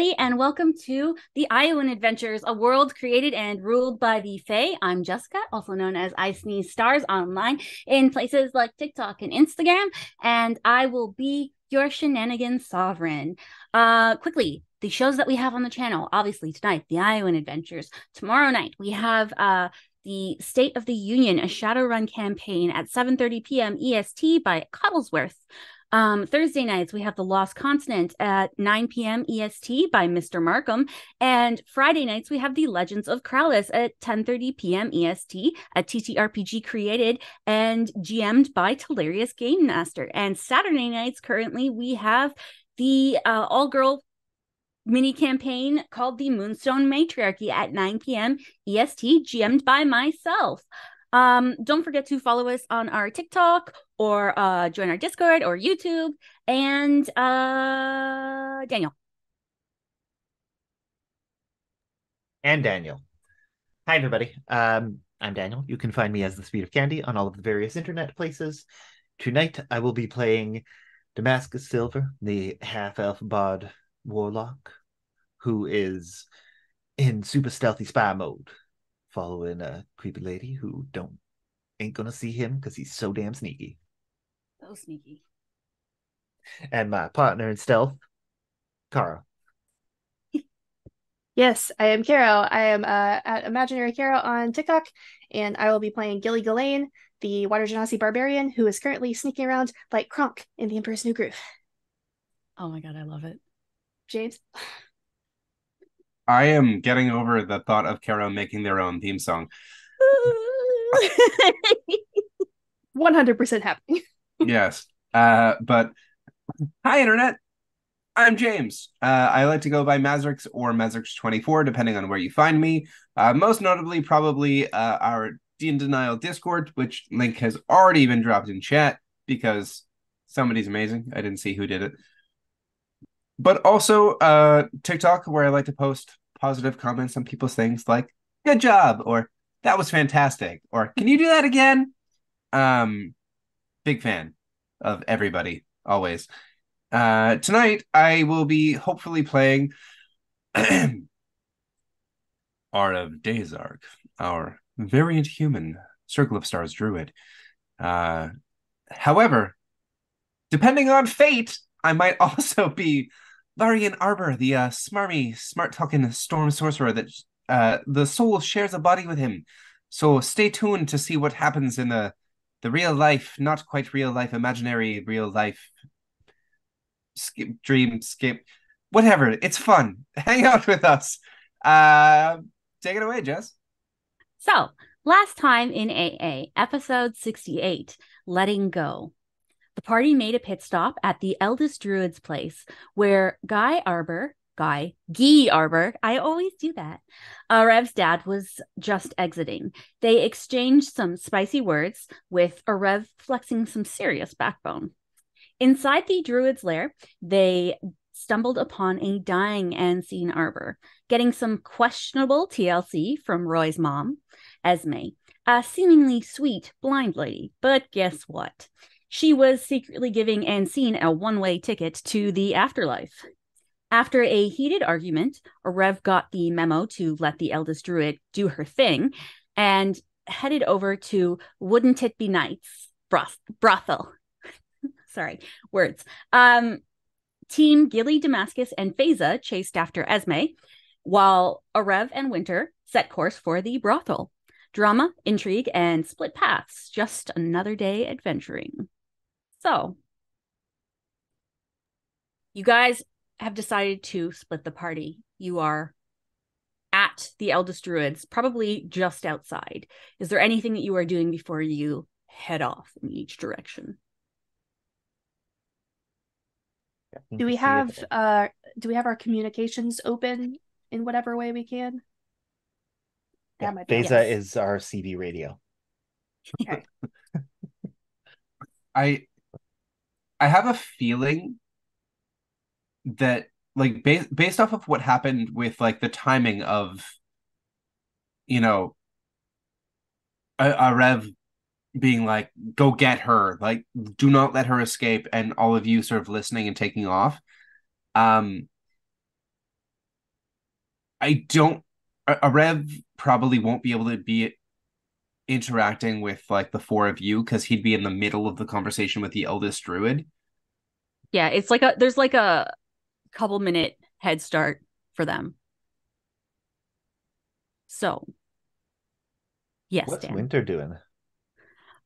everybody, and welcome to the Aiuen Adventures, a world created and ruled by the Fae. I'm Jessica, also known as I Sneeze Stars online in places like TikTok and Instagram, and I will be your shenanigans sovereign. Uh, quickly, the shows that we have on the channel. Obviously, tonight, the Aiuen Adventures. Tomorrow night, we have uh the State of the Union, a Shadowrun campaign at 7:30 p.m. EST by Cottlesworth. Um, Thursday nights, we have The Lost Continent at 9 p.m. EST by Mr. Markham. And Friday nights, we have The Legends of Kralis at 10.30 p.m. EST, a TTRPG created and GM'd by Telarius Game Master. And Saturday nights, currently, we have the uh, all-girl mini campaign called the Moonstone Matriarchy at 9 p.m. EST, GM'd by myself. Um, don't forget to follow us on our TikTok or uh, join our Discord or YouTube. And uh, Daniel. And Daniel. Hi, everybody. Um, I'm Daniel. You can find me as the Speed of Candy on all of the various internet places. Tonight, I will be playing Damascus Silver, the half elf bod warlock, who is in super stealthy spy mode following a creepy lady who don't ain't gonna see him because he's so damn sneaky. So sneaky. And my partner in stealth, Kara. Yes, I am Caro. I am uh, at Imaginary Caro on TikTok, and I will be playing Gilly Gillane, the Water Genasi barbarian who is currently sneaking around like Kronk in The Emperor's New Groove. Oh my god, I love it. James? I am getting over the thought of Caro making their own theme song. 100% happening. Yes. Uh, but hi, Internet. I'm James. Uh, I like to go by Mazrix or Mazrix24, depending on where you find me. Uh, most notably, probably uh, our DnDenial Discord, which link has already been dropped in chat because somebody's amazing. I didn't see who did it. But also uh, TikTok, where I like to post positive comments on people's things like "Good job" or "That was fantastic" or "Can you do that again?" Um, big fan of everybody always. Uh, tonight I will be hopefully playing Art of Dazark, our variant human Circle of Stars druid. Uh, however, depending on fate, I might also be Larian Arbor, the uh, smarmy, smart talking storm sorcerer that uh, the soul shares a body with him. So stay tuned to see what happens in the the real life, not quite real life, imaginary real life skip, dream skip, whatever. It's fun. Hang out with us. Uh, take it away, Jess. So, last time in AA, episode 68, Letting Go. The party made a pit stop at the eldest druid's place, where Guy Arbor, Guy, Guy Arbor, I always do that. Uh, Rev's dad was just exiting. They exchanged some spicy words, with Rev flexing some serious backbone. Inside the druid's lair, they stumbled upon a dying Ancine Arbor, getting some questionable TLC from Roy's mom, Esme, a seemingly sweet blind lady. But guess what? She was secretly giving Ancine a one way ticket to the afterlife. After a heated argument, Rev got the memo to let the eldest druid do her thing and headed over to Wouldn't It Be Nights broth- brothel. Sorry, words. Um, Team Gilly Damascus and Phasa chased after Esme, while Arev and Winter set course for the brothel. Drama, intrigue, and split paths. Just another day adventuring. So, you guys have decided to split the party. You are at the eldest druids, probably just outside. Is there anything that you are doing before you head off in each direction? Do we have uh do we have our communications open in whatever way we can? Yeah, That might be- yes. is our CB radio. Okay. I I have a feeling that like based based off of what happened with like the timing of you know a, a rev being like go get her like do not let her escape and all of you sort of listening and taking off um I don't. Rev probably won't be able to be interacting with like the four of you because he'd be in the middle of the conversation with the eldest druid. Yeah, it's like a there's like a couple minute head start for them. So, yes, What's Dan. Winter doing?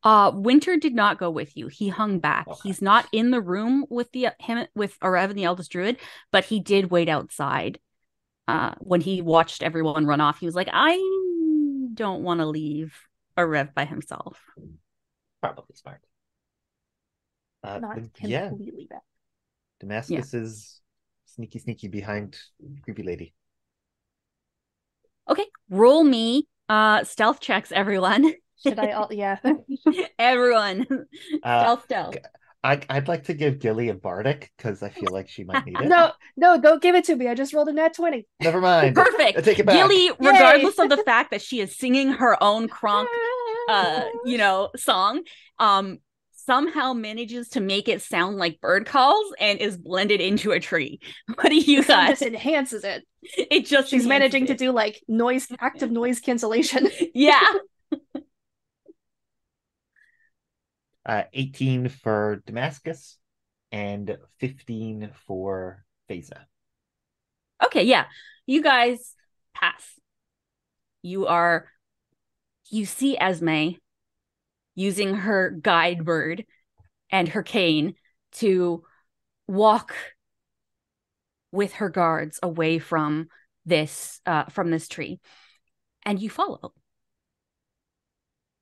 Uh, Winter did not go with you. He hung back. Okay. He's not in the room with the him with Arev and the eldest druid, but he did wait outside. Uh, when he watched everyone run off, he was like, "I don't want to leave Arev by himself." Probably smart. Uh, Not then, yeah, completely bad. Damascus is sneaky, sneaky behind creepy lady. Okay, roll me uh stealth checks, everyone. Should I all yeah. everyone, Uh, stealth, stealth. I, I'd like to give Gilly a bardic because I feel like she might need it. no, no, don't give it to me. I just rolled a nat 20. Never mind. Perfect. I take it back. Gilly, regardless of the fact that she is singing her own Kronk uh you know song um somehow manages to make it sound like bird calls and is blended into a tree what do you The got just enhances it. it just She's managing to do like noise active noise cancellation. yeah Uh, 18 for Damascus and 15 for Phasa. okay yeah you guys pass you are you see esme using her guide bird and her cane to walk with her guards away from this uh from this tree. And you follow.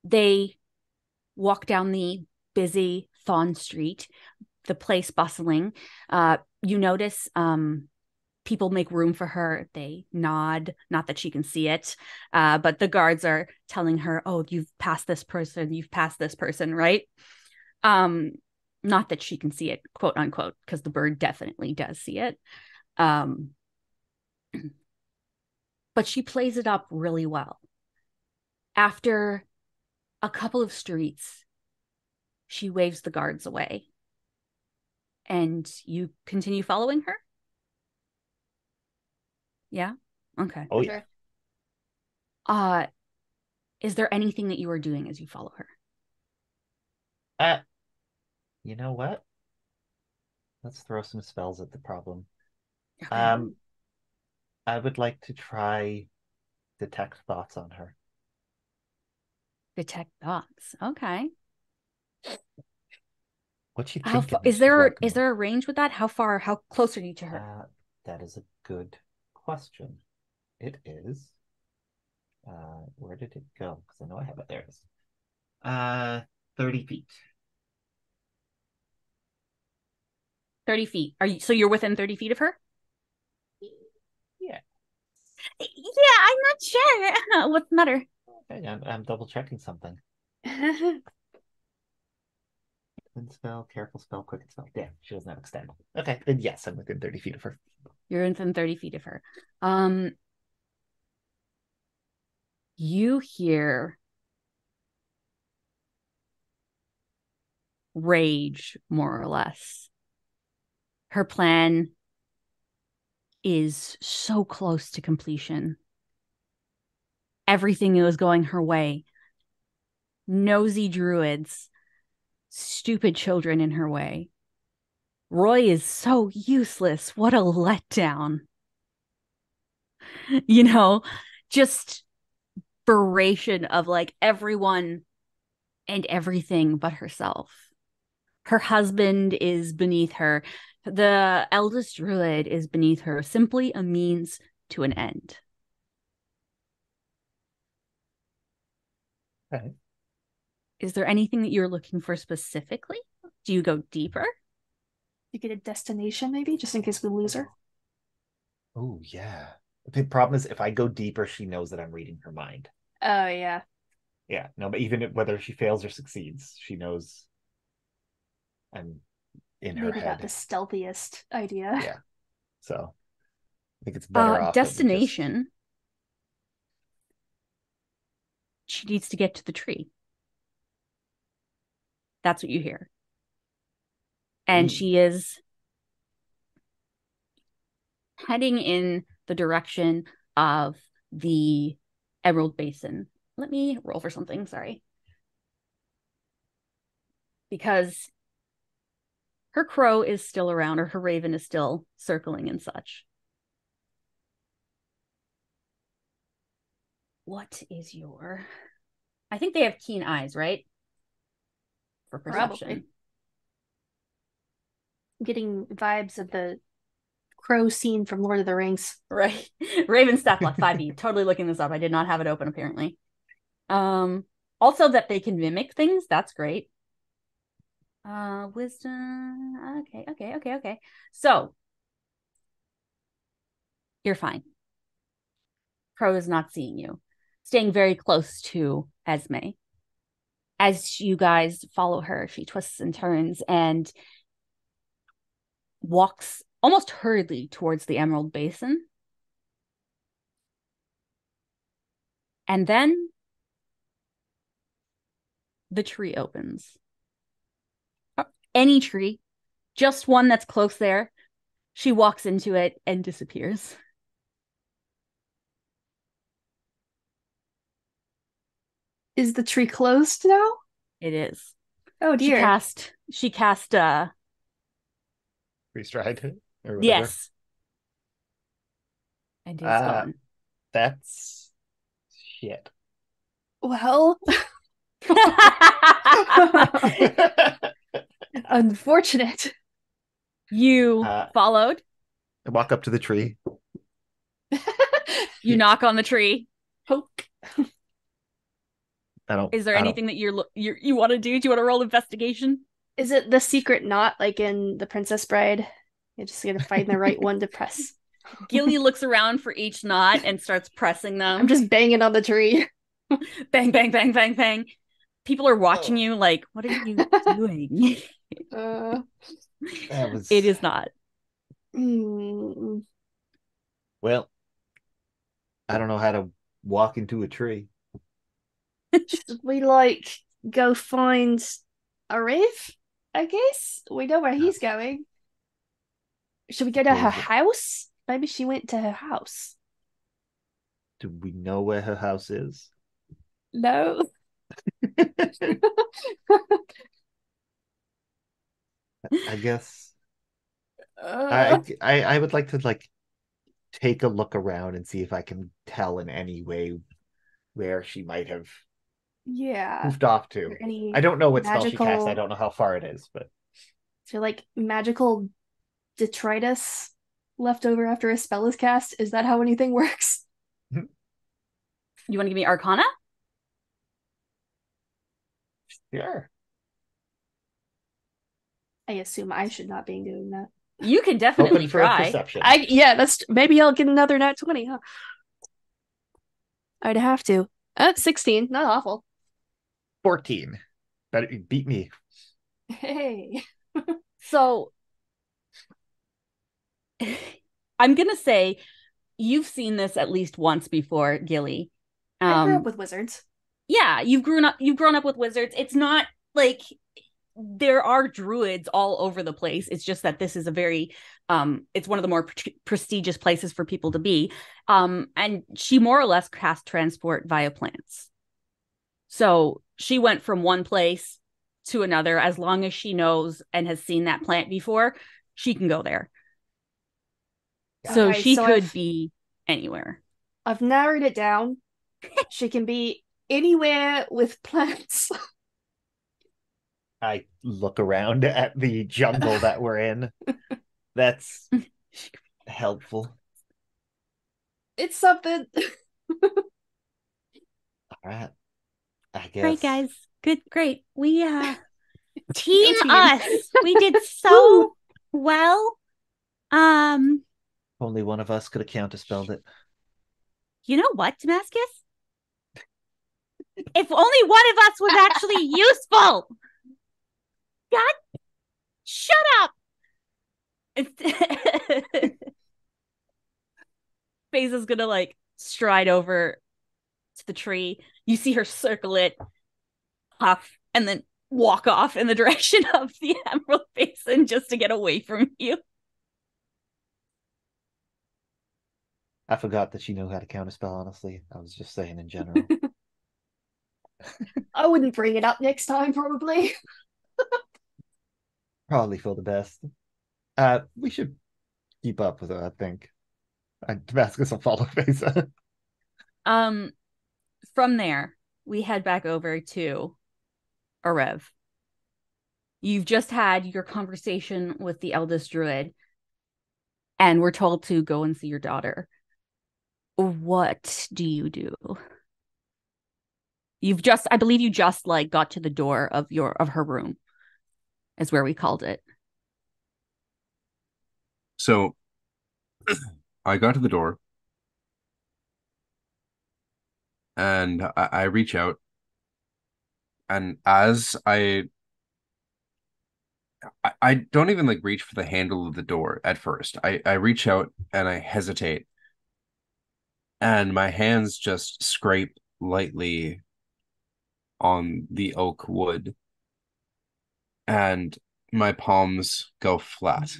They walk down the busy thon street the place bustling. Uh you notice um people make room for her. They nod not that she can see it. Uh but the guards are telling her oh you've passed this person you've passed this person right? Um not that she can see it quote unquote because the bird definitely does see it. Um but she plays it up really well. After a couple of streets she waves the guards away. And you continue following her yeah okay Oh, yeah. Sure. uh is there anything that you are doing as you follow her Uh, you know what? Let's throw some spells at the problem. Um, I would like to try detect thoughts on her. detect thoughts okay What's she how thinking? fa- when is she's there is there a range with that how far how close are you to her Uh, that is a good question. It is. Uh, where did it go? Because I know I have it. There it is. Uh, thirty feet. 30 feet are you so you're within 30 feet of her Yeah. yeah i'm not sure what's the matter Okay, I'm, I'm double checking something. Spell, careful spell, quicken spell. Damn, she doesn't have extend. Okay, then yes, I'm within 30 feet of her. You're within 30 feet of her. Um you hear rage more or less. Her plan is so close to completion. Everything was going her way. Nosy druids, stupid children in her way. Roy is so useless. What a letdown. You know, just beration of like everyone and everything but herself. Her husband is beneath her. The eldest druid is beneath her, simply a means to an end. Okay. Is there anything that you're looking for specifically? Do you go deeper? You get a destination maybe, just in case we lose her. Oh, yeah. The problem is if I go deeper, she knows that I'm reading her mind. Oh yeah. Yeah, no, but even if- whether she fails or succeeds, she knows I'm in her Maybe head. not the stealthiest idea. Yeah. So I think it's better Uh, off. just- destination. She needs to get to the tree. That's what you hear. And Ooh. she is heading in the direction of the Emerald Basin. Let me roll for something. Sorry. Because her crow is still around or her raven is still circling and such. What is your I think they have keen eyes, right? For perception. Probably. Getting vibes of the crow scene from Lord of the Rings. Right. Raven step left 5e. totally looking this up. I did not have it open apparently. Um also that they can mimic things, that's great. Uh wisdom. Okay, okay, okay, okay. So you're fine. Crow is not seeing you. Staying very close to Esme. As you guys follow her, she twists and turns and walks almost hurriedly towards the Emerald Basin. And then the tree opens. Uh, Any tree, just one that's close there. She walks into it and disappears. Is the tree closed now? It is. Oh She dear. cast she cast uh Freeze-dried. yes. And is Uh, gone. That's shit. well, unfortunate. you Uh, followed. I walk up to the tree. You knock on the tree. Poke. I don't. Is there I don't- anything that you're you you want to do? Do you want to roll investigation? Is it the secret knot like in The Princess Bride? You're just gonna find the right one to press. Gilly looks around for each knot and starts pressing them. I'm just banging on the tree. bang, bang, bang, bang, bang. People are watching you like, what are you doing? Uh, That was. it is not. mm, Well, I don't know how to walk into a tree. should we like go find Arev? I guess we know where he's going. Should we go to her Where is it? house? Maybe she went to her house. Do we know where her house is? No. I guess Uh, I, I I would like to like take a look around and see if I can tell in any way where she might have yeah. moved off to. any I don't know what spell she cast. I don't know how far it is, but Is there like magical detritus left over after a spell is cast? Is that how anything works? You want to give me Arcana? sure. I assume I should not be doing that. You can definitely for try. perception. I yeah, that's maybe I'll get another nat 20, huh? I'd have to. Uh, 16, not awful. 14. Better beat me. Hey. So I'm gonna say you've seen this at least once before, Gilly. I grew Um, up with wizards. yeah, you've grown up you've grown up with wizards. It's not like there are druids all over the place. It's just that this is a very um it's one of the more pre- prestigious places for people to be. Um and she more or less cast transport via plants. So she went from one place to another as long as she knows and has seen that plant before, she can go there. So Okay, she so could I've- be anywhere. I've narrowed it down. she can be anywhere with plants. I look around at the jungle that we're in. That's helpful. it's something. All right. I guess. Great guys. Good, great. We uh team us. We did so well. Um, Only one of us could have counterspelled it. you know what, Damascus? If only one of us was actually useful. God, shut up. Faze is gonna like stride over to the tree. You see her circle it, huff, and then walk off in the direction of the Emerald Basin just to get away from you. I forgot that she knew how to counterspell, honestly. I was just saying in general. I wouldn't bring it up next time, probably. Probably for the best. Uh we should keep up with her, I think. And Damascus will follow Phasa. Um, from there, we head back over to Arev. You've just had your conversation with the eldest druid, and we're told to go and see your daughter. What do you do? You've just, I believe you just like got to the door of your of her room, is where we called it. So I got to the door and I, I reach out. And as I, I I don't even like reach for the handle of the door at first. I, I reach out and I hesitate. And my hands just scrape lightly on the oak wood. And my palms go flat.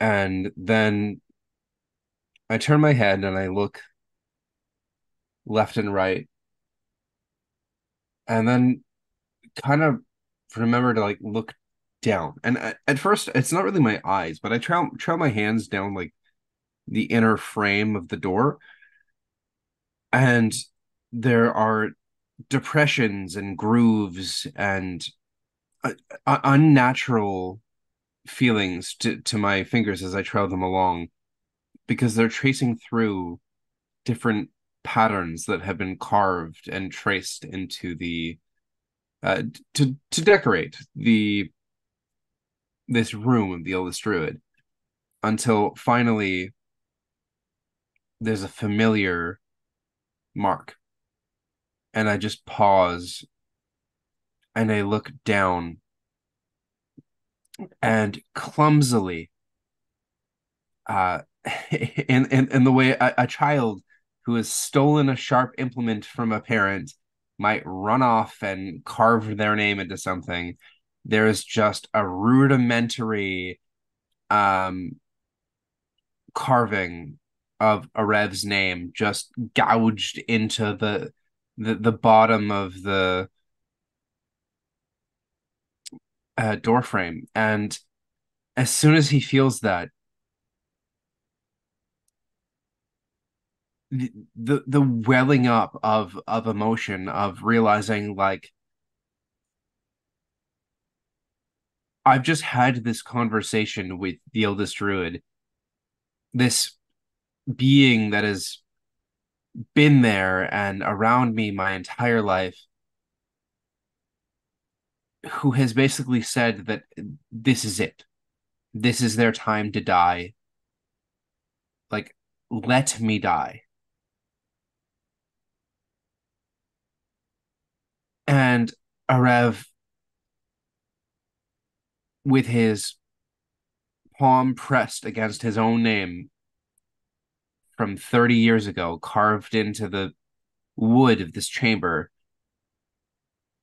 And then I turn my head and I look left and right. And then kind of remember to like look down. And at, at first it's not really my eyes, but I trail trail my hands down like the inner frame of the door. And there are depressions and grooves and uh, unnatural feelings to, to my fingers as I trail them along because they're tracing through different patterns that have been carved and traced into the uh, to to decorate the this room of the oldest druid until finally there's a familiar mark. And i just pause and i look down and clumsily uh in in, in the way a, a child who has stolen a sharp implement from a parent might run off and carve their name into something. There's just a rudimentary um carving of Arev's name just gouged into the the, the bottom of the uh, door frame and as soon as he feels that the, the the welling up of of emotion of realizing like I've just had this conversation with the eldest druid. This being that has been there and around me my entire life who has basically said that this is it. This is their time to die. Like let me die and Arev with his palm pressed against his own name from 30 years ago carved into the wood of this chamber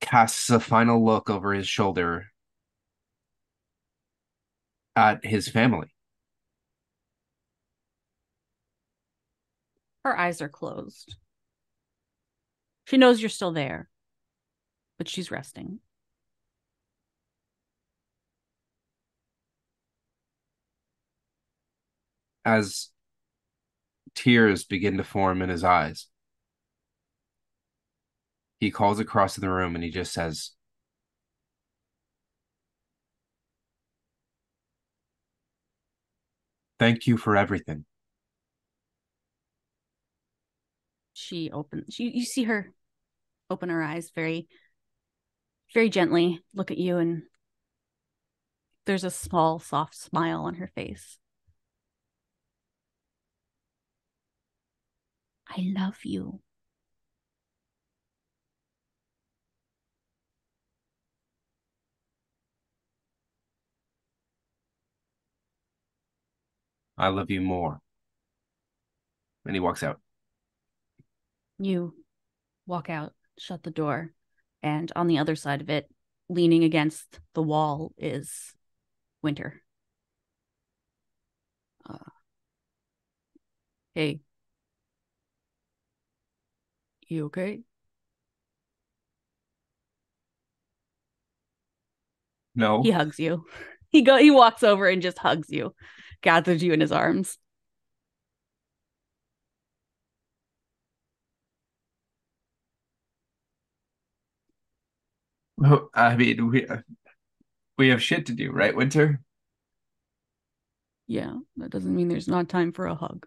casts a final look over his shoulder at his family Her eyes are closed. She knows you're still there, but she's resting. as tears begin to form in his eyes. He calls across the room and he just says, Thank you for everything. She opens. You you see her open her eyes very, very gently. Look at you, and there's a small, soft smile on her face. I love you. I love you more. And he walks out. You walk out, shut the door, and on the other side of it, leaning against the wall, is Winter. Uh, Hey. You okay? No. He hugs you. He go he walks over and just hugs you, gathers you in his arms. I mean, we we have shit to do, right, Winter? Yeah, that doesn't mean there's not time for a hug.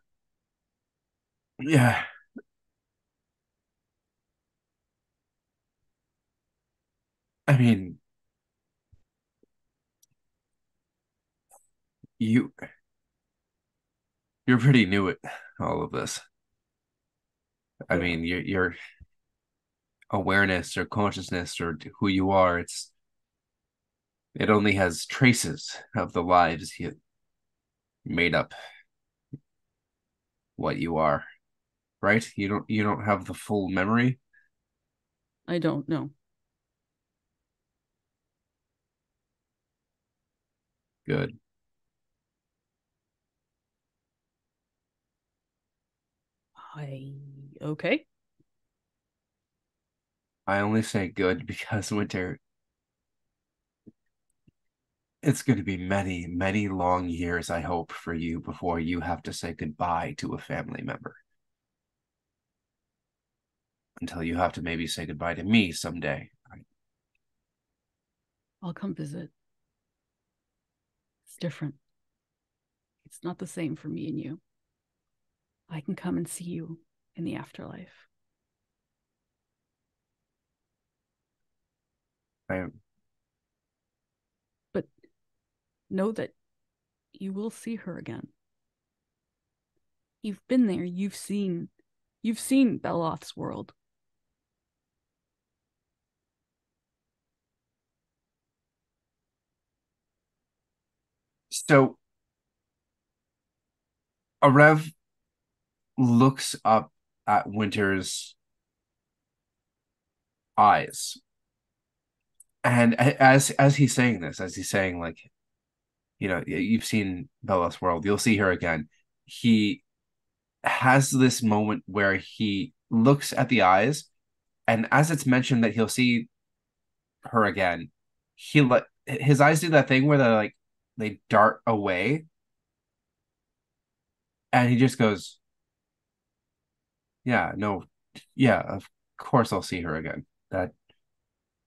Yeah. I mean, you you're pretty new at all of this. I mean, your your awareness or consciousness or who you are, it's it only has traces of the lives you made up what you are. Right? You don't you don't have the full memory. I don't know. Good. I okay. I only say good because winter it's going to be many, many long years, I hope, for you before you have to say goodbye to a family member. Until you have to maybe say goodbye to me someday. I'll come visit. It's different. It's not the same for me and you. I can come and see you in the afterlife. I Know that you will see her again. You've been there, you've seen you've seen Beloth's world. so Arev looks up at Winter's eyes. And as as he's saying this, as he's saying like, you know, you've seen Bella's world, you'll see her again. He has this moment where he looks at the eyes, and as it's mentioned that he'll see her again, he let his eyes do that thing where they like they dart away, and he just goes, "Yeah, no, yeah, of course I'll see her again. That,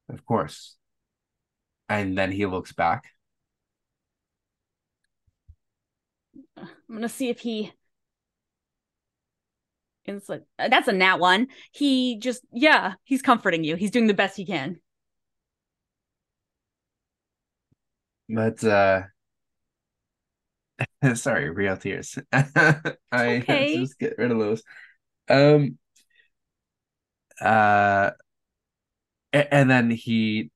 of course." And then he looks back. I'm gonna see if he it's like uh, that's a nat one. He just yeah, he's comforting you. He's doing the best he can. But uh sorry, real tears. I okay. just get rid of those. Um uh and then he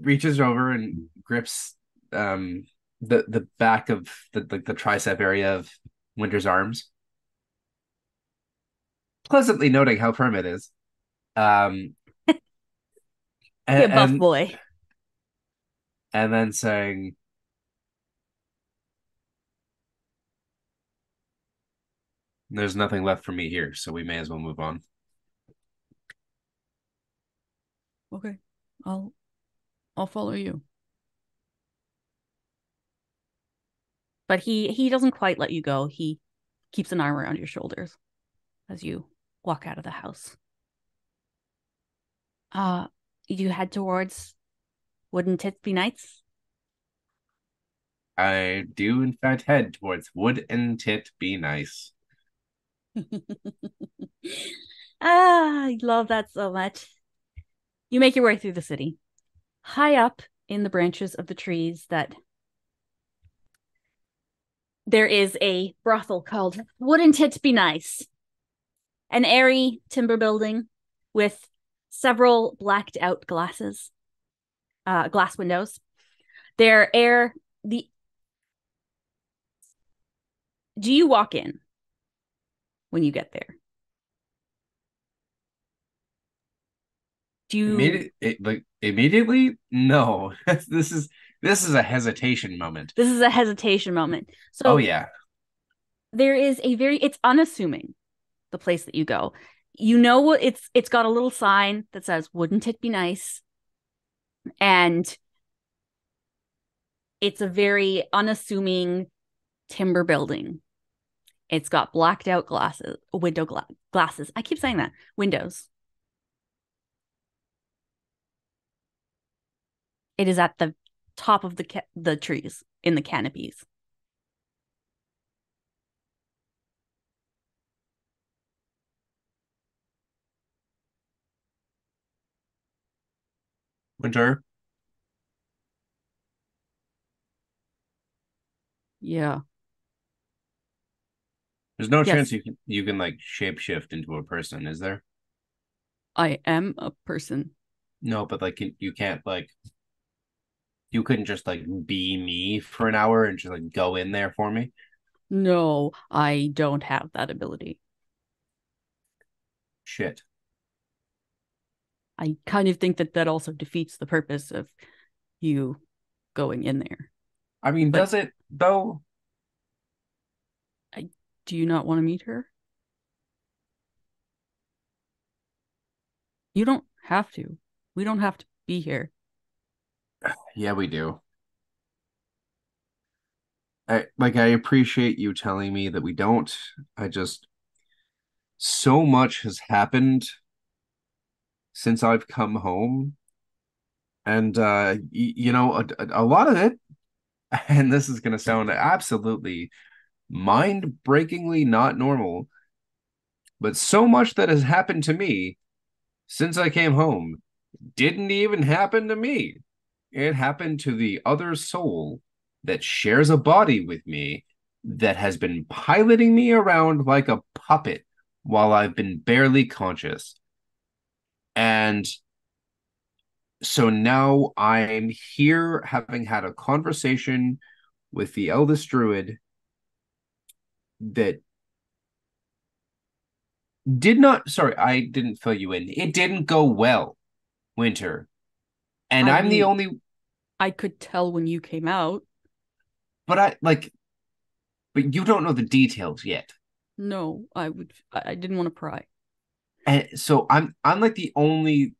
reaches over and grips um the the back of the like the tricep area of Winter's arms. Pleasantly noting how firm it is. Um and, buff and, boy. and then saying there's nothing left for me here, so we may as well move on. Okay. I'll I'll follow you. But he he doesn't quite let you go. He keeps an arm around your shoulders as you walk out of the house. Uh you head towards Wooden Tits Be Nights? I do in fact head towards Wood and Tit Be Nice. ah, I love that so much. You make your way through the city. High up in the branches of the trees that there is a brothel called Wouldn't It Be Nice? An airy timber building with several blacked out glasses, uh, glass windows. Their air, the. Do you walk in when you get there? Do you Immedi- it, like immediately? No. this is this is a hesitation moment. This is a hesitation moment. So oh yeah. there is a very it's unassuming the place that you go you know what it's it's got a little sign that says wouldn't it be nice and it's a very unassuming timber building it's got blacked out glasses window gla- glasses i keep saying that windows it is at the top of the ca- the trees in the canopies Winter. yeah There's no Yes. chance you can you can like shapeshift into a person, is there? i am a person No, but like you- you can't like you couldn't just like be me for an hour and just like go in there for me. no i don't have that ability Shit. I kind of think that that also defeats the purpose of you going in there. I mean, But- does it though? I do you not want to meet her? You don't have to. We don't have to be here. Yeah, we do. I like I appreciate you telling me that we don't. I just so much has happened since I've come home. And uh y- you know, a, a lot of it and this is going to sound absolutely mind-breakingly not normal, but so much that has happened to me since I came home didn't even happen to me. It happened to the other soul that shares a body with me that has been piloting me around like a puppet while I've been barely conscious. And so now I'm here having had a conversation with the eldest druid that did not sorry, I didn't fill you in. It didn't go well, Winter. And I I'm the only I could tell when you came out. but I like but you don't know the details yet. No, I would I I didn't want to pry. And so I'm I'm like the only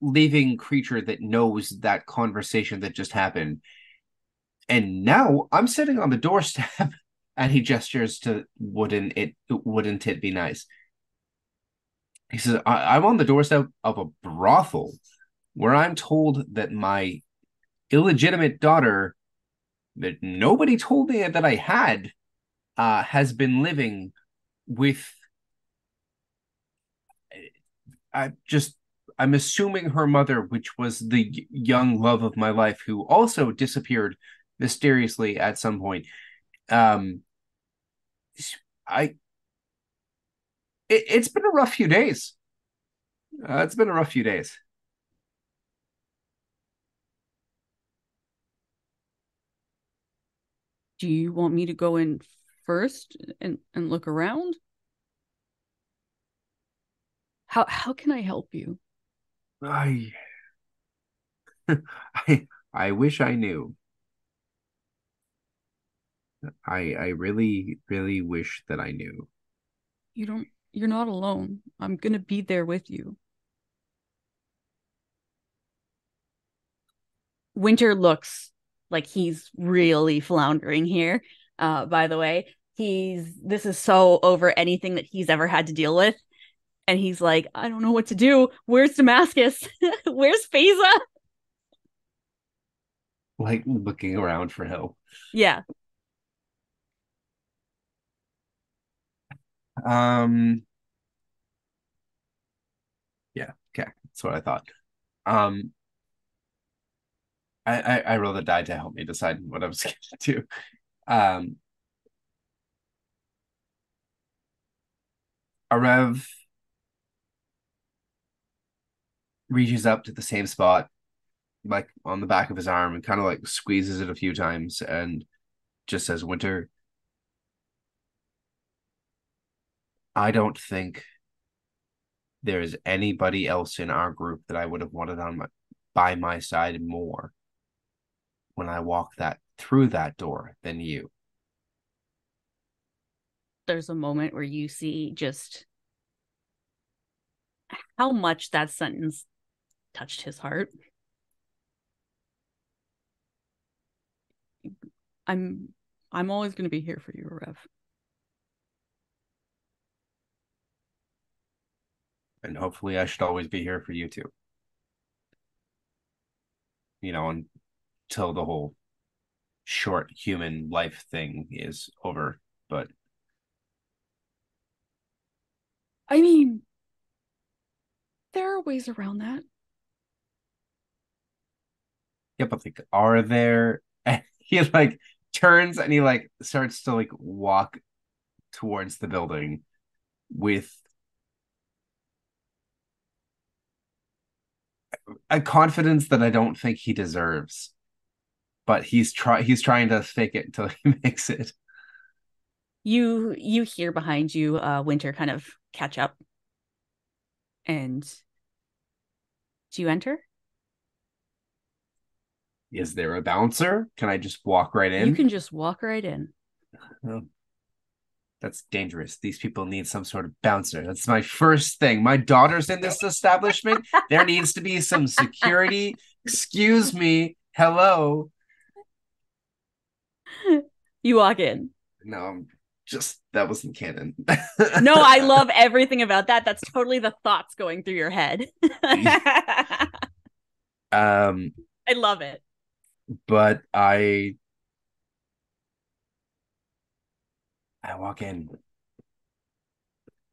living creature that knows that conversation that just happened. And now I'm sitting on the doorstep and he gestures to wouldn't it wouldn't it be nice? He says, I, I'm on the doorstep of a brothel where I'm told that my illegitimate daughter that nobody told me that I had uh has been living with I just I'm assuming her mother, which was the young love of my life, who also disappeared mysteriously at some point. Um, I it, it's been a rough few days. Uh, it's been a rough few days. Do you want me to go in first and and look around? How how can I help you? I I I wish I knew. I I really really wish that I knew. You don't you're not alone. I'm going to be there with you. Winter looks like he's really floundering here. Uh by the way, he's this is so over anything that he's ever had to deal with. And he's like, I don't know what to do. Where's Damascus? Where's Phasa? Like looking around for help. Yeah. Um Yeah, okay. That's what I thought. Um I I, I rolled a die to help me decide what I was gonna do. Um Arev reaches up to the same spot, like on the back of his arm, and kind of like squeezes it a few times and just says, Winter, I don't think there is anybody else in our group that I would have wanted on my by my side more when I walk that through that door than you. there's a moment where you see just how much that sentence touched his heart. I'm I'm always going to be here for you, Rev. And hopefully I should always be here for you too. You know, until the whole short human life thing is over. But I mean, there are ways around that. yeah, but like, are there? And he like turns and he like starts to like walk towards the building with a confidence that I don't think he deserves. But he's try he's trying to fake it until he makes it. You you hear behind you uh Winter kind of catch up. And do you enter? Is there a bouncer? Can I just walk right in? You can just walk right in. Oh, that's dangerous. These people need some sort of bouncer. That's my first thing. My daughter's in this establishment. There needs to be some security. Excuse me. Hello. You walk in. No, I'm just that wasn't canon. No, I love everything about that. That's totally the thoughts going through your head. Um I love it. but I I walk in.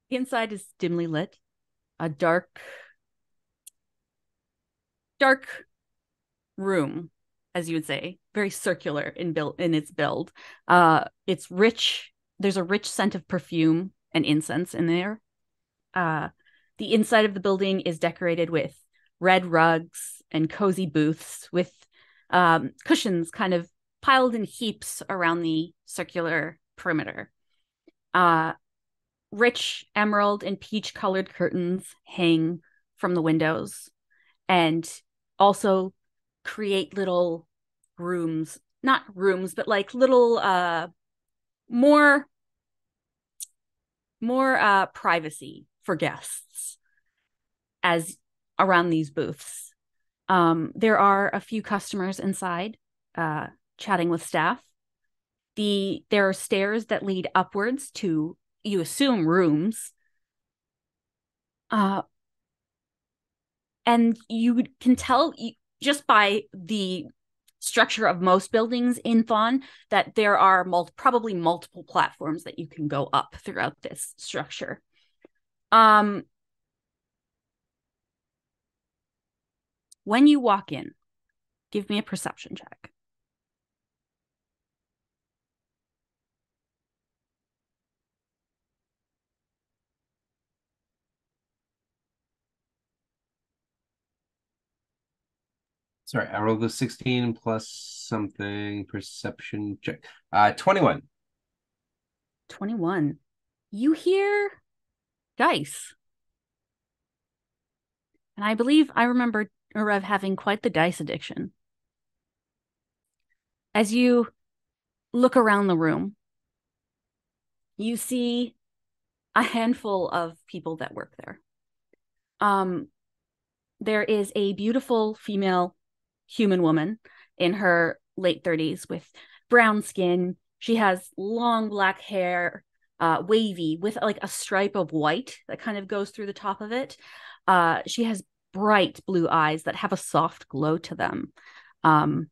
The Inside is dimly lit. A dark dark room, as you would say, very circular in build in its build. Uh it's rich. There's a rich scent of perfume and incense in there. Uh the inside of the building is decorated with red rugs and cozy booths with um, cushions kind of piled in heaps around the circular perimeter. Uh, rich emerald and peach colored curtains hang from the windows and also create little rooms, not rooms, but like little uh more more uh privacy for guests as around these booths. Um, there are a few customers inside uh, chatting with staff. The there are stairs that lead upwards to you assume rooms. Uh, and you can tell just by the structure of most buildings in Thon that there are mul- probably multiple platforms that you can go up throughout this structure. Um, when you walk in, give me a perception check. Sorry, I rolled a 16 plus something perception check. Uh 21. 21. You hear dice. And I believe I remember Rev having quite the dice addiction. As you look around the room, you see a handful of people that work there. Um, there is a beautiful female human woman in her late 30s with brown skin. She has long black hair, uh, wavy with like a stripe of white that kind of goes through the top of it. Uh, she has bright blue eyes that have a soft glow to them. Um,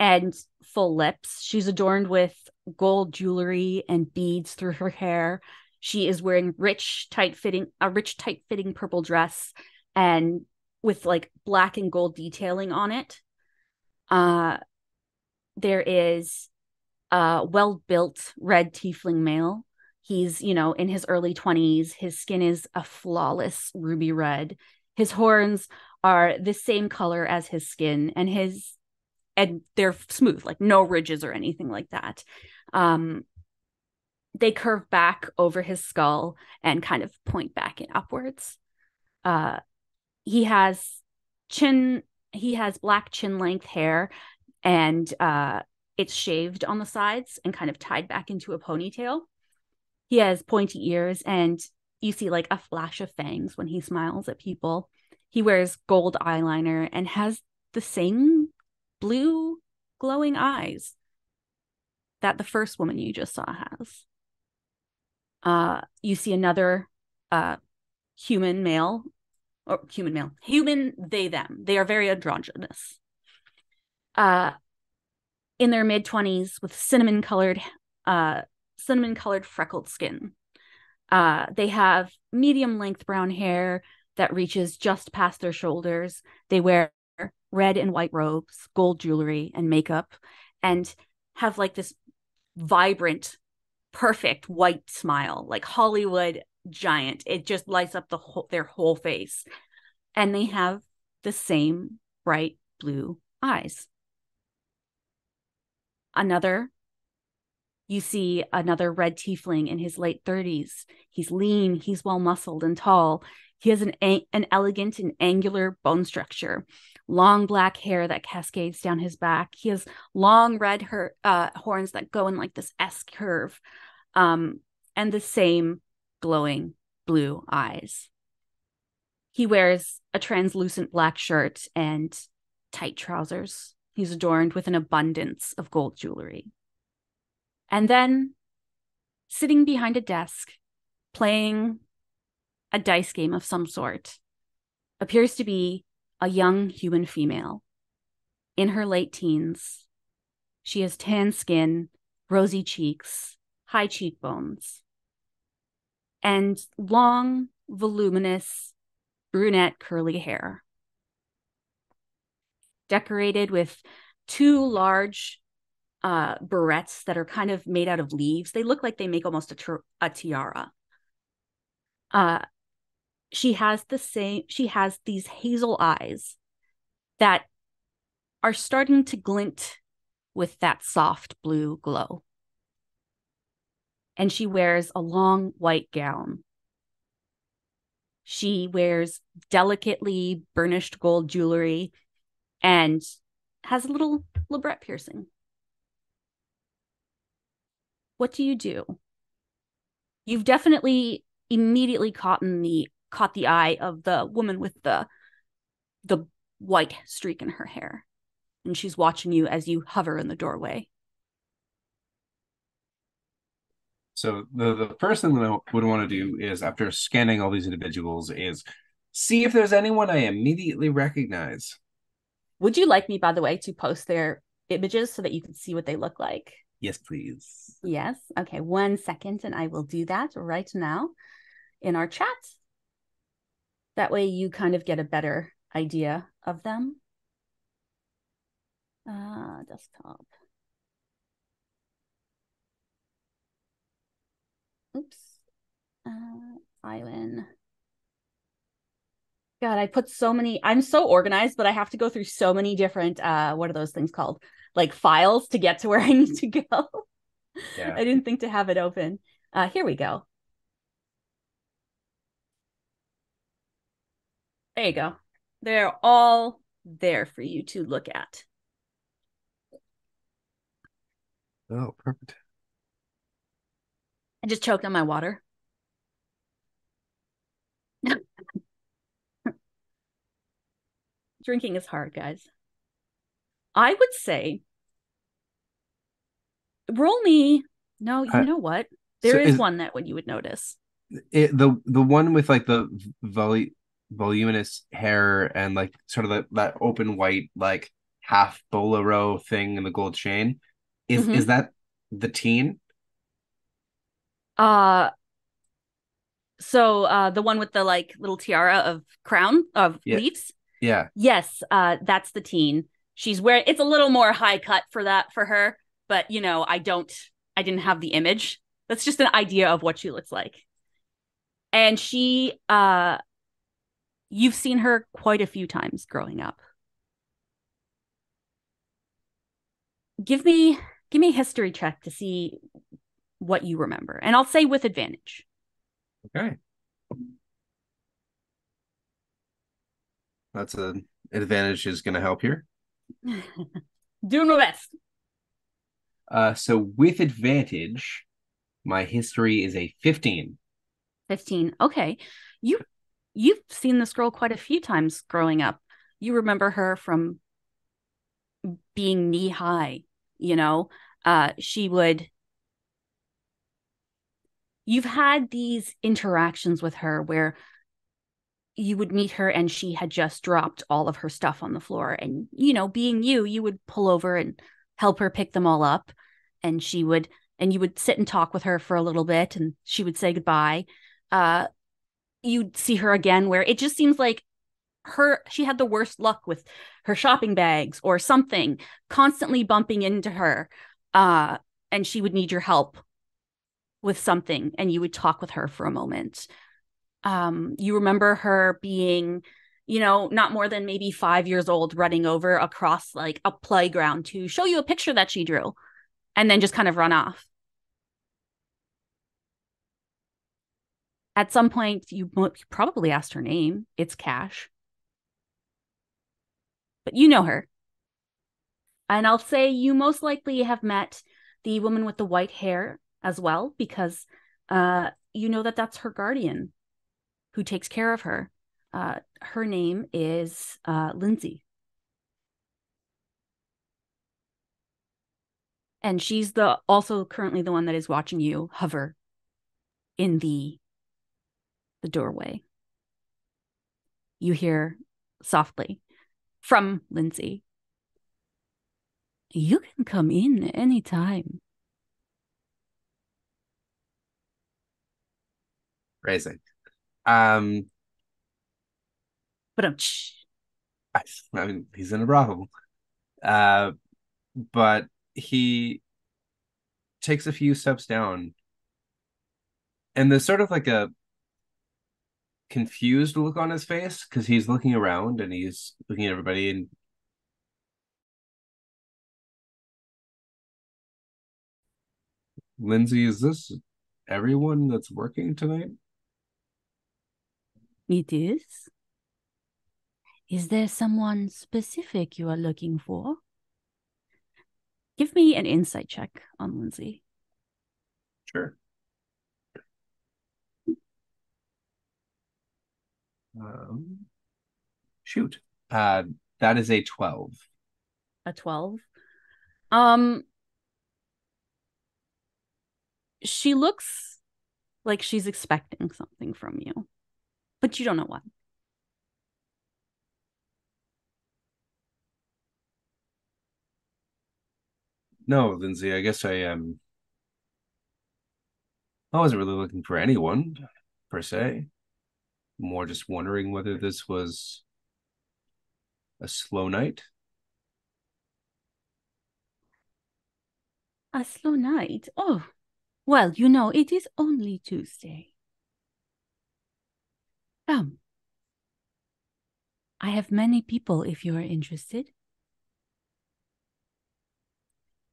and full lips. She's adorned with gold jewelry and beads through her hair. She is wearing rich, tight fitting, a rich, tight fitting purple dress and with like black and gold detailing on it. Uh, there is a well built red tiefling male. He's, you know, in his early 20s. His skin is a flawless ruby red. His horns are the same color as his skin, and his and they're smooth, like no ridges or anything like that. Um, they curve back over his skull and kind of point back and upwards. Uh, he has chin. He has black chin length hair, and uh, it's shaved on the sides and kind of tied back into a ponytail. He has pointy ears and you see like a flash of fangs when he smiles at people. He wears gold eyeliner and has the same blue glowing eyes that the first woman you just saw has. Uh, you see another uh, human male, or human male, human they them. They are very androgynous. Uh, in their mid twenties, with cinnamon colored, uh, cinnamon colored freckled skin. Uh, they have medium length brown hair that reaches just past their shoulders. They wear red and white robes, gold jewelry, and makeup, and have like this vibrant, perfect white smile, like Hollywood giant. It just lights up the whole their whole face. And they have the same bright blue eyes. Another you see another red tiefling in his late 30s. He's lean, he's well muscled and tall. He has an, an elegant and angular bone structure, long black hair that cascades down his back. He has long red her- uh, horns that go in like this S curve, um, and the same glowing blue eyes. He wears a translucent black shirt and tight trousers. He's adorned with an abundance of gold jewelry. And then sitting behind a desk, playing a dice game of some sort, appears to be a young human female in her late teens. She has tan skin, rosy cheeks, high cheekbones, and long, voluminous, brunette curly hair. Decorated with two large uh, barrettes that are kind of made out of leaves. They look like they make almost a, a tiara. Uh, she has the same. She has these hazel eyes that are starting to glint with that soft blue glow. And she wears a long white gown. She wears delicately burnished gold jewelry and has a little labret piercing what do you do? You've definitely immediately caught in the caught the eye of the woman with the the white streak in her hair. And she's watching you as you hover in the doorway. So the, the first thing that I would want to do is after scanning all these individuals is see if there's anyone I immediately recognize. Would you like me, by the way, to post their images so that you can see what they look like? Yes, please. Yes. Okay. One second, and I will do that right now in our chat. That way you kind of get a better idea of them. Uh, desktop. Oops. Uh, Aiuen. God, I put so many. I'm so organized, but I have to go through so many different. Uh, what are those things called? like files to get to where I need to go. Yeah. I didn't think to have it open. Uh, here we go. There you go. They're all there for you to look at. Oh, perfect. I just choked on my water. Drinking is hard, guys. I would say roll me. No, you know what? There so is, is, one that when you would notice. It, the the one with like the volu- voluminous hair and like sort of the, that open white like half bolero thing in the gold chain is mm-hmm. is that the teen? Uh so uh the one with the like little tiara of crown of yeah. leaves? Yeah. Yes, uh that's the teen she's wearing it's a little more high cut for that for her but you know i don't i didn't have the image that's just an idea of what she looks like and she uh you've seen her quite a few times growing up give me give me a history check to see what you remember and i'll say with advantage okay that's an advantage is going to help here Doing my best. Uh, so with advantage, My history is a 15. 15. Okay. You you've seen this girl quite a few times growing up. You remember her from being knee high, you know. Uh she would You've had these interactions with her where you would meet her and she had just dropped all of her stuff on the floor and you know being you you would pull over and help her pick them all up and she would and you would sit and talk with her for a little bit and she would say goodbye. Uh you'd see her again where it just seems like her she had the worst luck with her shopping bags or something constantly bumping into her uh and she would need your help with something and you would talk with her for a moment. Um you remember her being you know not more than maybe 5 years old running over across like a playground to show you a picture that she drew and then just kind of run off. At some point you probably asked her name. It's cash. But you know her. And i'll say you most likely have met the woman with the white hair as well because uh you know that that's her guardian who takes care of her uh her name is uh lindsay and she's the also currently the one that is watching you hover in the the doorway. You hear softly from Lindsay. You can come in anytime. Raising. Um But um I, I mean he's in a brothel. Uh but he takes a few steps down and there's sort of like a confused look on his face because he's looking around and he's looking at everybody and Lindsay, is this everyone that's working tonight? It is. Is there someone specific you are looking for? Give me an insight check on Lindsay. Sure. Um, shoot. Uh, that is a 12. A 12. Um she looks like she's expecting something from you, but you don't know what. No, Lindsay, I guess I am. Um, I wasn't really looking for anyone per se more just wondering whether this was a slow night. A slow night? Oh, well, you know, it is only Tuesday. Come. I have many people if you are interested.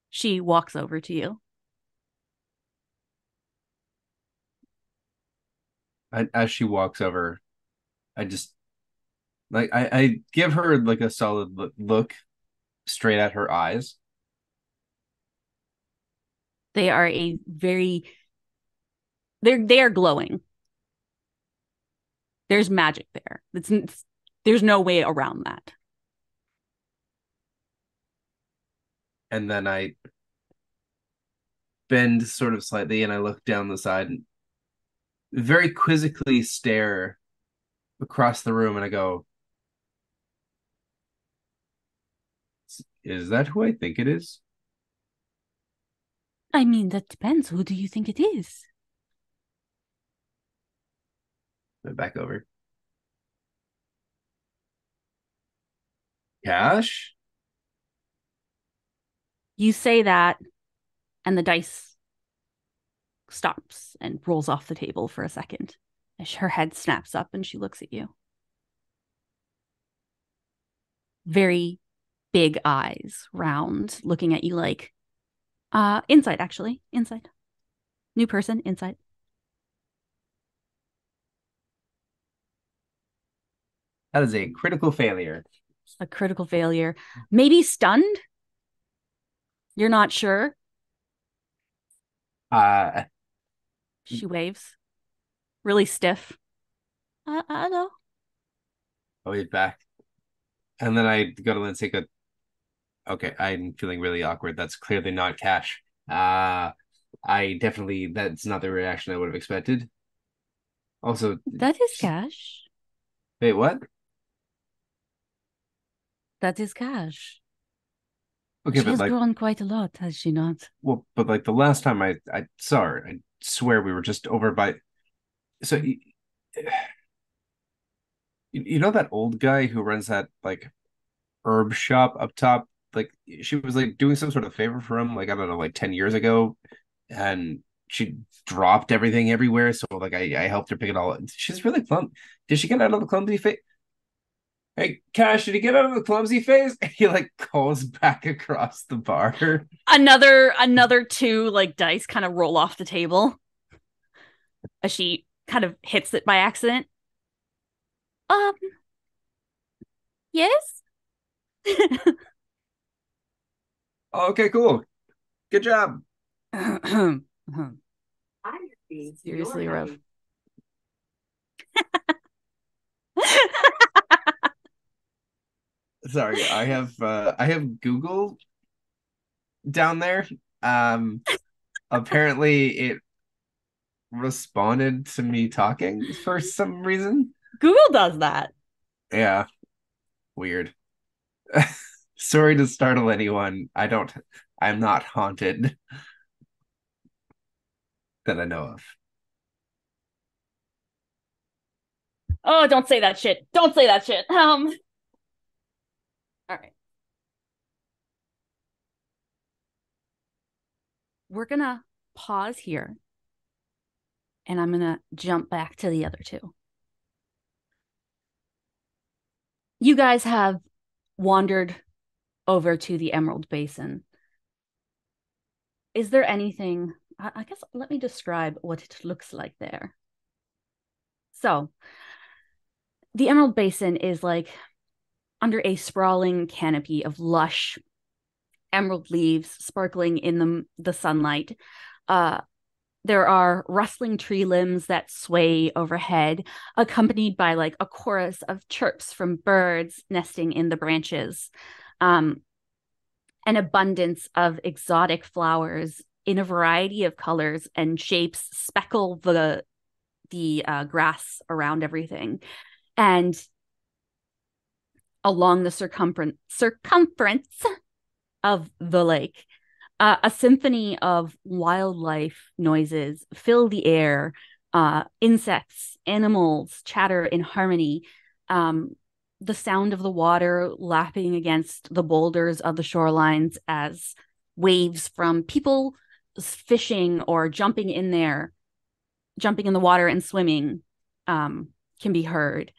She walks over to you. I, as she walks over, I just like I, I give her like a solid look straight at her eyes. They are a very they're they are glowing. There's magic there. It's, it's there's no way around that. And then I bend sort of slightly and I look down the side and very quizzically stare across the room and I go, Is that who I think it is? I mean, that depends. Who do you think it is? Back over. Cash? You say that, and the dice stops and rolls off the table for a second. Her head snaps up and she looks at you. Very big eyes, round, looking at you like, uh, inside, actually. Inside. New person, inside. That is a critical failure. A critical failure. Maybe stunned? You're not sure? Uh She waves, really stiff. Uh, know. I wave back. And then I go to Lindsay, go, okay, I'm feeling really awkward. That's clearly not cash. Uh I definitely that's not the reaction I would have expected. Also, That is cash. wait, what? That is cash. Okay, she but has like, grown quite a lot, has she not? well, but like the last time I I saw her, I swear we were just over by. So, you, you know that old guy who runs that like herb shop up top? Like she was like doing some sort of favor for him, like I don't know, like ten years ago, and she dropped everything everywhere. So like I I helped her pick it all. up. She's really clumsy. Did she get out of the clumsy phase? Hey, Cash, did he get out of the clumsy phase? He like calls back across the bar. Another another two like dice kind of roll off the table as she kind of hits it by accident. Um Yes? Okay, cool. Good job. Seriously rough. Sorry, I have uh I have Google down there. Um apparently it responded to me talking for some reason. Google does that. Yeah. Weird. Sorry to startle anyone. I don't I'm not haunted that I know of. Oh, don't say that shit. Don't say that shit. Um All right. We're going to pause here. And I'm going to jump back to the other two. You guys have wandered over to the Emerald Basin. Is there anything I guess let me describe what it looks like there. So, the Emerald Basin is like under a sprawling canopy of lush emerald leaves sparkling in the, the sunlight. Uh, there are rustling tree limbs that sway overhead, accompanied by like a chorus of chirps from birds nesting in the branches. Um, an abundance of exotic flowers in a variety of colors and shapes speckle the the uh, grass around everything, and along the circumference circumference of the lake, uh, a symphony of wildlife noises fill the air. Uh, insects, animals chatter in harmony. Um, the sound of the water lapping against the boulders of the shorelines as waves from people fishing or jumping in there, jumping in the water and swimming um, can be heard.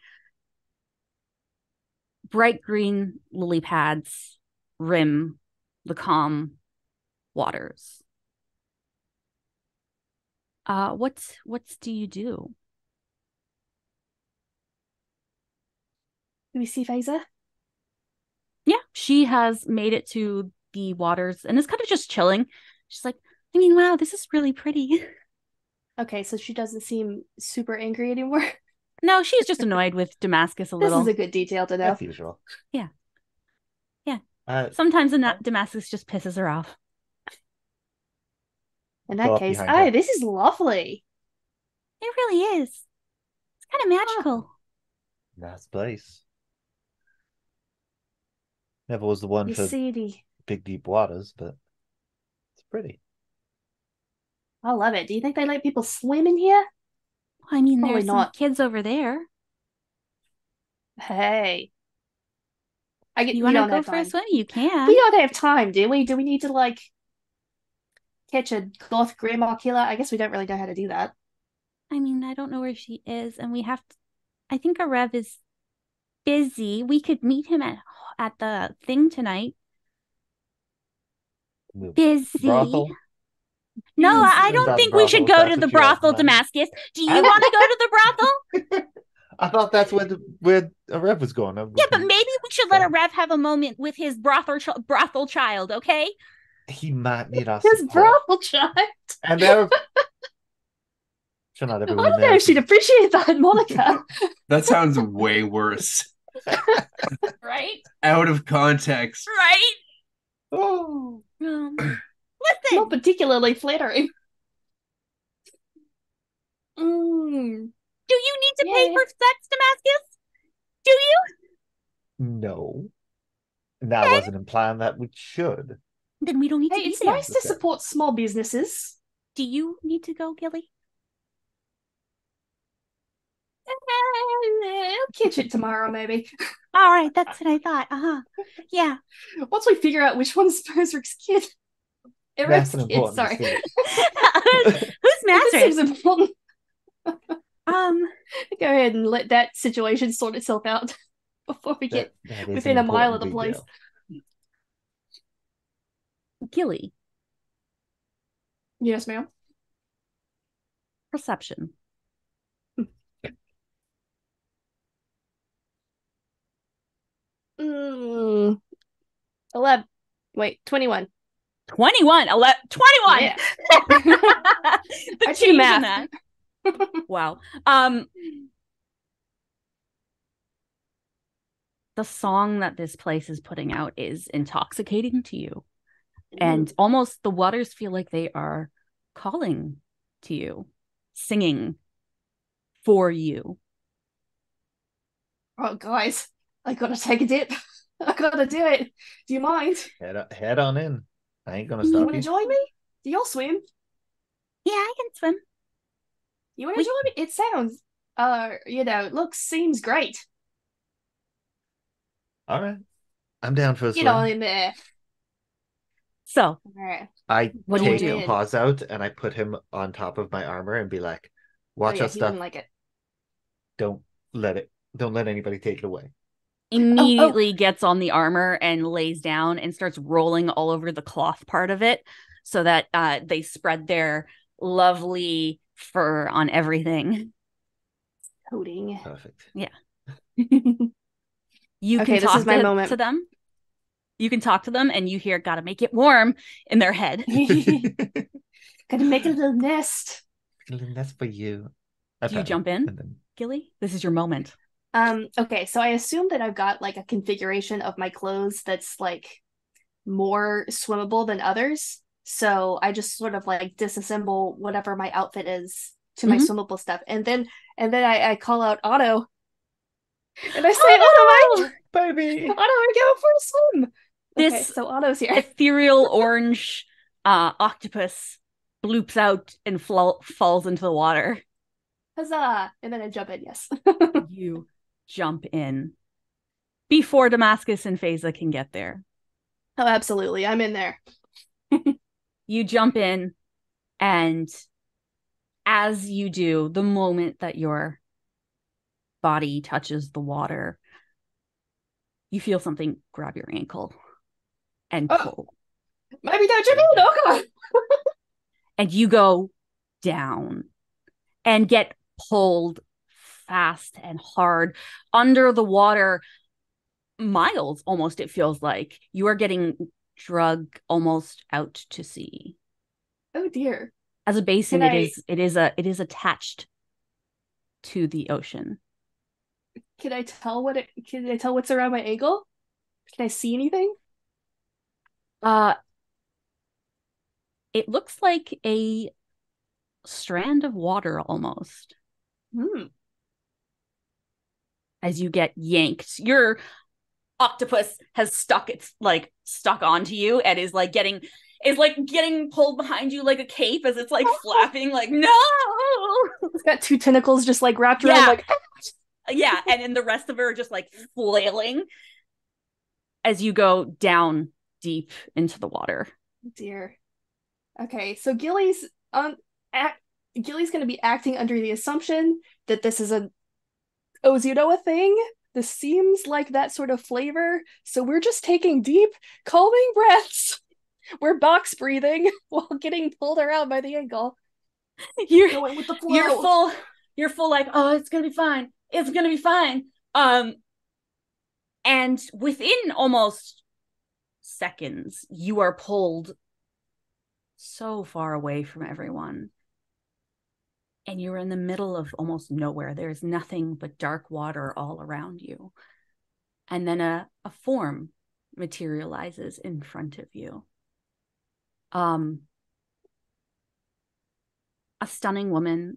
Bright green lily pads rim the calm waters. Uh, what's what's do you do? Do we see Phasa? Yeah, she has made it to the waters and is kind of just chilling. She's like, I mean, wow, this is really pretty. Okay, so she doesn't seem super angry anymore. No, she's just annoyed with Damascus a little. This is a good detail to know. As usual. Yeah. Yeah. Uh, Sometimes Ana- Damascus just pisses her off. In that case, oh, her. this is lovely. It really is. It's kind of magical. nice place. Never was the one You for see the big deep waters, but it's pretty. I love it. Do you think they let people swim in here? I mean, Probably there's some not. kids over there. Hey. I get You we want to don't go have for a swim? You can. We don't have time, do we? Do we need to like catch a goth grandma killer? I guess we don't really know how to do that. I mean, I don't know where she is, and we have to. I think a rev is busy. We could meet him at at the thing tonight. The Busy. brothel. No, I I don't About think we should go that's to the what you asked brothel. Damascus. Do you want to go to the brothel? I thought that's where the where rev was going. Yeah, but maybe we should let a rev have a moment with his brothel ch- brothel child, okay? he might need us. His brothel child. And there, not I everyone don't know there. if she'd appreciate that, Monica. That sounds way worse. Right? Out of context. Right? Oh. Um, Not listen, particularly flattering. Mm. Do you need to pay Yeah. for sex, Damascus? Do you? No. That wasn't implying that we should. Then we don't need Hey, to be it's there. nice to support small businesses. Do you need to go, Gilly? I'll catch it tomorrow, maybe. All right, that's what I thought. Uh huh. Yeah. Once we figure out which one's Mazrik's kid. That's Eric's kid, important sorry. distinction. Who's This Master? seems important. Um, Go ahead and let that situation sort itself out before we get That- that is within a mile of important the place. detail. Gilly, Yes, ma'am. perception. Mm. 11. Wait, 21. 21, 11, 21. Yeah. the I do change in math. that. Wow. Um the song that this place is putting out is intoxicating to you. And almost the waters feel like they are calling to you, singing for you. Oh, guys, I gotta take a dip. I gotta do it. Do you mind? Head, o- head on in. I ain't gonna stop You stop want to join me? Do y'all swim? Yeah, I can swim. You want to We- join me? It sounds, uh, you know, it looks seems great. All right. I'm down for a Get swim. on in there. So, All right. I What do you take do? paws out and I put him on top of my armor and be like, Oh, watch yeah, our he stuff. wouldn't like it. Don't let it don't let anybody take it away. immediately gets on the armor and lays down and starts rolling all over the cloth part of it so that uh, they spread their lovely fur on everything. Coding. Perfect. Yeah. you Okay, can this talk is my to, moment. to them. You can talk to them and you hear gotta make it warm in their head. Gotta make a little nest. That's for you. I Do you jump in, then Gilly? This is your moment. Um, okay, so I assume that I've got like a configuration of my clothes that's like more swimmable than others. So I just sort of like disassemble whatever my outfit is to my Mhm. swimmable stuff. And then and then I, I call out Otto. And I say, Oh, Otto, baby. I, Otto, I go for a swim. okay, This- so Otto's here. Ethereal orange uh, octopus bloops out and flo- falls into the water. Huzzah! And then I jump in, yes. you jump in before Damascus and Phasa can get there. oh, absolutely. I'm in there. You jump in, and as you do, the moment that your body touches the water, you feel something grab your ankle and Oh. pull, Maybe jump in. Oh god. and you go down and get pulled fast and hard under the water miles almost it feels like you are getting drugged almost out to sea Oh dear. as a basin Can it I- is it is a it is attached to the ocean Can I tell what it can I tell what's around my ankle? Can I see anything? uh it looks like a strand of water almost Hmm. as you get yanked. Your octopus has stuck its like stuck onto you and is like getting is like getting pulled behind you like a cape as it's like flapping like no It's got two tentacles just like wrapped around Yeah. like yeah and then the rest of her are just like flailing as you go down deep into the water dear. Okay, so Gilly's um act Gilly's gonna be acting under the assumption that this is a Ozudoa thing. This seems like that sort of flavor. So we're just taking deep, calming breaths. We're box breathing while getting pulled around by the ankle. you're Going with the flow. you're full you're full like oh it's gonna be fine it's gonna be fine um and within almost seconds you are pulled so far away from everyone and you're in the middle of almost nowhere. There's nothing but dark water all around you. And then a, a form materializes in front of you. Um, a stunning woman,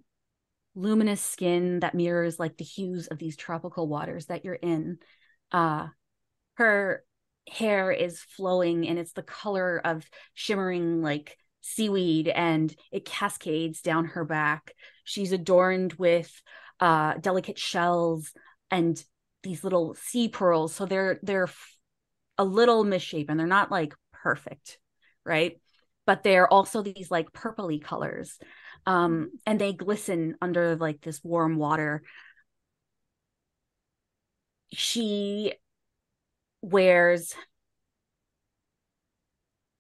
luminous skin that mirrors like the hues of these tropical waters that you're in. Uh, her hair is flowing and it's the color of shimmering like seaweed and it cascades down her back. She's adorned with uh, delicate shells and these little sea pearls. So they're they're a little misshapen. They're not like perfect, right? But they're also these like purpley colors. Um, and they glisten under like this warm water. She wears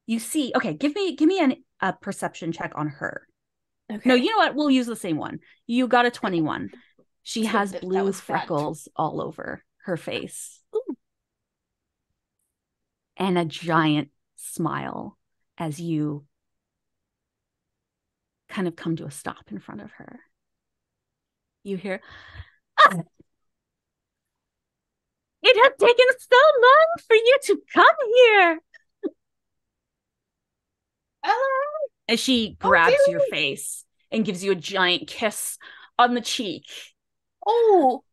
you see okay give me give me an, a perception check on her. Okay. no you know what? We'll use the same one. You got a 21 she So has th- blue freckles all over her face. And a giant smile as you kind of come to a stop in front of her. You hear "Ah! it has taken so long for you to come here. Oh, as she Oh, grabs your face and gives you a giant kiss on the cheek. oh,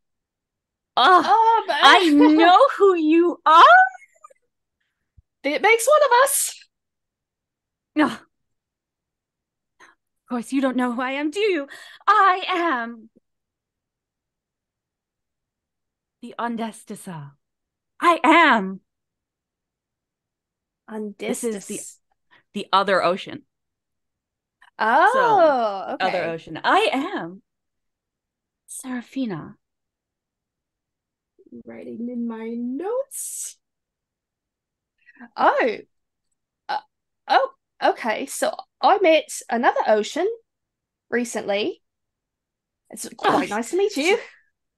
Oh, oh, I know who you are. it makes one of us. No. Of course, you don't know who I am, do you? I am the Ondestisa. I am And This this is the- the other ocean. Oh, okay. Other ocean. I am Serafina. writing in my notes. Oh, uh, oh, okay. So I met another ocean recently. It's quite Oh, nice to meet you.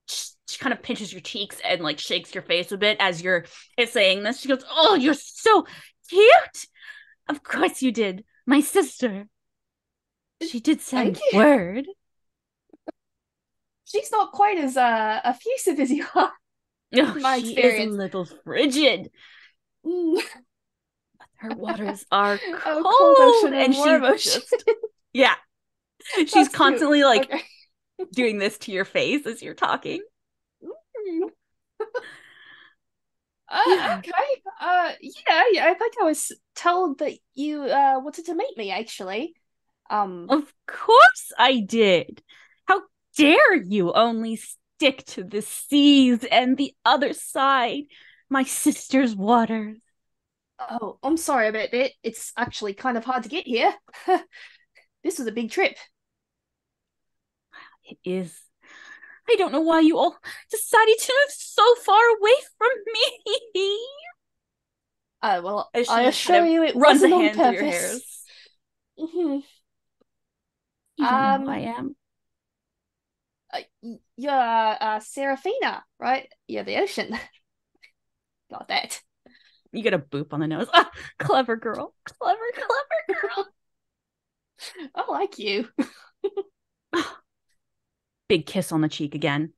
she, she kind of pinches your cheeks and like shakes your face a bit as you're is saying this. She goes, "Oh, you're so cute." Of course you did, my sister. She did send word. She's not quite as uh, effusive as you are. Oh, My she is experience. a little frigid. Mm. Her waters are cold, Oh, cold and she's just yeah. She's That's cute. constantly like Okay. doing this to your face as you're talking. Mm. Uh, Yeah. okay. Uh, yeah, yeah. I think I was told that you uh wanted to meet me. Actually, um, Of course I did. How dare you only stick to the seas and the other side, my sister's waters. oh, I'm sorry about that. It's actually kind of hard to get here. This was a big trip. It is. I don't know why you all decided to move so far away from me. Uh, well, I kind assure of you, it Runs a wasn't on hand through your purpose. hairs. You Um, I am. Uh, you're uh, Serafina, right? You're the ocean. Got that. You get a boop on the nose. Ah, clever girl. Clever, clever girl. I like you. Big kiss on the cheek again.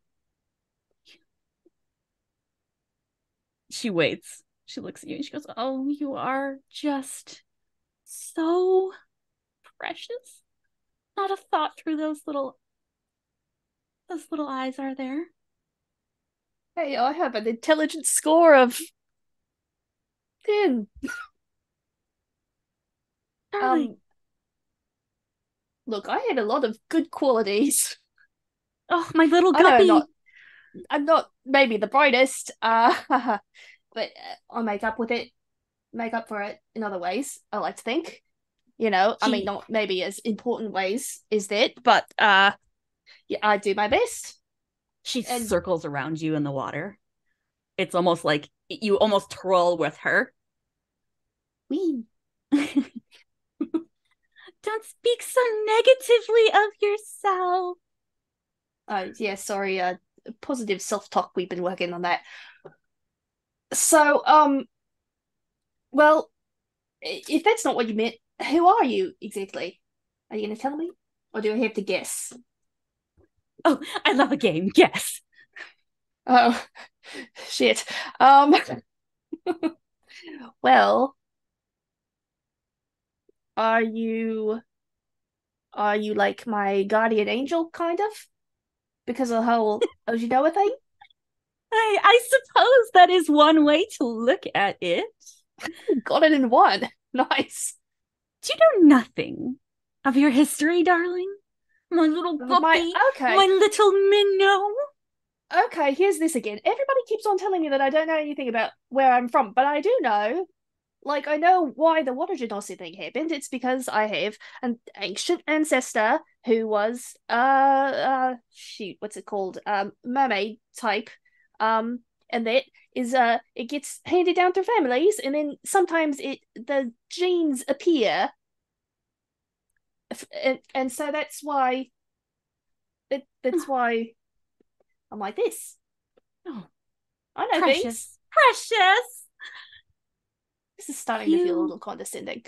She waits. She looks at you and she goes, Oh, you are just so precious. Not a thought through those little those little eyes are there. Hey, I have an intelligence score of 10. Darling. Um, look, I had a lot of good qualities. oh, my little know I'm not, I'm not maybe the brightest, uh, but uh, I make up with it, make up for it in other ways. I like to think, you know. I mean, not maybe as important ways as that, but uh, yeah, I do my best. She and- circles around you in the water. It's almost like you almost twirl with her. we Don't speak so negatively of yourself. Oh yeah, sorry. Uh, positive self-talk. We've been working on that. So, um, well, if that's not what you meant, who are you exactly? Are you gonna tell me, or do I have to guess? Oh, I love a game. Yes. Oh, shit. Um, well, are you are you like my guardian angel, kind of? Because of the whole Ojinawa thing? I, I suppose that is one way to look at it. Got it in one. Nice. Do you know nothing of your history, darling? My little puppy, My, okay. my little minnow. okay, here's this again. Everybody keeps on telling me that I don't know anything about where I'm from, but I do know. Like, I know why the water genocide thing happened. It's because I have an ancient ancestor who was, uh, uh, shoot, what's it called? Um, mermaid type. Um, and that is, uh, it gets handed down through families, and then sometimes it, the genes appear. And, and so that's why, it, that's why I'm like this. Oh, I know things. precious, precious. This is starting to feel a little condescending.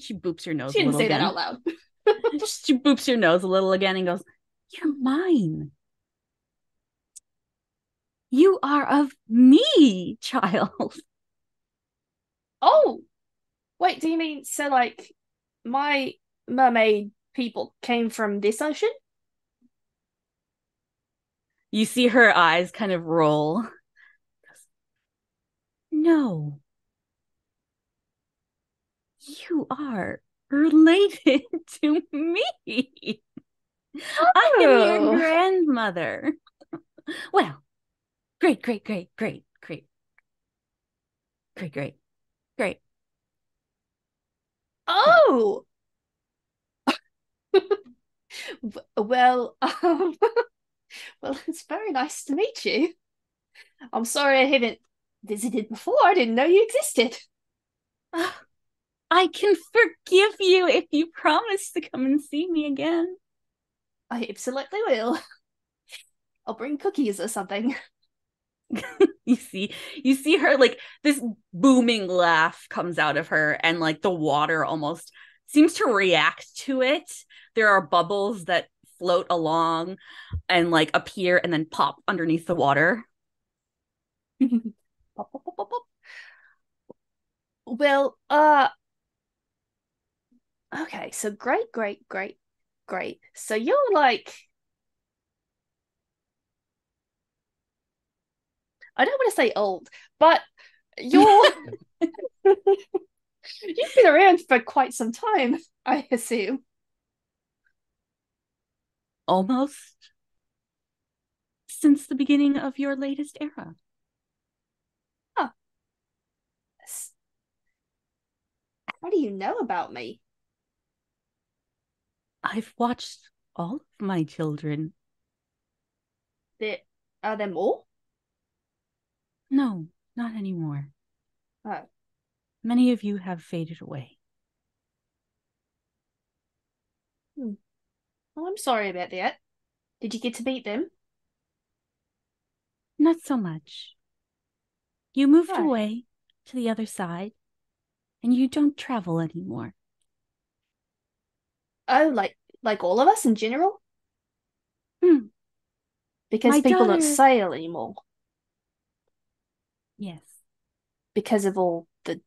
She boops her nose She didn't say that out loud. she boops her nose a little again and goes, You're mine. You are of me, child. Oh, wait, do you mean so like my mermaid people came from this ocean? You see her eyes kind of roll. No. You are related to me. I am Oh. your grandmother. Well, great, great, great, great, great. Great, great, great. Oh. Well, um, well, it's very nice to meet you. I'm sorry I haven't visited before. I didn't know you existed. I can forgive you if you promise to come and see me again. I absolutely will. I'll bring cookies or something. you see you see her like this booming laugh comes out of her and like the water almost seems to react to it there are bubbles that float along and like appear and then pop underneath the water Pop, pop, pop. Well, uh okay, so great, great, great, great. So you're like I don't want to say old, but you're you've been around for quite some time, I assume. almost since the beginning of your latest era S- How do you know about me? i've watched all of my children There are there more? No not anymore Oh. many of you have faded away Well, I'm sorry about that. Did you get to meet them? Not so much. You moved Why? away to the other side, and you don't travel anymore. Oh, like like all of us in general? Hmm. Because My people don't sail anymore Yes. Because of all the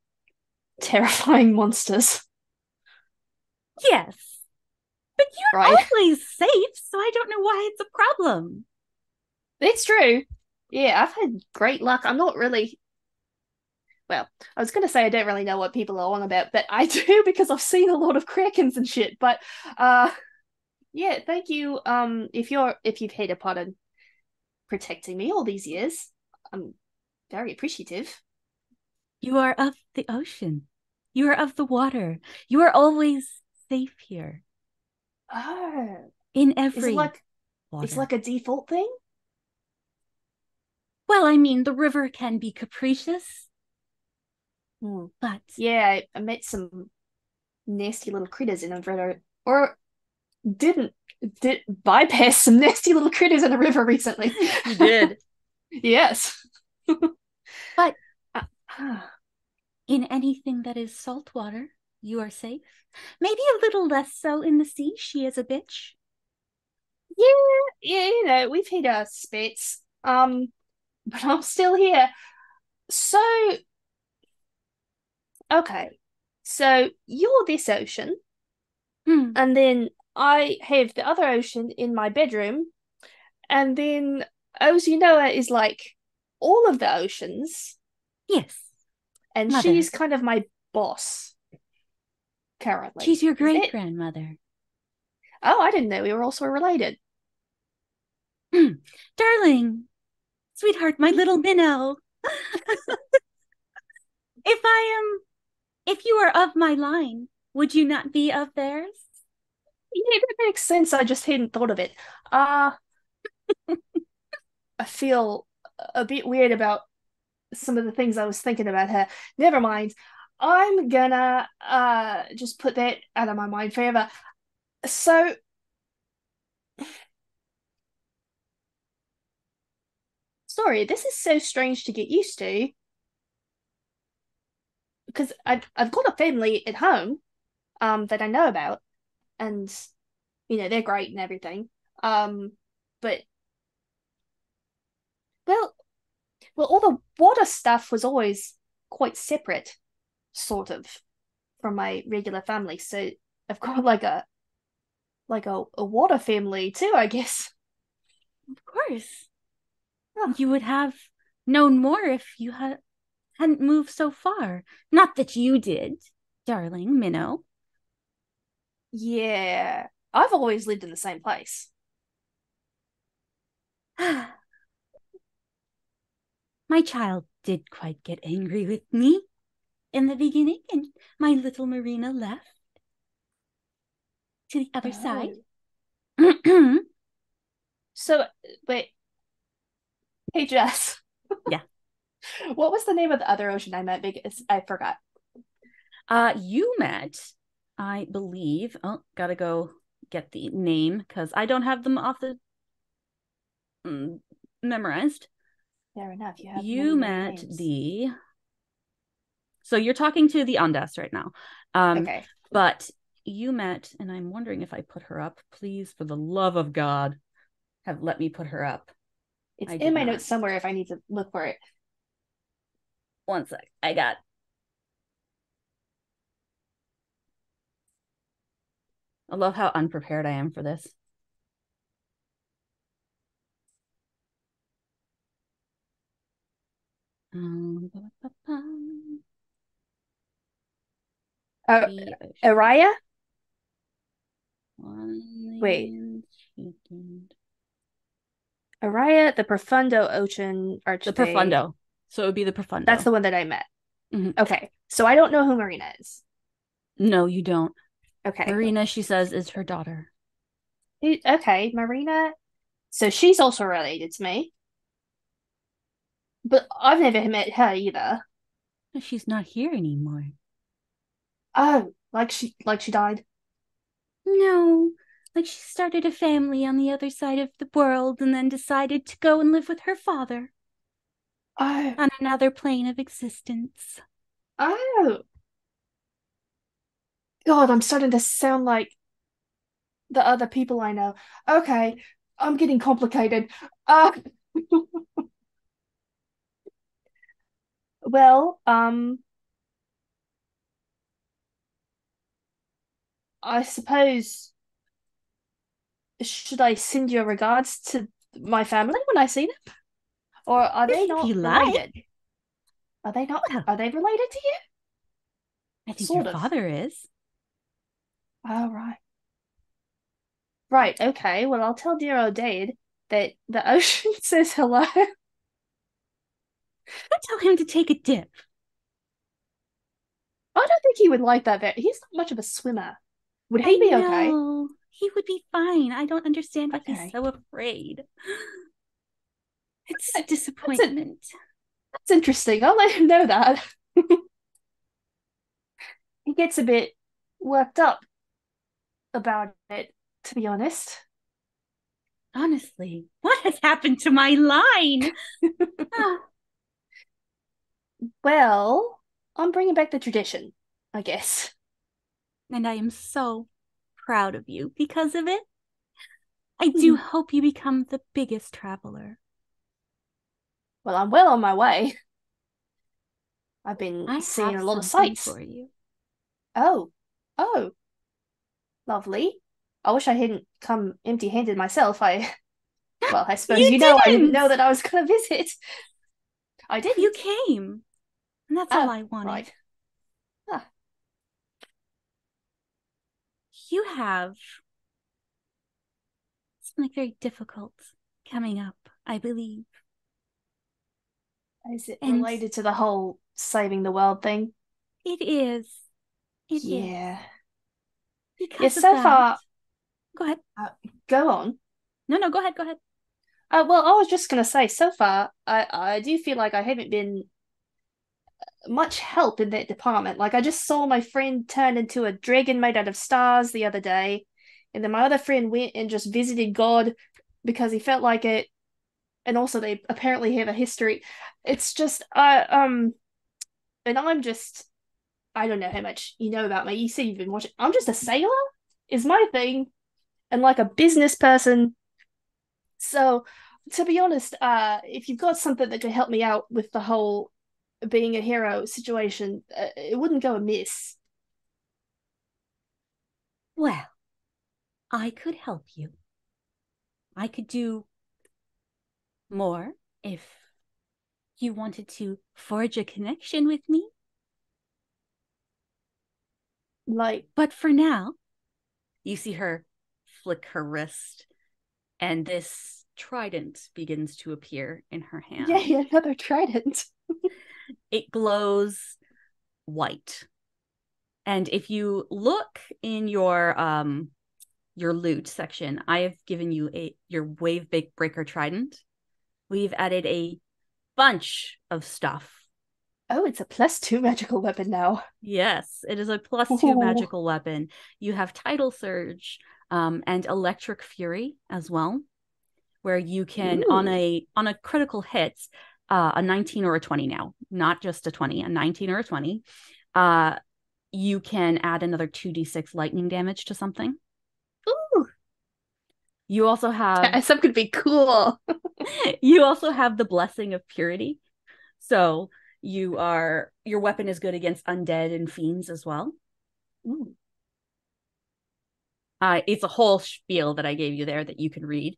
terrifying monsters, Yes. But you're right? always safe, so I don't know why it's a problem. It's true. Yeah, I've had great luck. I'm not really. Well, I was going to say I don't really know what people are on about, but I do because I've seen a lot of krakens and shit. But uh, yeah, thank you. Um, if you're if you've had a part in protecting me all these years, I'm very appreciative. You are of the ocean. You are of the water. You are always safe here Oh, in every it like water. it's like a default thing? well, I mean, the river can be capricious, Hmm. but Yeah, I, I met some nasty little critters in a river, or didn't did bypass some nasty little critters in a river recently. you did. yes. But- Uh, in anything that is salt water, you are safe. Maybe a little less so in the sea. She is a bitch. Yeah, yeah, you know, we've hit our spits. Um, but I'm still here. So, okay, so you're this ocean, Hmm. and then I have the other ocean in my bedroom, and then Ozunoa is like all of the oceans, Yes. And Mother. she's kind of my boss currently. She's your great grandmother. Oh, I didn't know we were also related. Darling, sweetheart, my little minnow. if I am, if you are of my line, would you not be of theirs? Yeah, that makes sense. I just hadn't thought of it. Uh I feel a bit weird about some of the things I was thinking about her. Never mind. I'm gonna uh just put that out of my mind forever. So sorry, this is so strange to get used to. Because I've I've got a family at home um that I know about and you know they're great and everything um but well well all the water stuff was always quite separate sort of from my regular family so i've got like a like a, a water family too i guess Of course. Oh. You would have known more if you had hadn't moved so far. Not that you did, darling minnow. yeah i've always lived in the same place My child did quite get angry with me in the beginning, and my little Marina left to the other side. Oh. so wait hey jess Yeah. what was the name of the other ocean i met because i forgot uh, you met, I believe. Oh, gotta go get the name because I don't have them off the mm, memorized. Fair enough. You have you met names. the. So you're talking to the Ondas right now. Um, Okay. but you met, and I'm wondering if I put her up. Please, for the love of God, have let me put her up. It's I in my not. notes somewhere if I need to look for it. One sec. I got. I love how unprepared I am for this. Um. Uh, Araya? Wait. Araya, the Profundo Ocean Arch. The Profundo. So it would be the Profundo. That's the one that I met. Mhm. Okay. So I don't know who Marina is. No, you don't. Okay. Marina, she says, is her daughter. Okay, Marina. So she's also related to me. But I've never met her either. She's not here anymore. Oh, like she like she died. No, like she started a family on the other side of the world and then decided to go and live with her father Oh. on another plane of existence. Oh. God, I'm starting to sound like the other people I know. Okay, I'm getting complicated. Uh Well, um I suppose should I send your regards to my family when I see them? Or are they If not you like. related? Are they not are they related to you? I think Sort your of. father is. Oh, right. Right, okay. Well, I'll tell dear old dad that the ocean says hello. I tell him to take a dip. I don't think he would like that. Very. He's not much of a swimmer. Would he I be okay? He would be fine. I don't understand why Okay. he's so afraid. It's a That's it. disappointment. That's interesting. I'll let him know that. he gets a bit worked up about it, to be honest. Honestly, what has happened to my line? Ah. Well, I'm bringing back the tradition, I guess. And I am so proud of you because of it. I do hmm. hope you become the biggest traveler. Well, I'm well on my way. I've been I seeing a lot of sights. for you. Oh, oh, lovely. I wish I hadn't come empty-handed myself. I, well, I suppose You you, know I didn't didn't! know that I was going to visit. I didn't. You came. And that's all Oh, I wanted. Right. Ah. You have something very difficult coming up, I believe. Is it And- related to the whole saving the world thing? It is. It is. yeah. Because Yeah, so that- far- Go ahead. Uh, go on. No, no, go ahead. Go ahead. Uh, well, I was just gonna say, so far, I I do feel like I haven't been much help in that department. Like, I just saw my friend turn into a dragon made out of stars the other day, and then my other friend went and just visited God because he felt like it, and also they apparently have a history. It's just, uh, um, and I'm just, I don't know how much you know about me. You said you've been watching. I'm just a sailor, is my thing, and like a business person. So to be honest, uh, if you've got something that could help me out with the whole being a hero situation, uh, it wouldn't go amiss. Well, I could help you. I could do more if you wanted to forge a connection with me. Like, But for now, you see her flick her wrist, and this trident begins to appear in her hand. Yeah, another trident. It glows white. And if you look in your um your loot section, I have given you a your wave break- breaker trident. We've added a bunch of stuff. Oh, it's a plus two magical weapon now. Yes, it is a plus two Ooh. magical weapon. You have tidal surge um, and electric fury as well, where you can on a on a critical hit, uh, a 19 or a 20 now, not just a 20, a 19 or a 20. Uh, you can add another 2d6 lightning damage to something. Ooh, You also have some could be cool. you also have the blessing of purity. So you are your weapon is good against undead and fiends as well. Ooh. Uh, it's a whole spiel that I gave you there that you can read,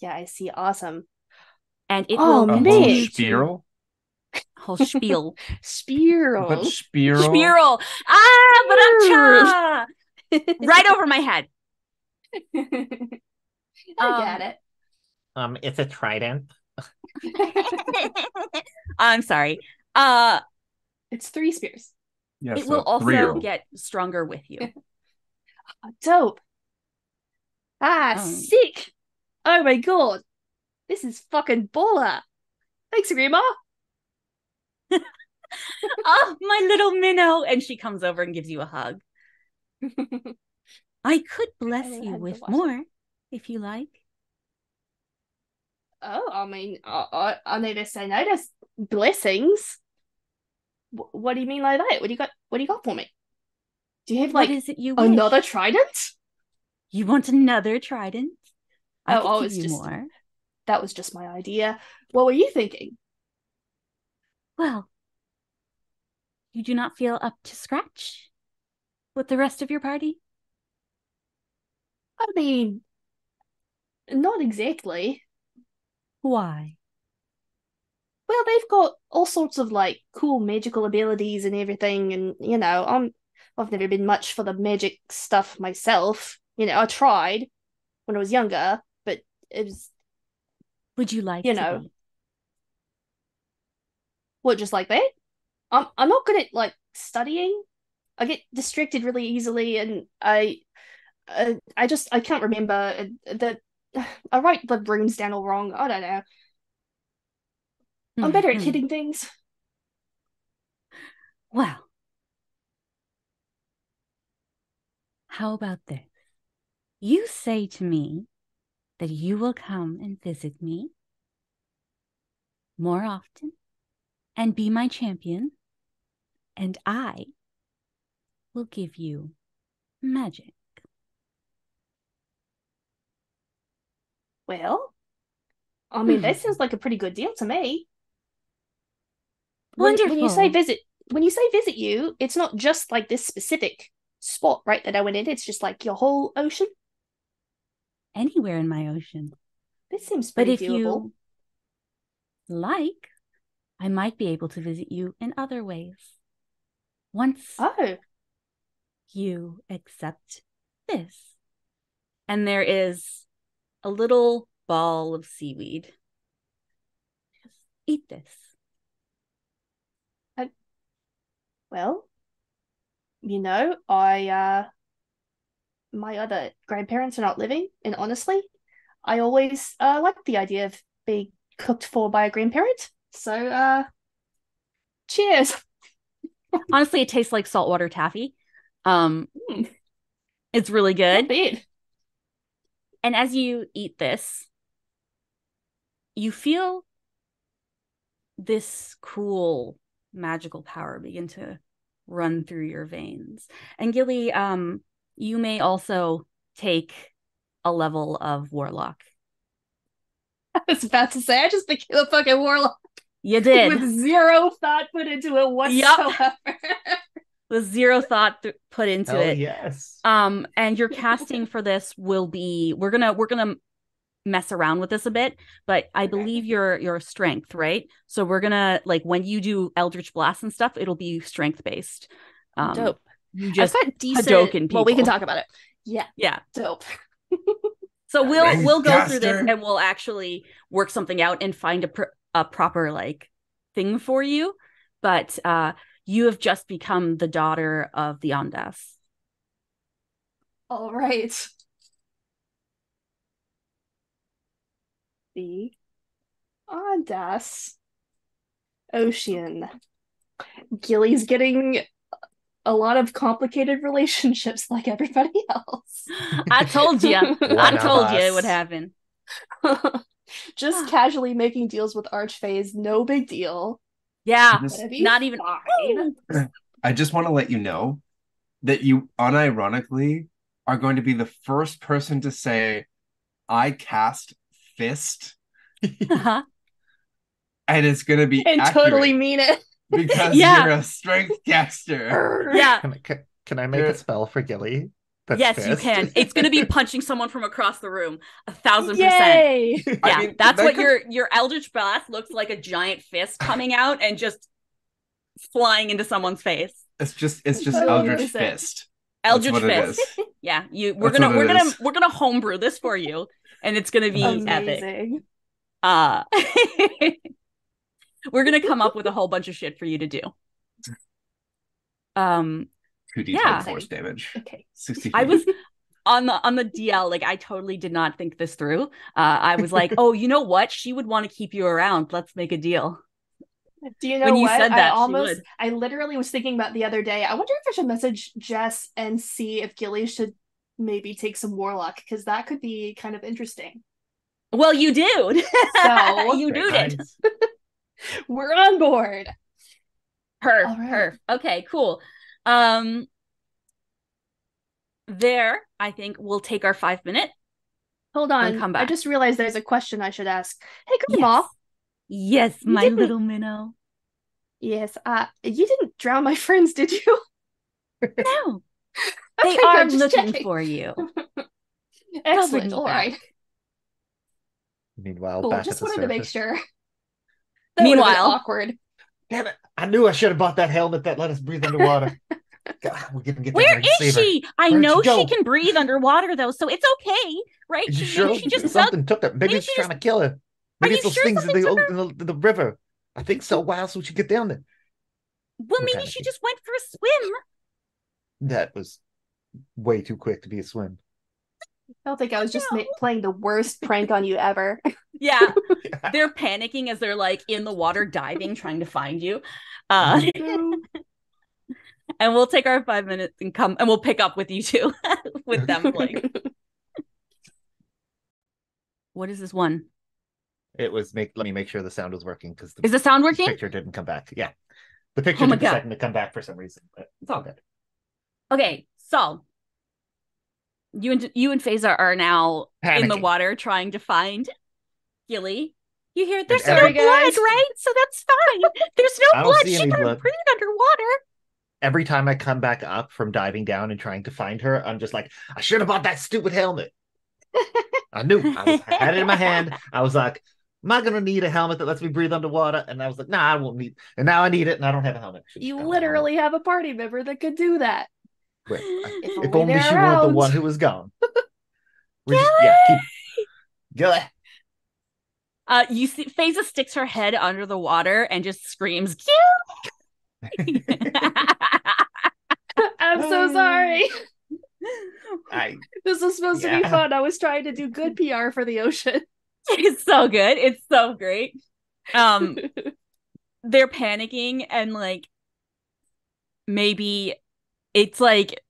Yeah, I see. Awesome. And it Oh, will A whole man. continue to- spiral? whole spiel, Spiral. But spiral? spiral. Ah, but I'm I right over my head. I get it. Um, it's a trident. I'm sorry. Uh, It's three spears. Yes, it will also three-year-old. get stronger with you. Oh, dope. Ah, Um, sick. Oh my god. This is fucking baller. Thanks, Grandma. oh, ah, my little minnow, and she comes over and gives you a hug. I could bless haven't you with it. more, if you like. oh, I mean, I, I, I never say no to blessings. Wh- what do you mean like that? What do you got? What do you got for me? Do you have like is it you wish? another trident? You want another trident? I Oh, could oh, give it's you just- more. That was just my idea. What were you thinking? Well, you do not feel up to scratch with the rest of your party? I mean, not exactly. Why? Well, they've got all sorts of like cool magical abilities and everything, and you know, I'm I've never been much for the magic stuff myself. You know, I tried when I was younger, but it was Would you like You to know. be? what just like that. I'm I'm not good at like studying. I get distracted really easily, and I uh, I just I can't remember uh, the I write the rooms down all wrong. I don't know. I'm better at Mhm. hitting things. Well, how about this? You say to me that you will come and visit me more often and be my champion, and I will give you magic. Well, I mean, Hmm. that sounds like a pretty good deal to me. When, when you say visit, when you say visit you, it's not just like this specific spot, right? That I went in. It's just like your whole ocean. Anywhere in my ocean. This seems pretty But if doable. you like, I might be able to visit you in other ways. Once Oh, you accept this. And there is a little ball of seaweed. Just eat this. well, you know, I uh my other grandparents are not living, and honestly, I always uh liked the idea of being cooked for by a grandparent. So uh cheers. Honestly, it tastes like saltwater taffy. Um, Mm. it's really good. And as you eat this, you feel this cool magical power begin to run through your veins. And Gilly, um, you may also take a level of warlock. I was about to say I just became a fucking warlock You did. with zero thought put into it whatsoever. with zero thought th- put into Hell it. yes. Um, and your casting for this will be we're gonna we're gonna mess around with this a bit, but I Okay. believe your your strength, right? So we're gonna like when you do Eldritch Blast and stuff, it'll be strength based. Um, Dope. You I've just got decent. Hadoken Well, we can talk about it. Yeah, yeah. dope. So we'll Nice we'll go through this and we'll actually work something out and find a pr- a proper like thing for you. But uh, you have just become the daughter of the Ondas. All right. The Ondas Ocean. Gilly's getting a lot of complicated relationships like everybody else. I told you. I told you it would happen. Just casually making deals with Archfeys, no big deal. Yeah. Just- Not even- fine. I just want to let you know that you unironically are going to be the first person to say, I cast Fist, Uh-huh. and it's going to be and accurate totally mean it. Because Yeah. you're a strength caster. yeah. Can I, can, can I make Yeah. a spell for Gilly? That's yes, you can. It's going to be punching someone from across the room. A thousand percent. Yay! Yeah, I mean, that's that what could- your your Eldritch Blast looks like a giant fist coming out and just flying into someone's face. It's just it's just Eldritch? Fist. That's Eldritch Fist. Yeah, you we're That's gonna we're it gonna is. we're gonna homebrew this for you and it's gonna be epic. Amazing. Uh we're gonna come up with a whole bunch of shit for you to do. Um Two d Yeah. force damage. Okay. Sixty. I was on the on the DL, like I totally did not think this through. Uh I was like, oh, you know what? She would want to keep you around. Let's make a deal. Do you know When you what? said that, I almost. I literally was thinking about the other day. I wonder if I should message Jess and see if Gilly should maybe take some Warlock because that could be kind of interesting. Well, you do. So- you do it. nice. We're on board. Her, All right. her. Okay, cool. Um, there, I think we'll take our five minute. Hold on. come back. I just realized there's a question I should ask. Hey, Grandma. Yes, You my little minnow. Yes. Uh, you didn't drown my friends, did you? No, they Okay, are looking checking. for you. Excellent. me All back. right. Meanwhile, Cool. back Just at the wanted to make sure. That Meanwhile- awkward. Damn it! I knew I should have bought that helmet that let us breathe underwater. God, we're gonna get that Where ring she? I Where'd know she she can breathe underwater though, so it's okay, right? Are you She, sure? maybe she just dug. something took her. Maybe, maybe it's she trying to kill her. Maybe you it's those sure things in something the, took o- in the, the river. I think so. Wow, so she get down there. Well, maybe kinda she just went for a swim. That was way too quick to be a swim. I don't think I was just No. ma- playing the worst prank on you ever. Yeah, Yeah. they're panicking as they're like in the water diving, trying to find you. Uh, and we'll take our five minutes and come, and we'll pick up with you two, with them. Like, what is this one? It was make. Let me make sure the sound was working because the Is the sound working? The picture didn't come back. Yeah, the picture Oh my took a second to come back for some reason, but it's all good. Okay, so you and you and Phasa are now in the water trying to find Gilly. You hear there's no blood, Guys. right? So that's fine. There's no blood. see She any can blood. breathe underwater. Every time I come back up from diving down and trying to find her, I'm just like, I should have bought that stupid helmet. I knew. I, was, I had it in my hand. I was like, am I gonna need a helmet that lets me breathe underwater? And I was like, nah, I won't need. And now I need it, and I don't have a helmet. You got my helmet. literally have a party member that could do that. Wait, I- If if only only they're she weren't the one who was gone. We're just, yeah, keep, Gilly. Uh, you see, Phasa sticks her head under the water and just screams, "Gilly!" I'm so sorry. I This was supposed to be fun. I was trying to do good PR for the ocean. it's so good. It's so great. Um, they're panicking and like maybe it's like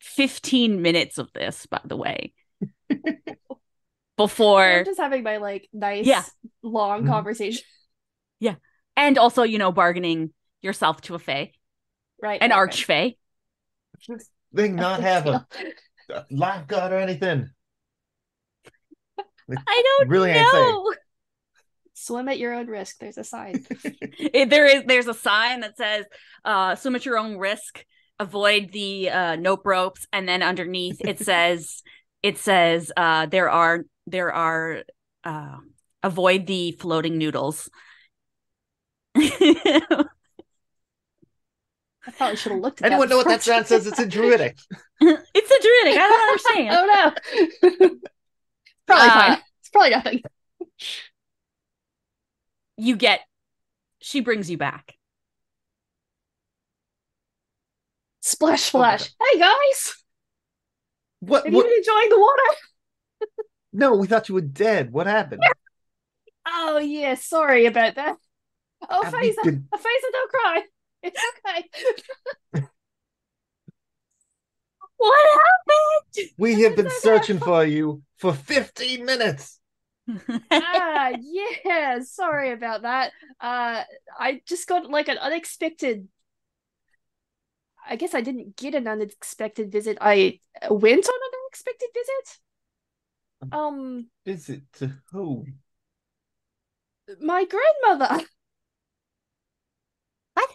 15 minutes of this, by the way. Before I'm just having my like nice Yeah. long Mhm. conversation. Yeah. And also, you know, bargaining yourself to a fae, Right. an right, archfey. they right. not have a, a lifeguard or anything. I don't really know. Swim at your own risk. There's a sign. It- there is there's a sign that says uh swim at your own risk avoid the uh nope ropes and then underneath it says it says uh there are there are uh avoid the floating noodles I thought probably should have looked at Anyone that know what that before. sign says? It's a Druidic. it's a druidic i don't understand oh no. probably Uh, fine. It's probably nothing. you get she brings you back Splash splash. Hey guys! What? Have you what? been enjoying the water? No, we thought you were dead. What happened? Oh yeah, sorry about that. Oh Have we Phasa, been- Phasa, don't cry. It's okay. what happened We have been searching for you for 15 minutes. ah, yeah, sorry about that. Uh I just got like an unexpected I guess I didn't get an unexpected visit. I went on an unexpected visit. Um Visit to who? my grandmother. What?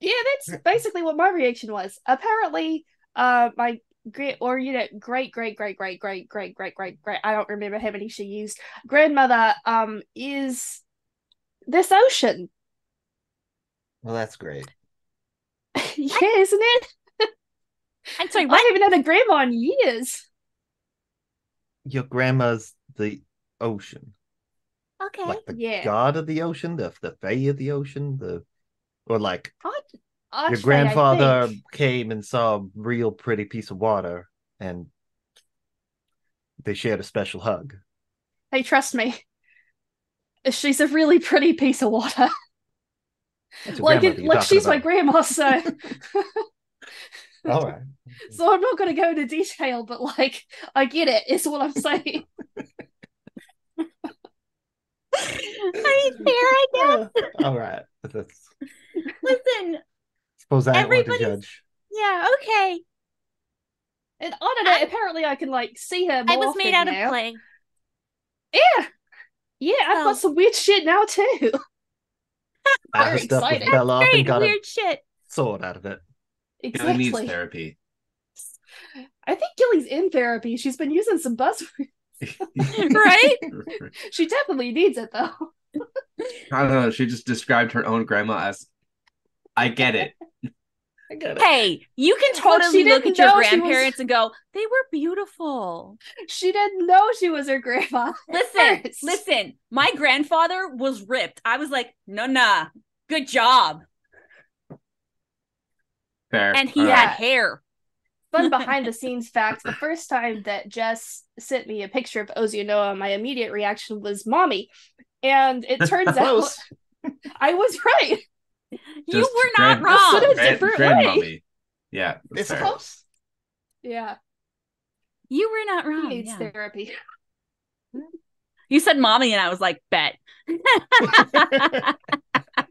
Yeah, that's basically what my reaction was. Apparently, uh, my great or you know, great, great, great, great, great, great, great, great, great. I don't remember how many she used. Grandmother, um, is this ocean. Well, that's great. yeah, isn't it? i'm sorry I haven't had a grandma in years. Your grandma's the ocean. okay Like the Yeah. god of the ocean, the the fae of the ocean, the or like Arch- your Archfey, I grandfather think. came and saw a real pretty piece of water and they shared a special hug. Hey, trust me. She's a really pretty piece of water. That's your like, it, like talking she's my grandma, so All right. so I'm not going to go into detail, but like, I get it. it. Is what I'm saying. I mean, fair, I guess. Uh, all right. That's Listen, suppose I ain't one to judge. yeah, okay. And on it, apparently, I can like see her. I was made often out of clay. Yeah, yeah. I've So- got some weird shit now too. Half Very the stuff was exciting. fell off and Great, got a weird shit. sword out of it. Exactly. Gilly needs Exactly. therapy. I think Gilly's in therapy. She's been using some buzzwords. Right? She definitely needs it though. I don't know. She just described her own grandma as, I get it. I get it. Hey, you can But she totally look at your know she was- grandparents and go, they were beautiful. She didn't know she was her grandma. Listen, listen. My grandfather was ripped. I was like, no, nah, good job. Fair. And he All had right. hair. Fun behind the scenes fact: the first time that Jess sent me a picture of Ozionoa, my immediate reaction was "mommy," and it turns out I was right. You were not grand- wrong. Should have- grand- different grandmummy. Yeah. It's fair. close. Yeah, You were not he wrong. needs yeah. therapy. You said mommy, and I was like, bet. You're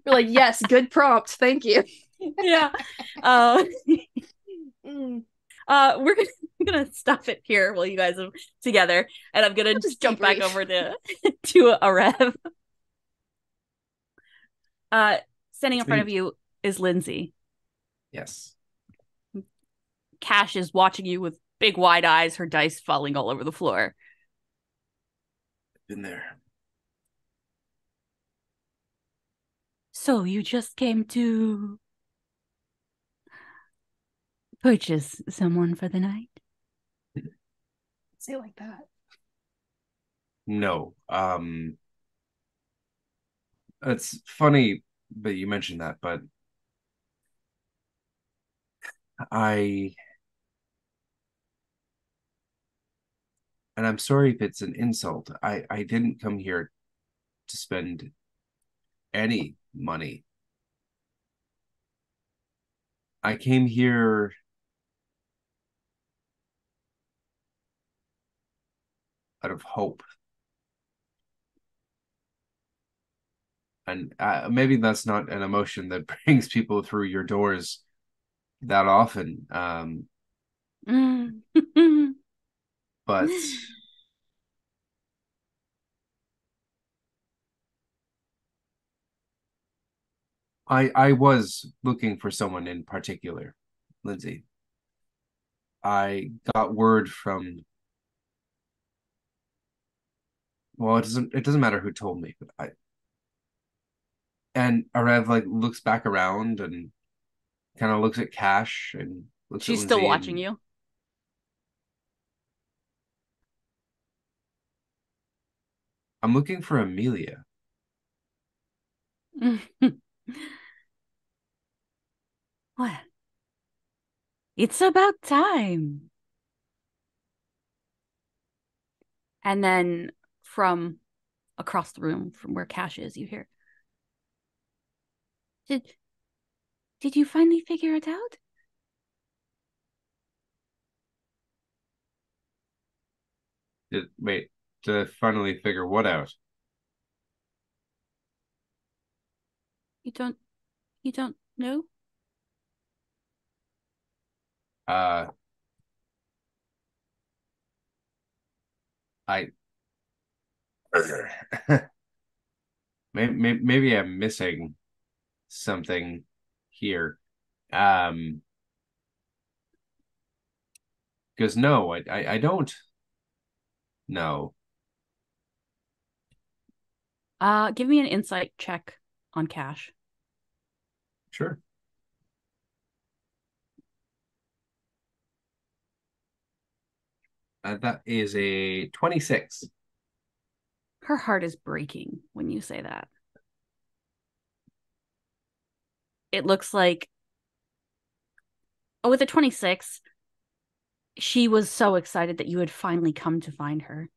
like, yes, good prompt, thank you. yeah. Uh, uh, we're gonna gonna stop it here while you guys are together, and I'm gonna Let's just jump back over to to Arev. Uh, standing in front of you is Lindsay. Yes. Cash is watching you with big wide eyes, her dice falling all over the floor. Been there. So you just came to purchase someone for the night? Say it like that. No. Um it's funny that you mentioned that, but I and I'm sorry if it's an insult. I I didn't come here to spend any money. I came here out of hope. And uh, maybe that's not an emotion that brings people through your doors that often. Um, Mm. but I I was looking for someone in particular, Lindsay. I got word from well, it doesn't it doesn't matter who told me, but I and Arev like looks back around and kind of looks at Cash and looks She's still watching and- you. I'm looking for Amelia. what? It's about time. And then from across the room from where Cash is, you hear Did did you finally figure it out? Did, wait, to finally figure what out? You don't you don't know? Uh, I maybe maybe I'm missing something here. Um, because no, I, I I don't know. Uh give me an insight check on Cash. Sure. Uh, that is a 26. Her heart is breaking when you say that. It looks like oh, with a 26, she was so excited that you had finally come to find her.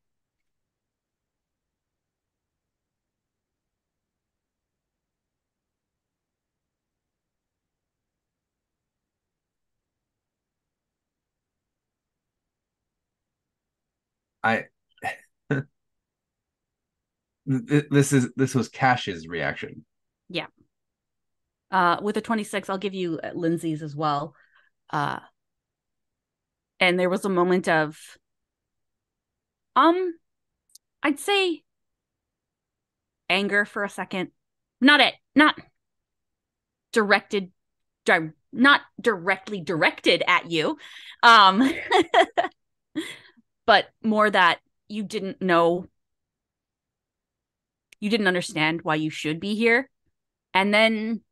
I this is this was Cash's reaction. Uh, with a 26, I'll give you uh, Lindsay's as well. Uh, and there was a moment of, um, I'd say anger for a second. Not it, not directed, di- not directly directed at you. Um, but more that you didn't know, you didn't understand why you should be here. And then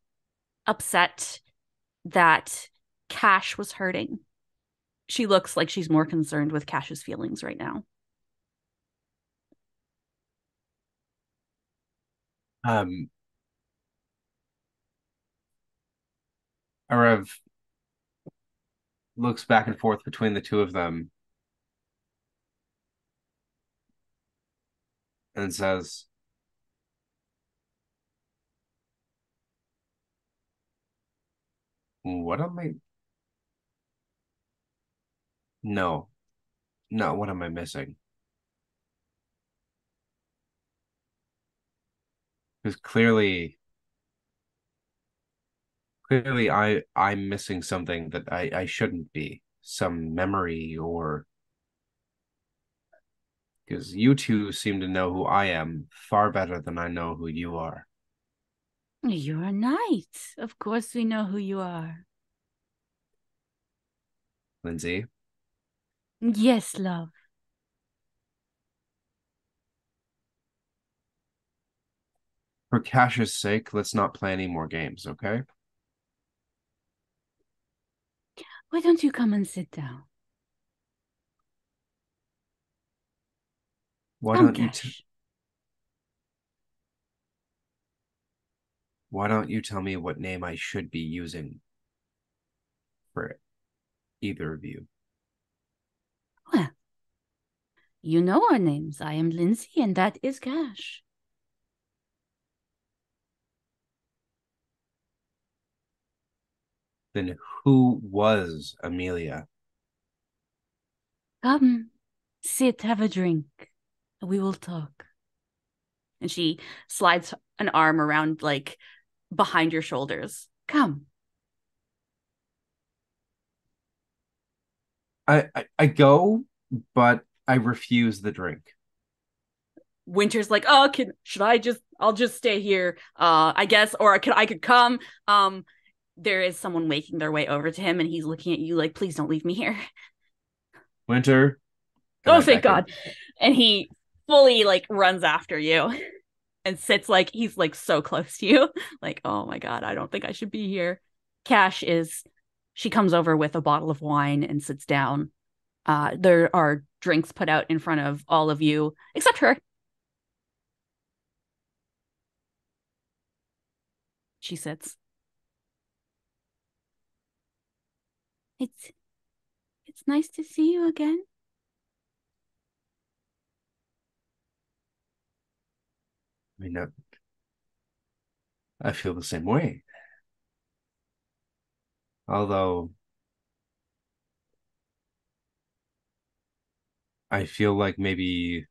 upset that Cash was hurting. She looks like she's more concerned with Cash's feelings right now. Um, Arev looks back and forth between the two of them and says, What am I? No, no, what am I missing? Because clearly, clearly, I I'm missing something that I I shouldn't be. some memory or because you two seem to know who I am far better than I know who you are. You're a knight. Of course, we know who you are. Lindsay, Yes, love. for Cash's sake, let's not play any more games, okay? Why don't you come and sit down? Why Come, don't you t- why don't you tell me what name I should be using for either of you? Well, you know our names. I am Lindsay, and that is Cash. Then who was Amelia? Come, sit, have a drink. And we will talk. And she slides an arm around, like, behind your shoulders. Come. I, I, I go, but I refuse the drink. Winter's like, oh, can should I just? I'll just stay here. Uh, I guess, or I could I could come. Um, there is someone making their way over to him, and he's looking at you like, please don't leave me here. Winter. Oh, thank. God. And he fully like runs after you and sits like he's like so close to you. Like, oh my God, I don't think I should be here. Cash is, she comes over with a bottle of wine and sits down. Uh, there are drinks put out in front of all of you, except her. She sits. It's it's nice to see you again. I mean, I feel the same way. Although I feel like maybe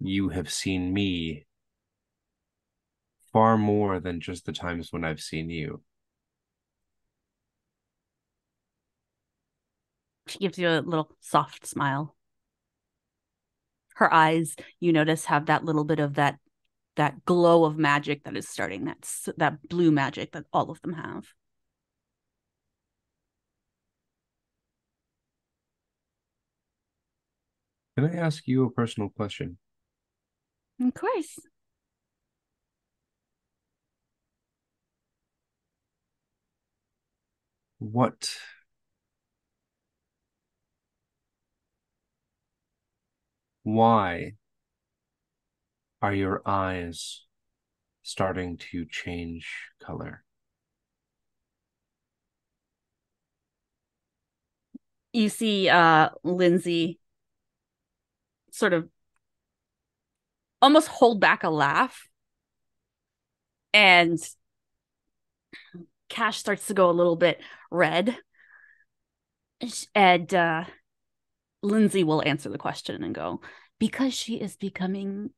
you have seen me far more than just the times when I've seen you. She gives you a little soft smile. Her eyes, you notice, have that little bit of that that glow of magic that is starting that that blue magic that all of them have. Can I ask you a personal question? Of course. What why are your eyes starting to change color? You see uh Lindsay sort of almost hold back a laugh. And Cash starts to go a little bit red. And uh Lindsay will answer the question and go, because she is becoming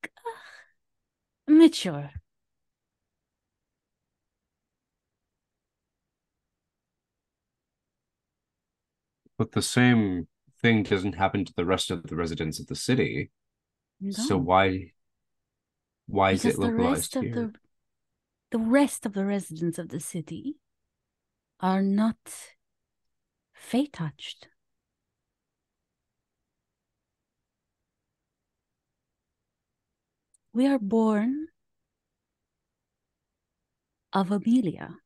mature. But the same thing doesn't happen to the rest of the residents of the city. So No, why why is because it the localized rest of here? the the rest of the residents of the city are not fey touched. We are born of Amelia.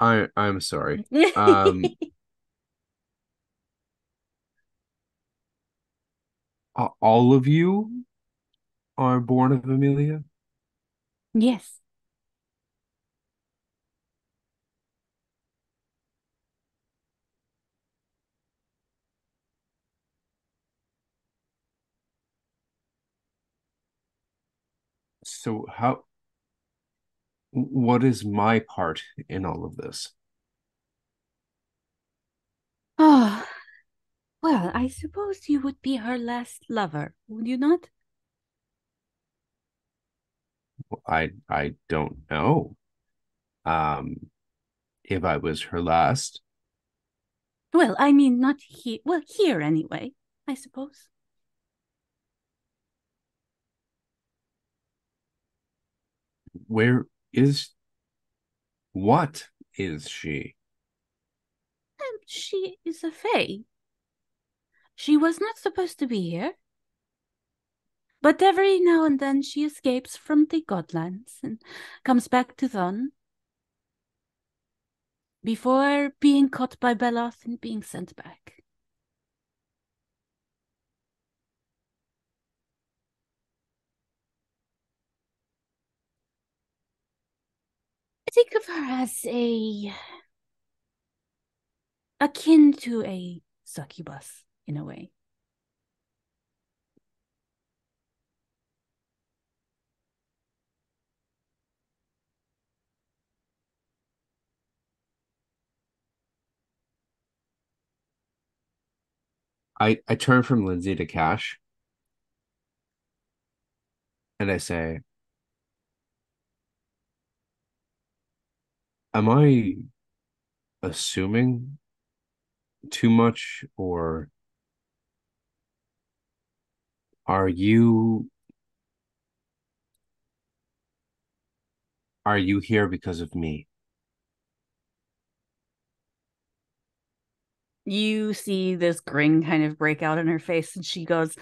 I I'm sorry. Um, All of you are born of Amelia? yes. So how what is my part in all of this? Oh, well, I suppose you would be her last lover, would you not? I I don't know. Um, if I was her last. Well, I mean, not here. Well, here anyway, I suppose. Where is. What is she? And she is a fae. She was not supposed to be here. But every now and then she escapes from the Godlands and comes back to Thon before being caught by Beloth and being sent back. Think of her as a akin to a succubus in a way. I, I turn from Lindsay to Cash and I say, Am I assuming too much or are you are you here because of me? you see this grin kind of break out on her face and she goes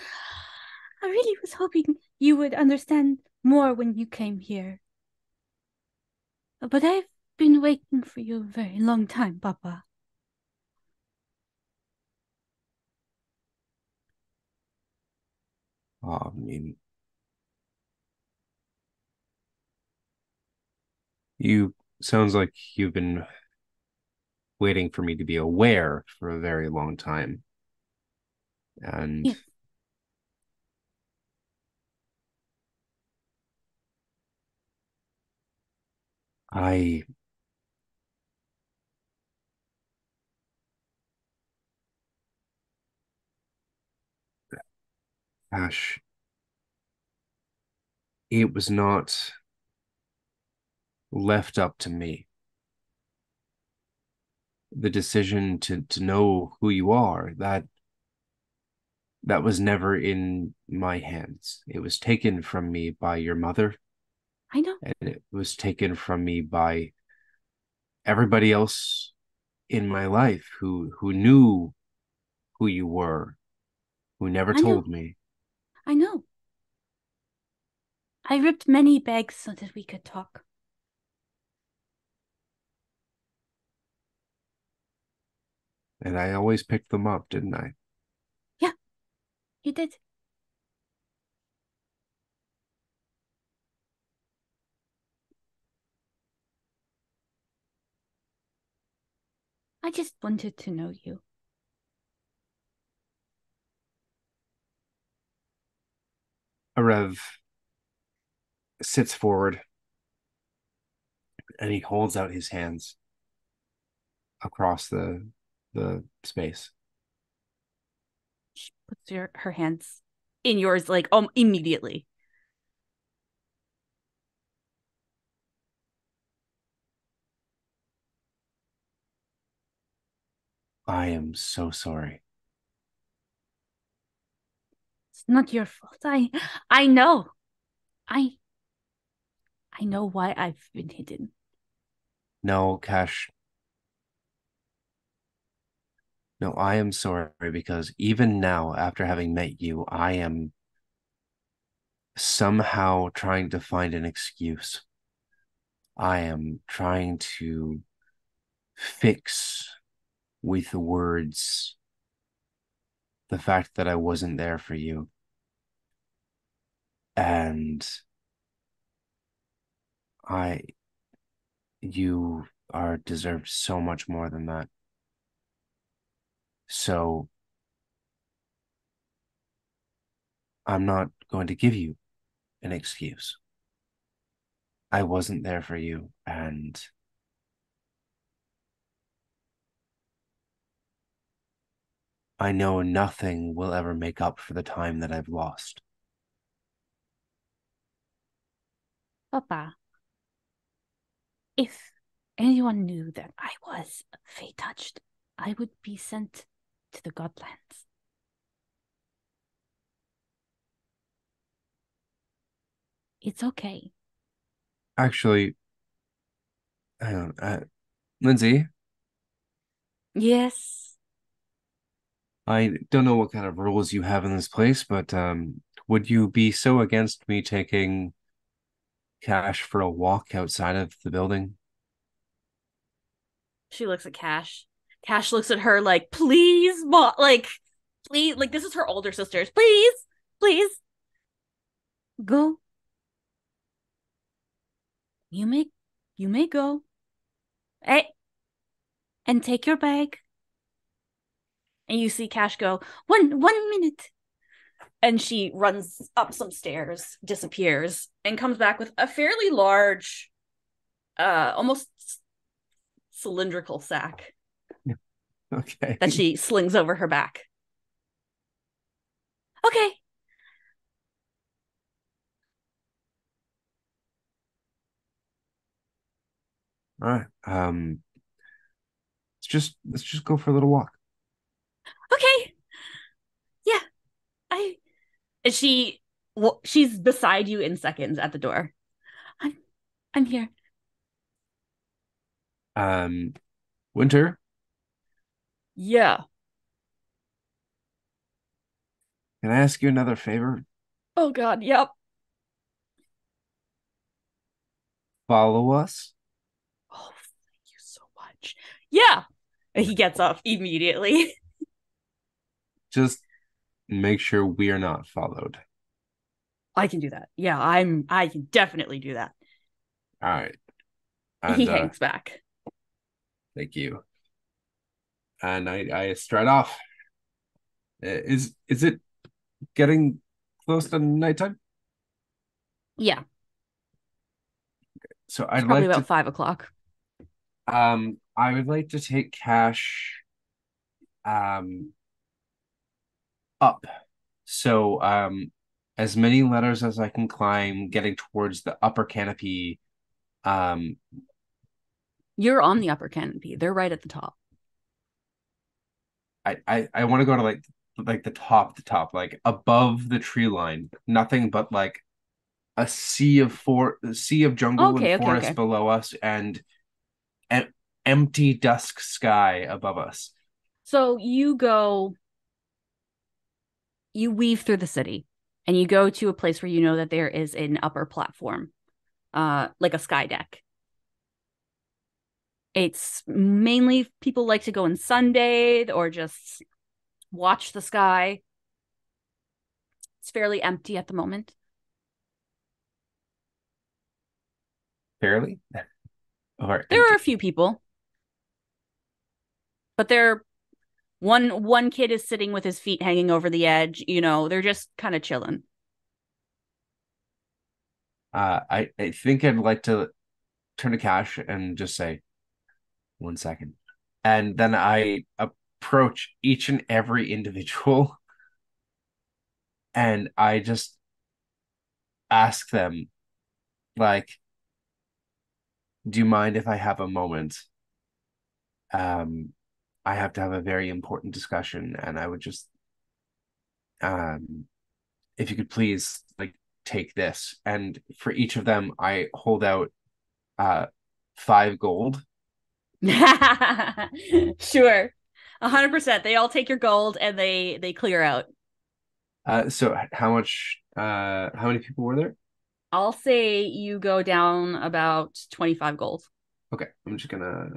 i really was hoping you would understand more when you came here but i've been waiting for you a very long time papa ah, Oh, I mean, you sounds like you've been waiting for me to be aware for a very long time. And Yes. I Ash, it was not left up to me. The decision to to know who you are, that that was never in my hands. It was taken from me by your mother, i know and it was taken from me by everybody else in my life who who knew who you were, who never I know. told me. I know. I ripped many bags so that we could talk. And I always picked them up, didn't I? Yeah, you did. I just wanted to know you Arev sits forward and he holds out his hands across the the space. she puts your her hands in yours like um immediately I am so sorry. Not your fault. I I know. I I know why I've been hidden. No, Cash. No, I am sorry because even now, after having met you, I am somehow trying to find an excuse. I am trying to fix with words the fact that I wasn't there for you. And I, you are deserved so much more than that. So I'm not going to give you an excuse. I wasn't there for you, and I know nothing will ever make up for the time that I've lost. Papa, if anyone knew that I was fey touched, I would be sent to the Godlands. It's okay. Actually, I don't. Uh, Lindsay, Yes. I don't know what kind of rules you have in this place, but um, would you be so against me taking Cash for a walk outside of the building? She looks at Cash. Cash looks at her like, please, mom, like, please, like this is her older sisters. Please, please, go. You may, you may go. Hey, and take your bag. And you see Cash go one, one minute, and she runs up some stairs, disappears, and comes back with a fairly large, uh, almost cylindrical sack Okay. that she slings over her back. Okay. All right. Um, let's just let's just go for a little walk. Okay. Yeah. I and she well, she's beside you in seconds at the door. I'm I'm here. Um, Winter, Yeah. can I ask you another favor? Oh god, yep. Follow us. Oh, thank you so much. Yeah. And he gets off immediately. Just make sure we are not followed. I can do that. Yeah, I'm I can definitely do that. All right. he And, uh, hangs back. Thank you. And I I stride off. Is is it getting close to nighttime? Yeah, So I'd probably like about five o'clock. um I would like to take cash um up. So um as many letters as I can climb, getting towards the upper canopy. Um You're on the upper canopy. They're right at the top. I I, I want to go to like like the top, the top, like above the tree line. Nothing but like a sea of for a sea of jungle Okay, and okay, forest okay. below us, and an empty dusk sky above us. So you go, you weave through the city and you go to a place where you know that there is an upper platform, uh, like a sky deck. It's mainly people like to go and sunbathe or just watch the sky. It's fairly empty at the moment. Fairly, or There are a few people, but they're one one kid is sitting with his feet hanging over the edge. You know, they're just kind of chilling. Uh, I I think I'd like to turn to Cash and just say, one second, and then I approach each and every individual, and I just ask them, like, do you mind if I have a moment? Um, I have to have a very important discussion, and I would just, um, if you could please, like, take this. And for each of them, I hold out, uh, five gold. sure. A hundred percent. They all take your gold and they they clear out. Uh, so how much? Uh, how many people were there? I'll say you go down about 25 gold. Okay, I'm just gonna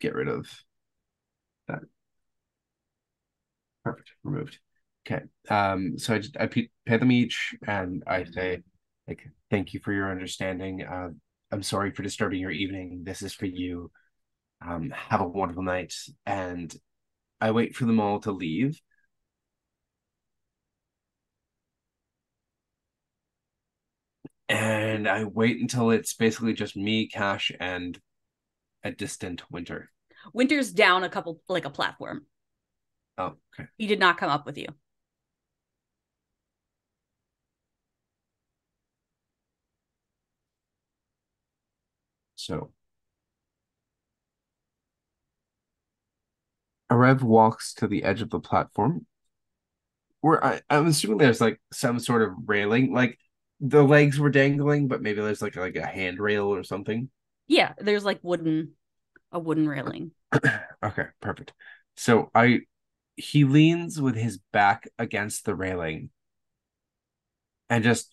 get rid of that. Perfect, removed. Okay, um, so I just I pay them each, and I say, like, thank you for your understanding. Uh, I'm sorry for disturbing your evening. This is for you. Um, have a wonderful night, and I wait for them all to leave. And I wait until it's basically just me, Cash, and a distant Winter. Winter's down a couple like a platform. Oh, okay. He did not come up with you. So Arev walks to the edge of the platform. Where I, I'm assuming there's like some sort of railing, like the legs were dangling, but maybe there's like like a handrail or something. Yeah, there's like wooden, a wooden railing. Okay, perfect. So I he leans with his back against the railing and just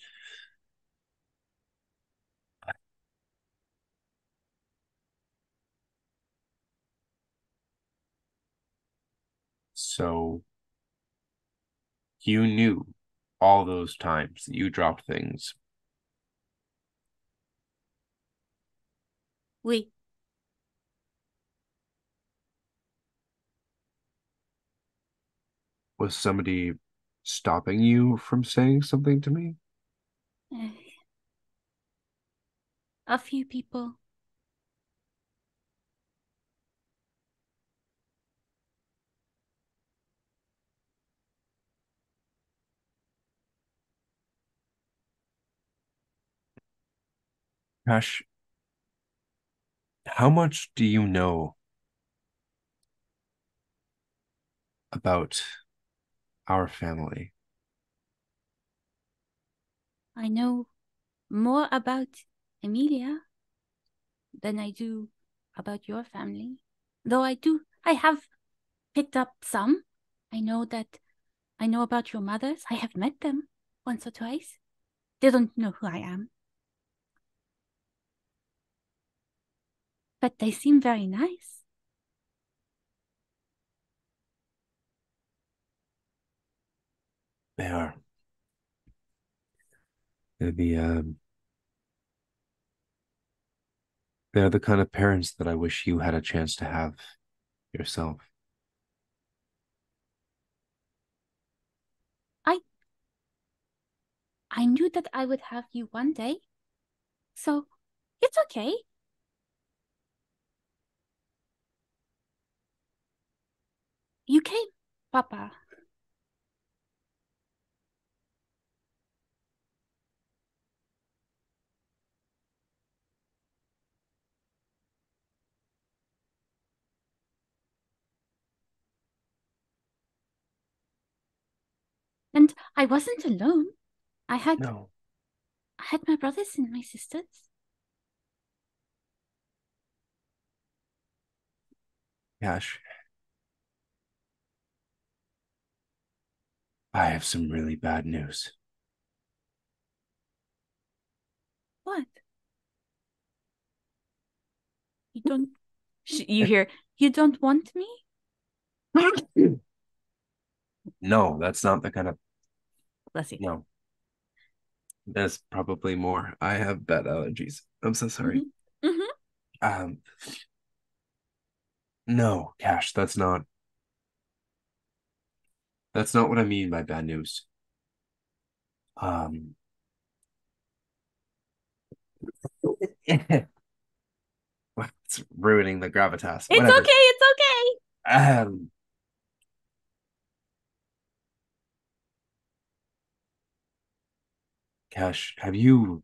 so you knew all those times that you dropped things. We Was somebody stopping you from saying something to me? a few people. Cash, how much do you know about our family? I know more about Amelia than I do about your family. Though I do, I have picked up some. I know that I know about your mothers. I have met them once or twice. They don't know who I am. But they seem very nice. They are. They're the um they're the kind of parents that I wish you had a chance to have yourself. I I knew that I would have you one day. So it's okay. You came, Papa. And I wasn't alone. I had No. I had my brothers and my sisters. Cash. I have some really bad news. What? You don't. You hear? You don't want me? No, that's not the kind of Bless you. no. That's probably more. I have bad allergies. I'm so sorry. Mhm. Um No, Cash, that's not that's not what I mean by bad news. Um it's ruining the gravitas. It's Whatever. okay. It's okay. Um Cash, have you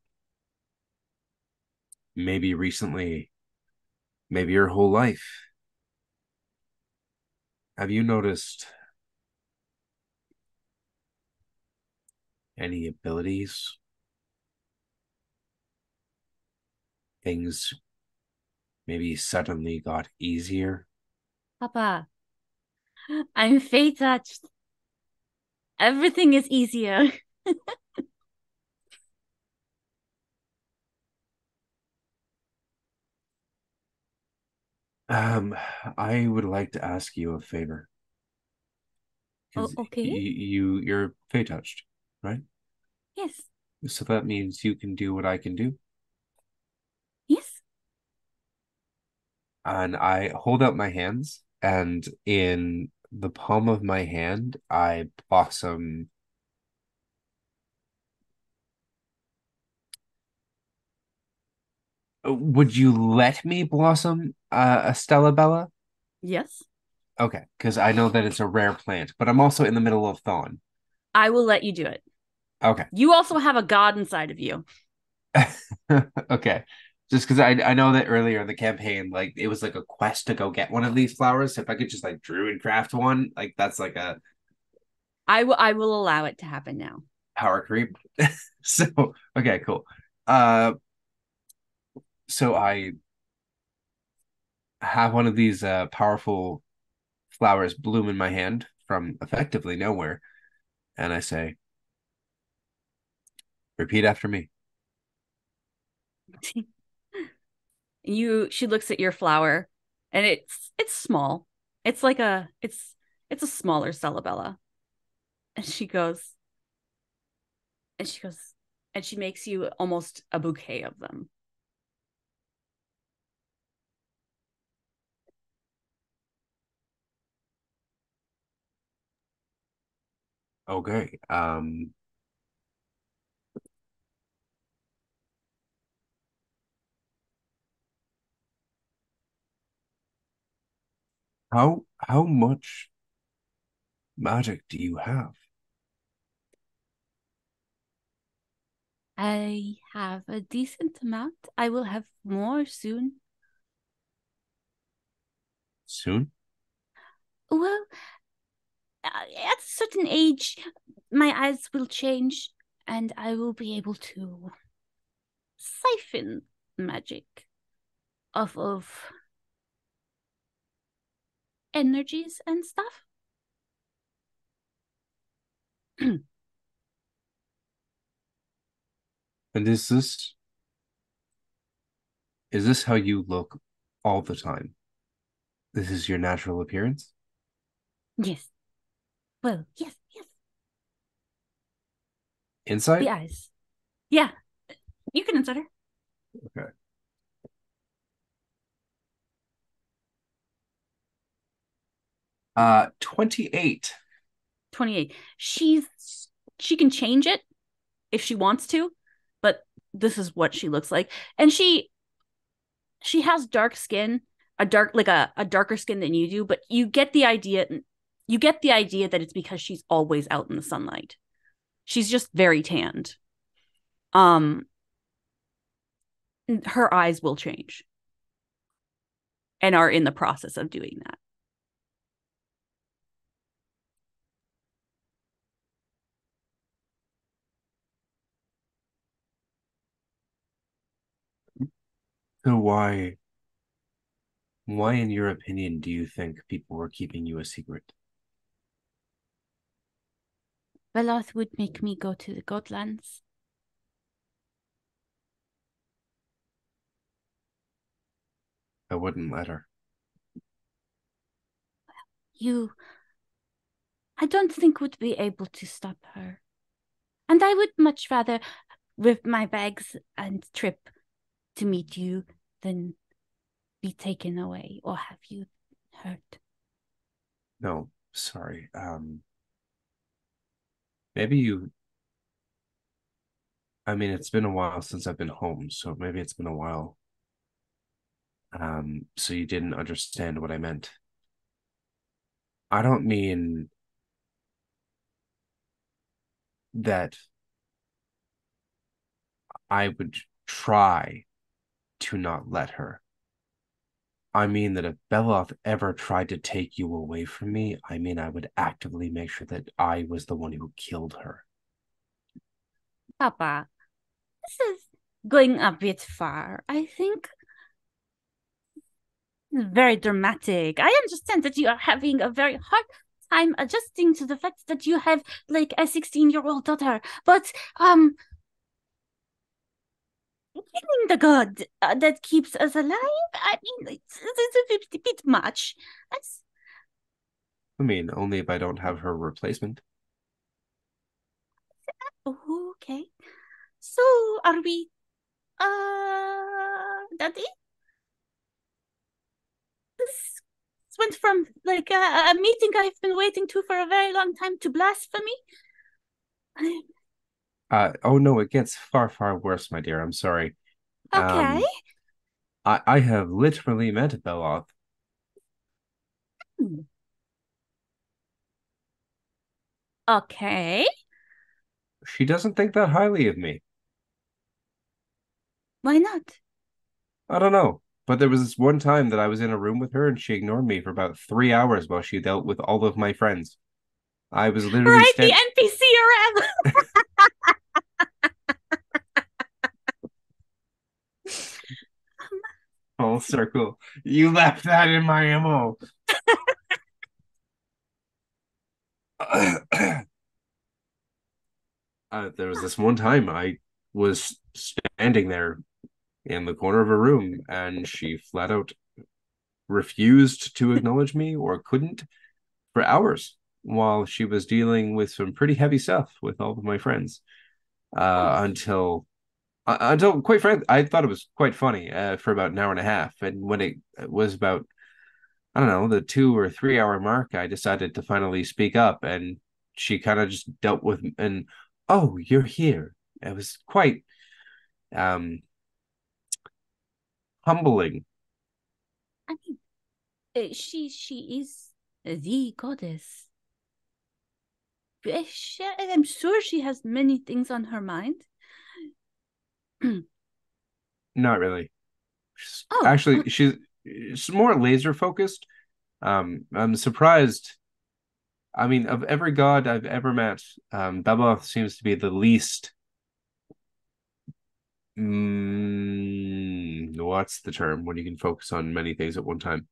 maybe recently, maybe your whole life, have you noticed any abilities? Things maybe suddenly got easier? Papa, I'm fey touched. Everything is easier. Um, I would like to ask you a favor. Oh, okay. y- you you're fey touched, right? Yes. So that means you can do what I can do. Yes. And I hold out my hands, and in the palm of my hand, I blossom. Would you let me blossom uh, a Stella Bella? Yes. Okay, because I know that it's a rare plant, but I'm also in the middle of Thon. I will let you do it. Okay. You also have a god inside of you. okay. Just because I I know that earlier in the campaign, like it was like a quest to go get one of these flowers. So if I could just like druid craft one, like that's like a I will I will allow it to happen now. power creep. so okay, cool. Uh so I have one of these uh powerful flowers bloom in my hand from effectively nowhere, and I say, repeat after me. you she looks at your flower and it's it's small. It's like a it's it's a smaller Celebella. And she goes and she goes and she makes you almost a bouquet of them. Okay. Um how how much magic do you have? I have a decent amount. I will have more soon. Soon? Well, at a certain age, my eyes will change and I will be able to siphon magic off of energies and stuff. And is this is this how you look all the time? This is your natural appearance? Yes. Well, yes, yes. Inside? The eyes. Yeah. You can insert her. Okay. Uh 28. 28. She's she can change it if she wants to, but this is what she looks like. And she she has dark skin, a dark like a, a darker skin than you do, but you get the idea you get the idea that it's because she's always out in the sunlight. She's just very tanned. Um her eyes will change and are in the process of doing that. So why why in your opinion do you think people were keeping you a secret? Veloth would make me go to the Godlands. I wouldn't let her. You, I don't think would be able to stop her. And I would much rather rip my bags and trip to meet you than be taken away or have you hurt. No, sorry. Um maybe you I mean it's been a while since I've been home, so maybe it's been a while. Um so you didn't understand what I meant. I don't mean that I would try to not let her. I mean that if Beloth ever tried to take you away from me, I mean I would actively make sure that I was the one who killed her. Papa, this is going a bit far. I think very dramatic. I understand that you are having a very hard time adjusting to the fact that you have like a 16 year old daughter, but um killing the god uh, that keeps us alive. I mean, it's, it's a bit, much. I mean, only if I don't have her replacement. Okay. So, are we, uh, Daddy? This went from like a, a meeting I've been waiting to for a very long time to blasphemy. Uh, oh no, it gets far, far worse, my dear. I'm sorry. Okay. Um, I, I have literally met Beloth. Hmm. Okay. She doesn't think that highly of me. Why not? I don't know. But there was this one time that I was in a room with her and she ignored me for about three hours while she dealt with all of my friends. I was literally Right, stand- the NPC full circle. You left that in my ammo. uh, there was this one time I was standing there in the corner of a room and she flat out refused to acknowledge me or couldn't for hours while she was dealing with some pretty heavy stuff with all of my friends uh, until until quite frankly i thought it was quite funny uh, for about an hour and a half and when it was about i don't know the two or three hour mark i decided to finally speak up and she kind of just dealt with and oh you're here it was quite um humbling I mean, uh, she she is the goddess. I'm sure she has many things on her mind. Not really. She's- Oh, actually, uh- she's, she's more laser focused. Um, I'm surprised. I mean, of every god I've ever met, um, Beloth seems to be the least. Mm, what's the term when you can focus on many things at one time?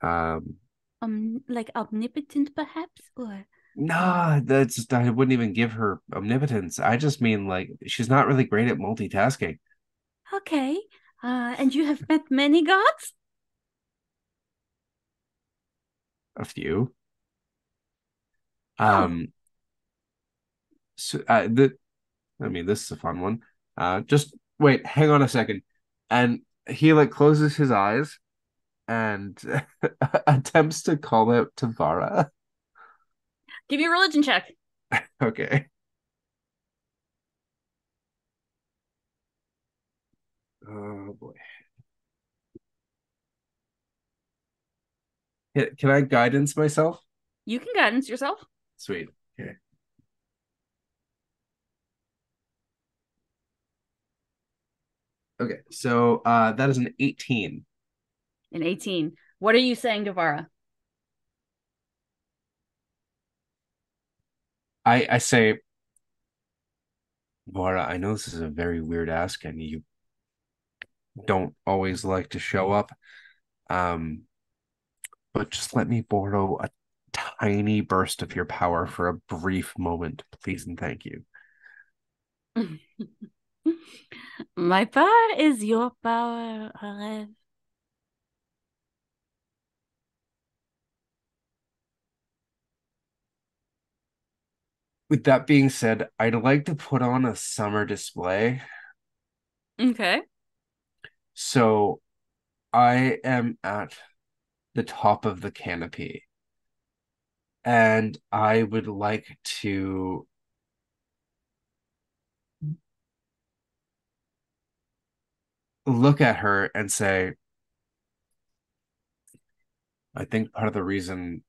Um, Um, like omnipotent, perhaps, or nah, that's I wouldn't even give her omnipotence. I just mean like she's not really great at multitasking. okay. Uh, and you have met many gods. a few. Oh. Um, so uh, the, I mean, this is a fun one. Uh, just wait, hang on a second, and he like closes his eyes and attempts to call out to Vara. Give me a religion check. Okay. Oh boy. Can- Can I guidance myself? You can guidance yourself. Sweet. Okay. Okay, so uh that is an 18. An 18. What are you saying to I I say Vara, I know this is a very weird ask and you don't always like to show up. Um but just let me borrow a tiny burst of your power for a brief moment, please and thank you. My power is your power, Arev. With that being said, I'd like to put on a summer display. Okay. So I am at the top of the canopy. And I would like to look at her and say, I think part of the reason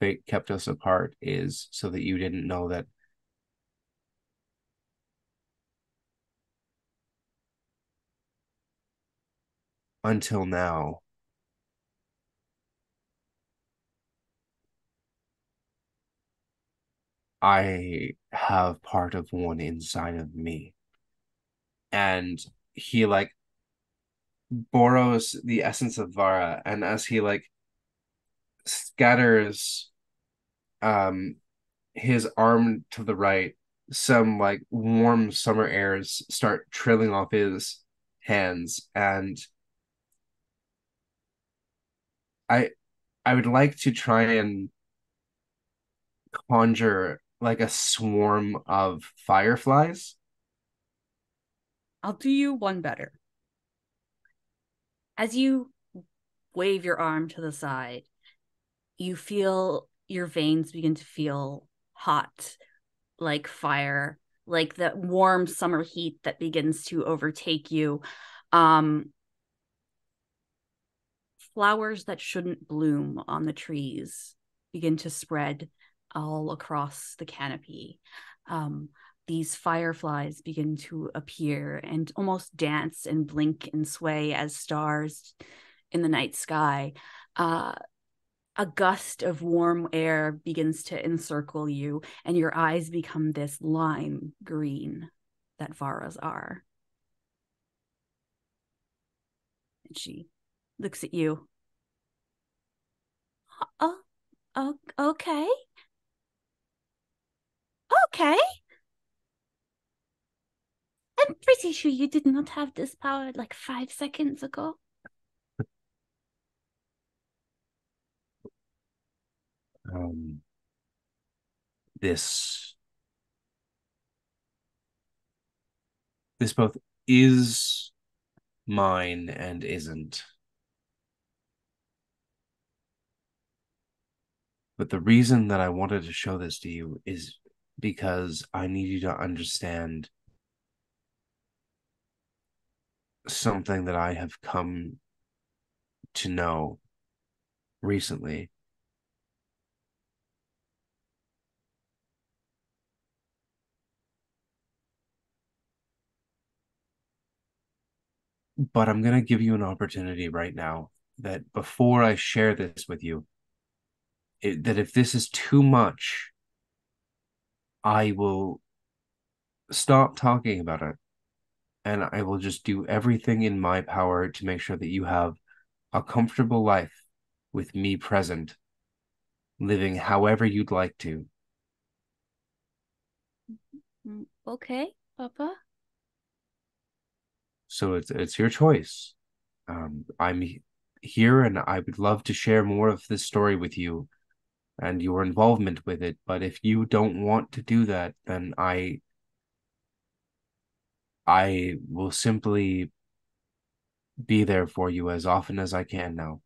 fate kept us apart is so that you didn't know that until now I have part of one inside of me. And he like borrows the essence of Vara, and as he like scatters um his arm to the right, some like warm summer airs start trailing off his hands, and I I would like to try and conjure like a swarm of fireflies. I'll do you one better. As you wave your arm to the side, you feel your veins begin to feel hot, like fire, like the warm summer heat that begins to overtake you. Um, flowers that shouldn't bloom on the trees begin to spread all across the canopy. Um, these fireflies begin to appear and almost dance and blink and sway as stars in the night sky. Uh, a gust of warm air begins to encircle you, and your eyes become this lime green that Varas are. And she looks at you. Oh, oh okay. Okay. I'm pretty sure you did not have this power like five seconds ago. Um, this this both is mine and isn't. But the reason that I wanted to show this to you is because I need you to understand something that I have come to know recently. But I'm going to give you an opportunity right now that before I share this with you, it, that if this is too much, I will stop talking about it and I will just do everything in my power to make sure that you have a comfortable life with me present, living however you'd like to. Mm, okay, Papa. So it's it's your choice. Um, I'm here, and I would love to share more of this story with you and your involvement with it. But if you don't want to do that, then I I will simply be there for you as often as I can now.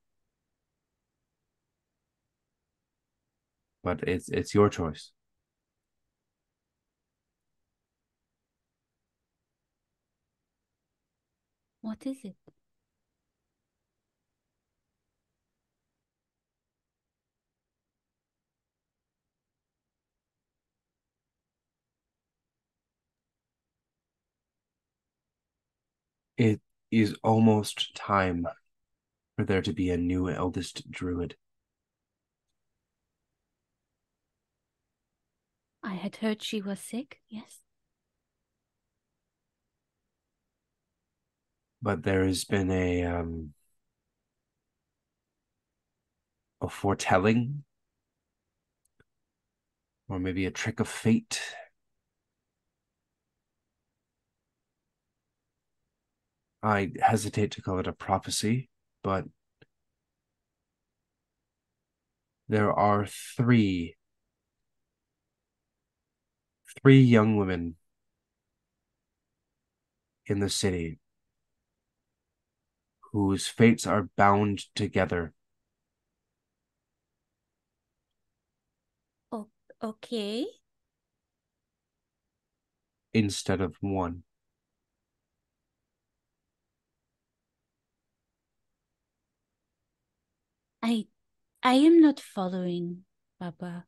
But it's it's your choice. What is it? It is almost time for there to be a new eldest druid. I had heard she was sick, yes. But there has been a um a foretelling or maybe a trick of fate. I hesitate to call it a prophecy, but there are three three young women in the city whose fates are bound together. Oh, okay. Instead of one. I I am not following, Papa.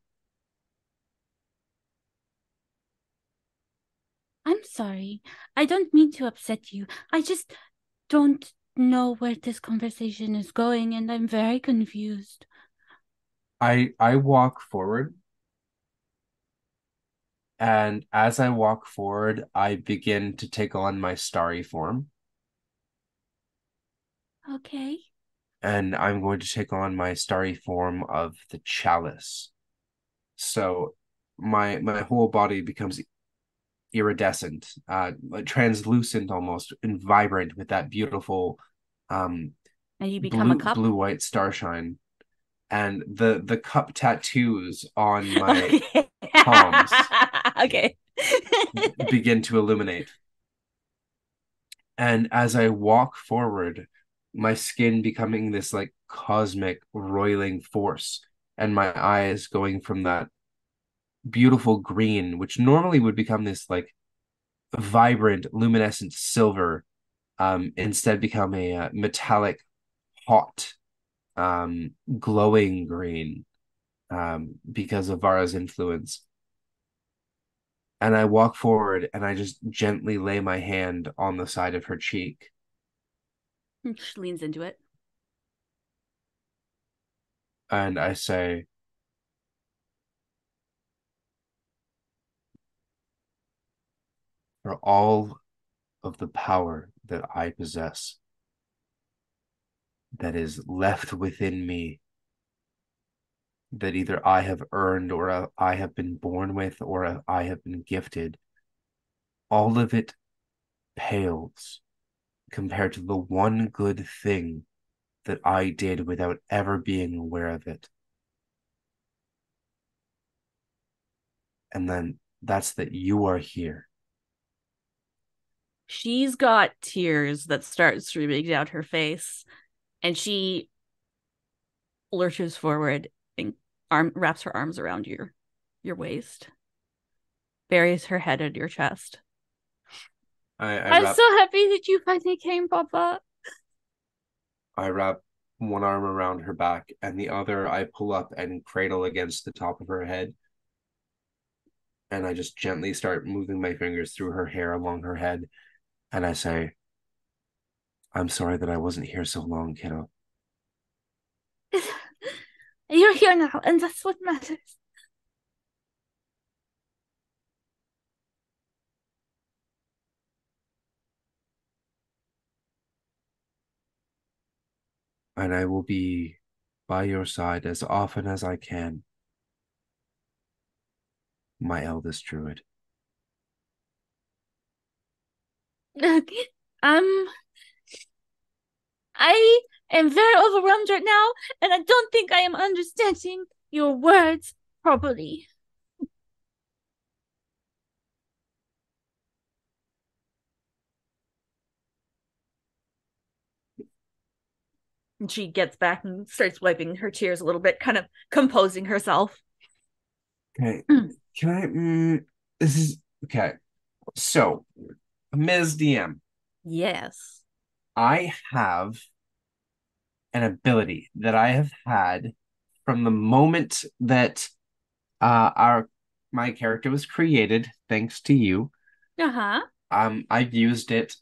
I'm sorry. I don't mean to upset you. I just don't know where this conversation is going and I'm very confused. I I walk forward and as I walk forward, I begin to take on my starry form. Okay and I'm going to take on my starry form of the chalice. So my my whole body becomes iridescent, uh, translucent almost, and vibrant with that beautiful, um, and you become blue, a cup, blue white starshine, and the the cup tattoos on my palms, okay, begin to illuminate. And as I walk forward, my skin becoming this like cosmic roiling force and my eyes going from that beautiful green which normally would become this like vibrant luminescent silver um instead become a uh, metallic hot um glowing green um because of Vara's influence And I walk forward and I just gently lay my hand on the side of her cheek. She leans into it. And I say, For all of the power that I possess, that is left within me that either I have earned or I have been born with or I have been gifted, all of it pales compared to the one good thing that I did without ever being aware of it. And then that's that you are here. She's got tears that start streaming down her face, and she lurches forward and arm wraps her arms around your your waist, buries her head in your chest. I, I I'm wrap, so happy that you finally came, Papa. I wrap one arm around her back and the other I pull up and cradle against the top of her head. And I just gently start moving my fingers through her hair along her head. And I say, I'm sorry that I wasn't here so long, kiddo. You're here now, and that's what matters. And I will be by your side as often as I can. My eldest druid. Um, I am very overwhelmed right now, and I don't think I am understanding your words properly. And she gets back and starts wiping her tears a little bit, kind of composing herself. Okay. Mm. Can I? Mm, this is okay. So, Ms. DM, Yes. I have an ability that I have had from the moment that uh, our my character was created, thanks to you. Uh huh. Um, I've used it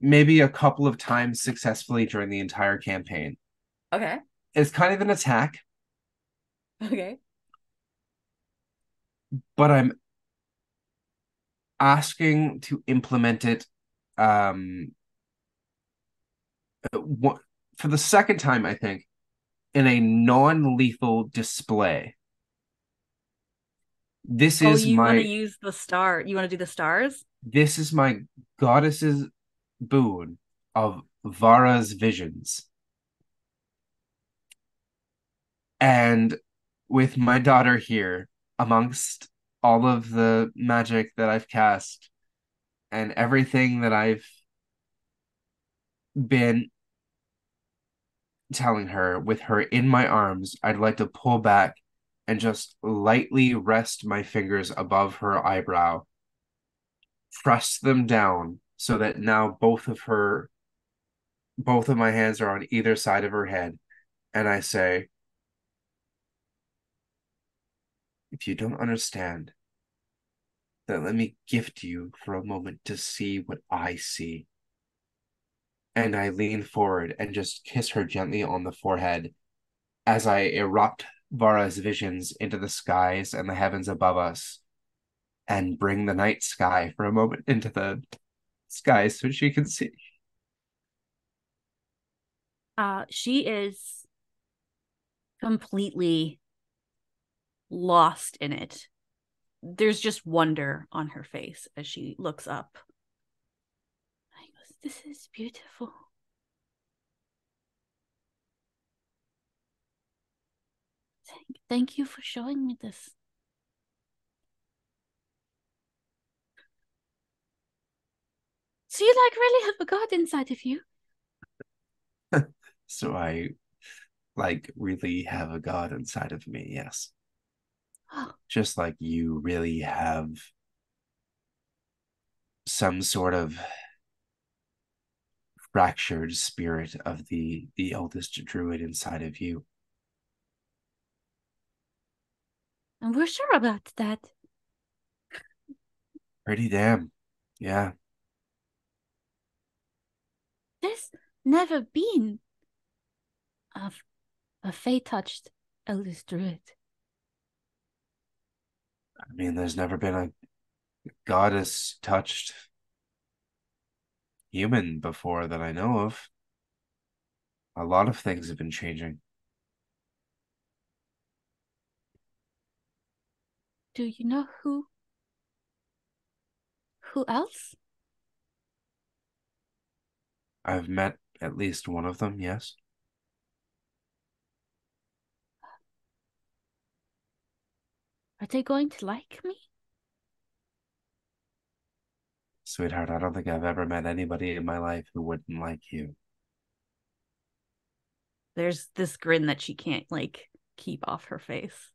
maybe a couple of times successfully during the entire campaign. Okay. It's kind of an attack, Okay. but I'm asking to implement it um uh, for the second time I think in a non-lethal display. This oh, is you my want to use the star? You want to do the stars? this is my goddess's boon of Vara's visions. And with my daughter here, amongst all of the magic that I've cast and everything that I've been telling her, with her in my arms, I'd like to pull back and just lightly rest my fingers above her eyebrow, press them down so that now both of her, both of my hands are on either side of her head. And I say, if you don't understand, then let me gift you for a moment to see what I see. And I lean forward and just kiss her gently on the forehead as I erupt Vara's visions into the skies and the heavens above us and bring the night sky for a moment into the skies so she can see. Uh, she is completely lost in it. There's just wonder on her face as she looks up. I This is beautiful. Thank, thank you for showing me this. So you like really have a god inside of you? So I like really have a god inside of me, yes. Just like you really have some sort of fractured spirit of the the eldest druid inside of you. and we're sure about that. Pretty damn. Yeah. There's never been a, a Fey touched eldest druid. I mean, there's never been a goddess touched human before that I know of. A lot of things have been changing. Do you know who? Who else? I've met at least one of them, yes. Are they going to like me? Sweetheart, I don't think I've ever met anybody in my life who wouldn't like you. There's this grin that she can't like keep off her face.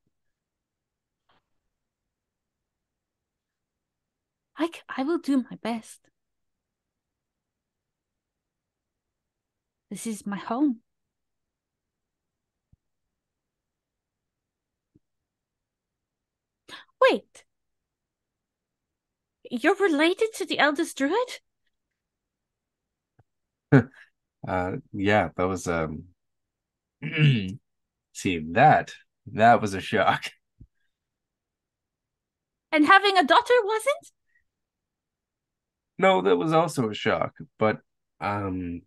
I, c- I will do my best. This is my home. Wait. You're related to the eldest druid? Uh yeah, that was um see that that was a shock. And having a daughter wasn't? No, that was also a shock, but um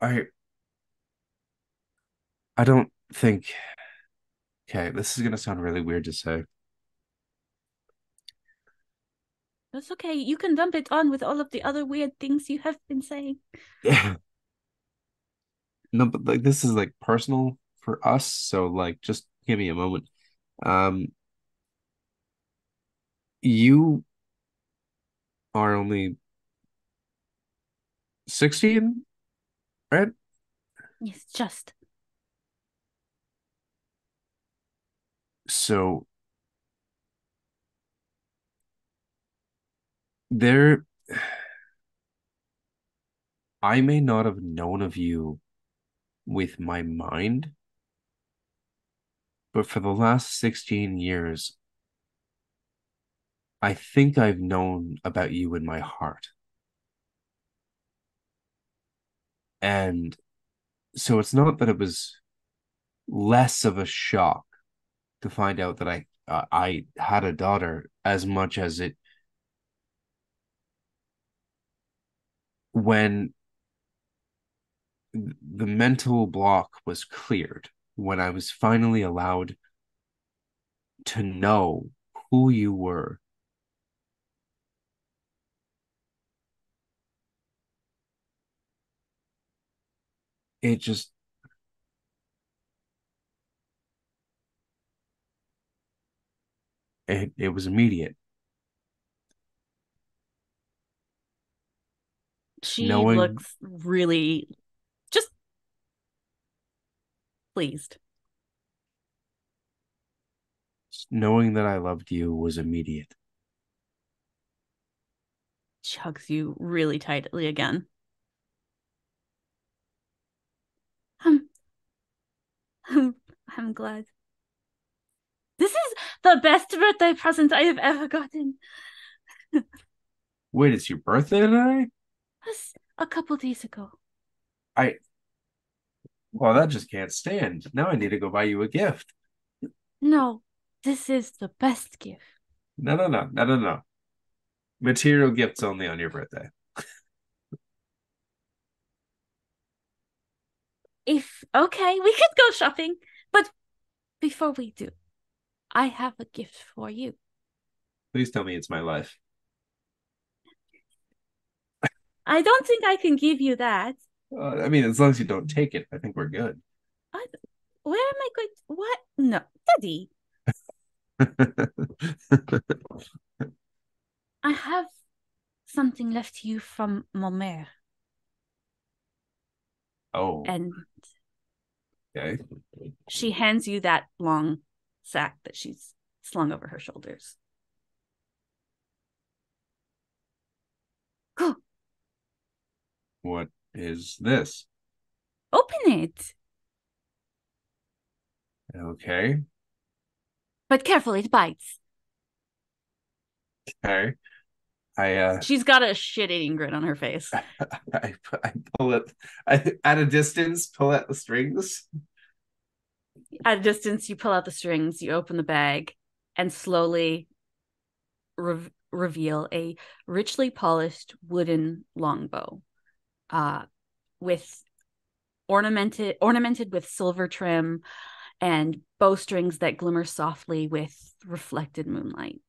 I I don't think okay, this is gonna sound really weird to say. That's okay. You can dump it on with all of the other weird things you have been saying. Yeah. No, but like this is like personal for us, so like just give me a moment. Um you are only 16, right? Yes, just. So there I may not have known of you with my mind, but for the last 16 years, I think I've known about you in my heart. And so it's not that it was less of a shock to find out that I uh, I had a daughter as much as it when the mental block was cleared when I was finally allowed to know who you were. It just it, it was immediate. She Knowing- looks really just pleased. Knowing that I loved you was immediate. She hugs you really tightly again. I'm, um, I'm, I'm glad. The best birthday present I have ever gotten. Wait, it's your birthday today? Just a couple days ago. I. Well, that just can't stand. Now I need to go buy you a gift. No, this is the best gift. No, no, no, no, no, no. Material gifts only on your birthday. If okay, we could go shopping, but before we do, I have a gift for you. Please tell me it's my life. I don't think I can give you that. Uh, I mean, as long as you don't take it, I think we're good. Where am I going? what? No, Daddy. I have something left to you from mon mère, oh, and okay. she hands you that long sack that she's slung over her shoulders. Go, What is this? open it. Okay. But careful, it bites. Okay. I uh She's got a shit-eating grin on her face. I, I pull it I, at a distance, pull at the strings. At a distance, you pull out the strings, you open the bag, and slowly re- reveal a richly polished wooden longbow, uh, with ornamented ornamented with silver trim and bowstrings that glimmer softly with reflected moonlight.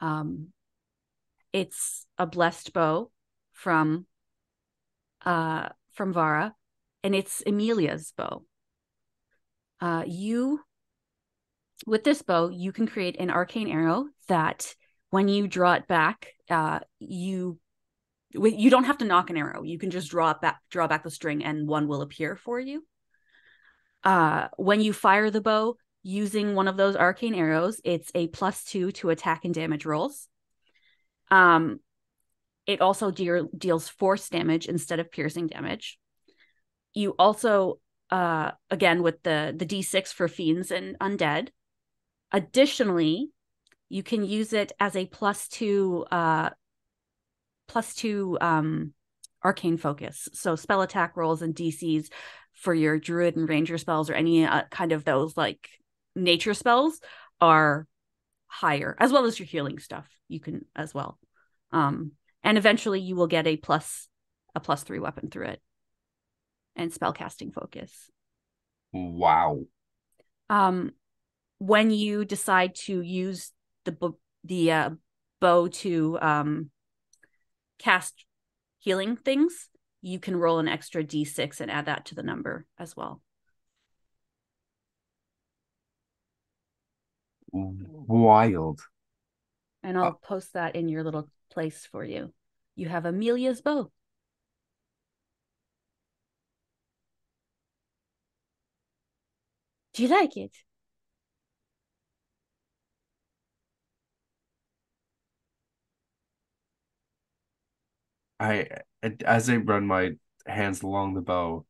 Um, it's a blessed bow from uh from Vara, and it's Amelia's bow. Uh, you with this bow, you can create an arcane arrow that when you draw it back, uh, you you don't have to nock an arrow. You can just draw back, draw back the string, and one will appear for you. Uh, when you fire the bow using one of those arcane arrows, it's a plus two to attack and damage rolls. Um, it also de- deals force damage instead of piercing damage. You also, uh, again with the the d6 for fiends and undead. Additionally, you can use it as a plus two uh, plus two um, arcane focus. So spell attack rolls and DCs for your druid and ranger spells or any uh, kind of those like nature spells are higher, as well as your healing stuff. You can as well. Um, and eventually you will get a plus a plus three weapon through it and spell casting focus. Wow. Um, when you decide to use the the uh, bow to um, cast healing things, you can roll an extra d6 and add that to the number as well. Wild. And I'll post that in your little place for you. You have Amelia's bow. Do you like it? I as I run my hands along the bow,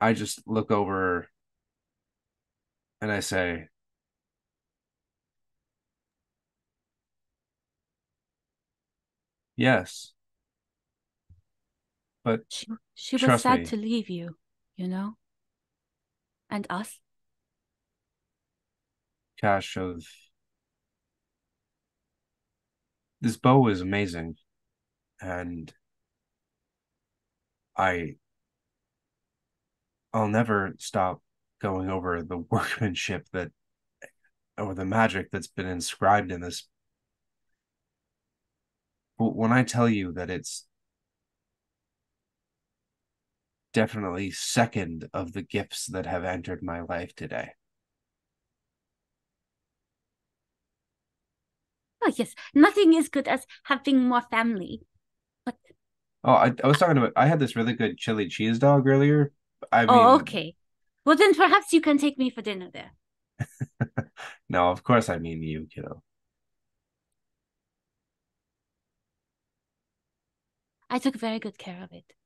I just look over and I say, Yes. But she, she was sad me. to leave you, you know? And us. cash of this bow is amazing and I I'll never stop going over the workmanship that or the magic that's been inscribed in this but when I tell you that it's definitely second of the gifts that have entered my life today. Oh, yes. Nothing is good as having more family. But Oh, I, I was talking about I had this really good chili cheese dog earlier. I oh, mean, oh, okay. Well, then perhaps you can take me for dinner there. no, of course I mean you, kiddo. I took very good care of it.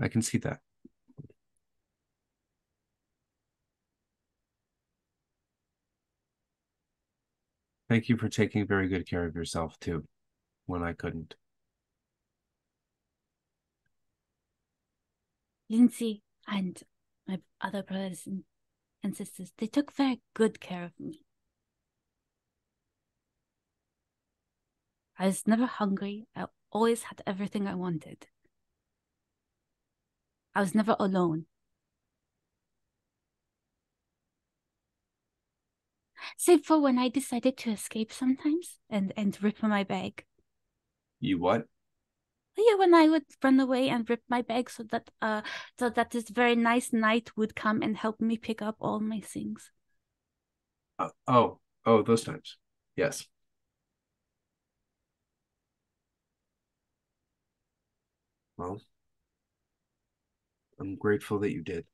I can see that. Thank you for taking very good care of yourself too, when I couldn't. Lindsay and my other brothers and, sisters, they took very good care of me. I was never hungry. I always had everything I wanted. I was never alone. Save for when I decided to escape sometimes and, and rip my bag. You what? Yeah, when I would run away and rip my bag so that uh so that this very nice knight would come and help me pick up all my things. Uh, oh, oh, those times. Yes. Well, I'm grateful that you did.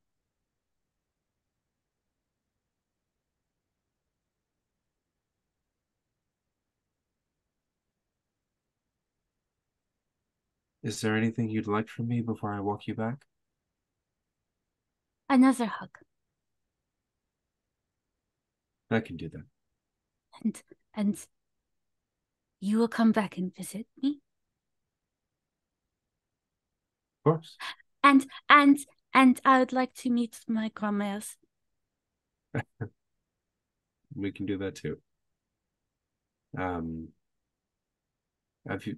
Is there anything you'd like from me before I walk you back? Another hug. I can do that. And and you will come back and visit me? Of course. And and and I would like to meet my grandmas. We can do that too. Um, have you,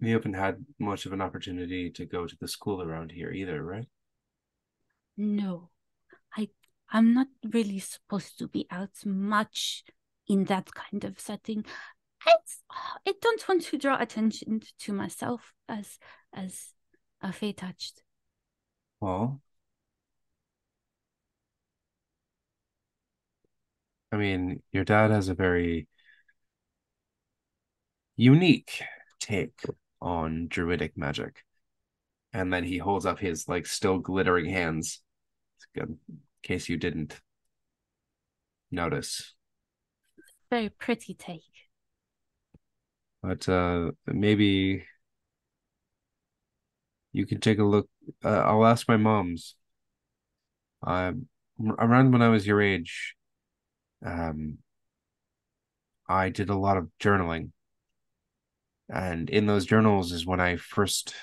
you haven't had much of an opportunity to go to the school around here either, right? No. I I'm not really supposed to be out much in that kind of setting. It's, I don't want to draw attention to myself as as a fey touched. Well, I mean, your dad has a very unique take on druidic magic. And then he holds up his like still glittering hands. In case you didn't notice. Very pretty take. But uh maybe you can take a look. Uh, I'll ask my mom's. Um, around when I was your age, um, I did a lot of journaling. And in those journals is when I first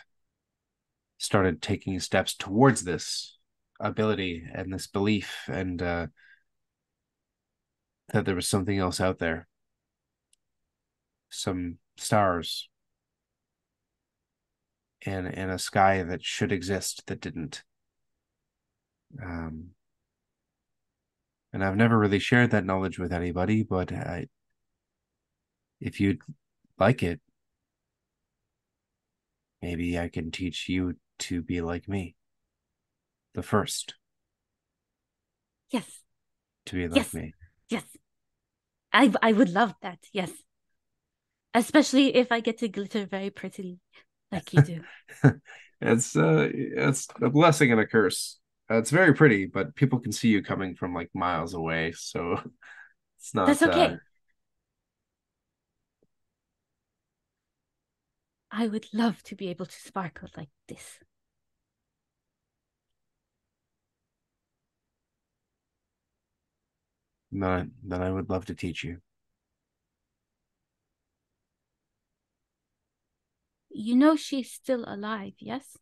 started taking steps towards this ability and this belief and uh, that there was something else out there. Some stars and and a sky that should exist that didn't. Um, and I've never really shared that knowledge with anybody, but I, if you'd like it, maybe I can teach you to be like me. The first. Yes. To be like yes. me. Yes. I I would love that. Yes. Especially if I get to glitter very prettily like you do. it's uh it's a blessing and a curse. Uh, it's very pretty, but people can see you coming from like miles away, so it's not That's okay. Uh... I would love to be able to sparkle like this. Then, then I would love to teach you. You know she's still alive, yes?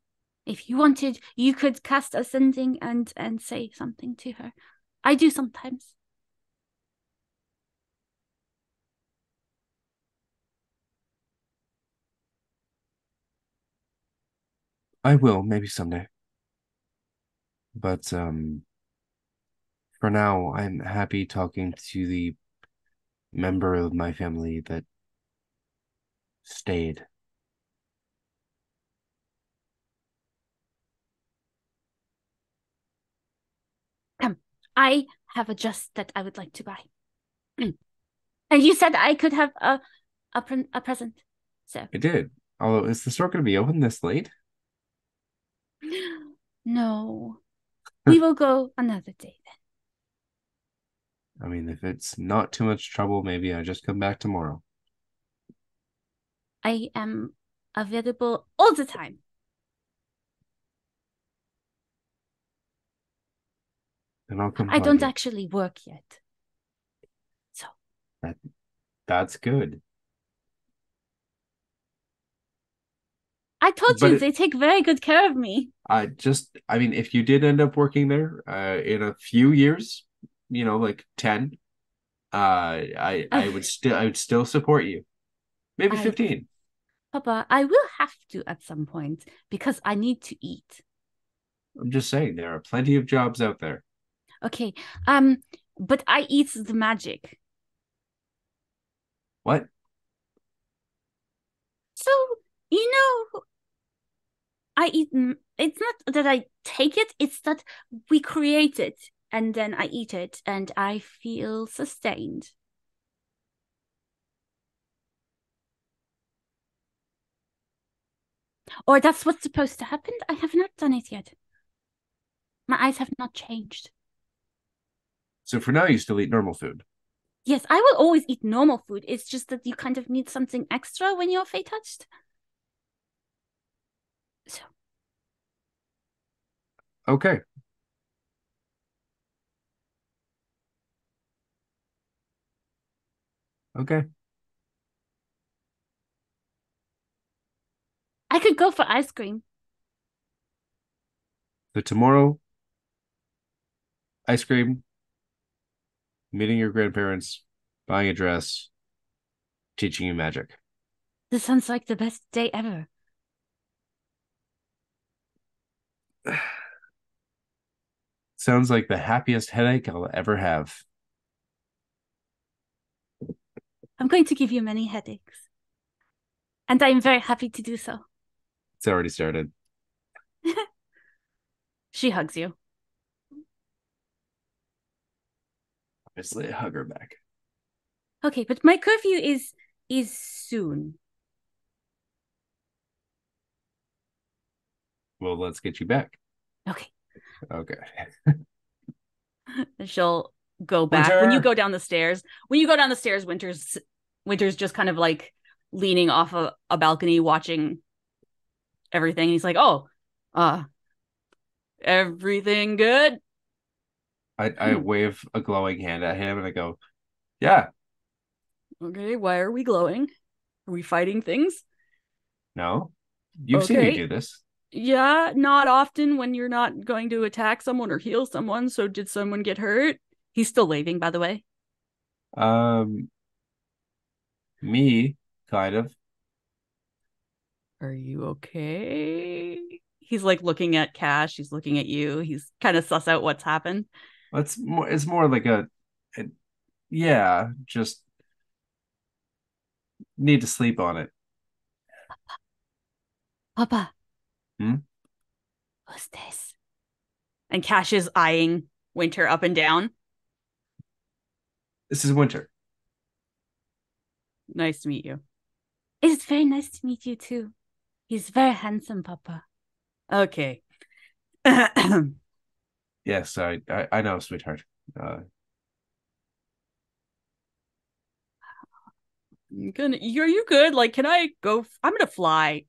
If you wanted, you could cast ascending and and say something to her. I do sometimes. I will, maybe someday. But um for now, I'm happy talking to the member of my family that stayed. Come, I have a dress that I would like to buy. Mm. And you said I could have a a, pre- a present. So I did. Although, is the store going to be open this late? no. we will go another day then. I mean, if it's not too much trouble, maybe I just come back tomorrow. I am available all the time. And I'll come. I don't you. actually work yet. So That, that's good. I told But you it- they take very good care of me. I just, I mean, if you did end up working there uh, in a few years, you know, like 10, uh, I, I would still, I would still support you. Maybe I- 15. Papa, I will have to at some point because I need to eat. I'm just saying, there are plenty of jobs out there. Okay. Um, but I eat the magic. What? So, you know, I eat it's not that I take it, it's that we create it and then I eat it and I feel sustained. Or that's what's supposed to happen. I have not done it yet. My eyes have not changed. So for now, you still eat normal food. Yes, I will always eat normal food. It's just that you kind of need something extra when you're fey touched. So. Okay. Okay. I could go for ice cream. So tomorrow, ice cream, meeting your grandparents, buying a dress, teaching you magic. This sounds like the best day ever. Sounds like the happiest headache I'll ever have. I'm going to give you many headaches. And I'm very happy to do so. It's already started. She hugs you. Obviously, I hug her back. Okay, but my curfew is is soon. Well, let's get you back. Okay. Okay. She'll go back when you go down the stairs. When you go down the stairs, Winter's Winter's just kind of like leaning off a, a balcony watching everything. He's like, "Oh, uh everything good?" I, I Hmm. wave a glowing hand at him and I go, Yeah, Okay, why are we glowing? Are we fighting things? no. You've seen me do this. Yeah, not often when you're not going to attack someone or heal someone. So did someone get hurt? He's still waving, by the way. Um me, kind of. Are you okay? He's like looking at Cash. He's looking at you. He's kind of suss out what's happened. It's more it's more like a, a yeah, just need to sleep on it. Papa. Hmm? Who's this? And Cash is eyeing Winter up and down. This is winter. Nice to meet you. It's very nice to meet you too. He's very handsome, Papa. Okay. Yes, I I, I know, sweetheart. Uh Gonna, are you good? Like, can I go? f- I'm gonna fly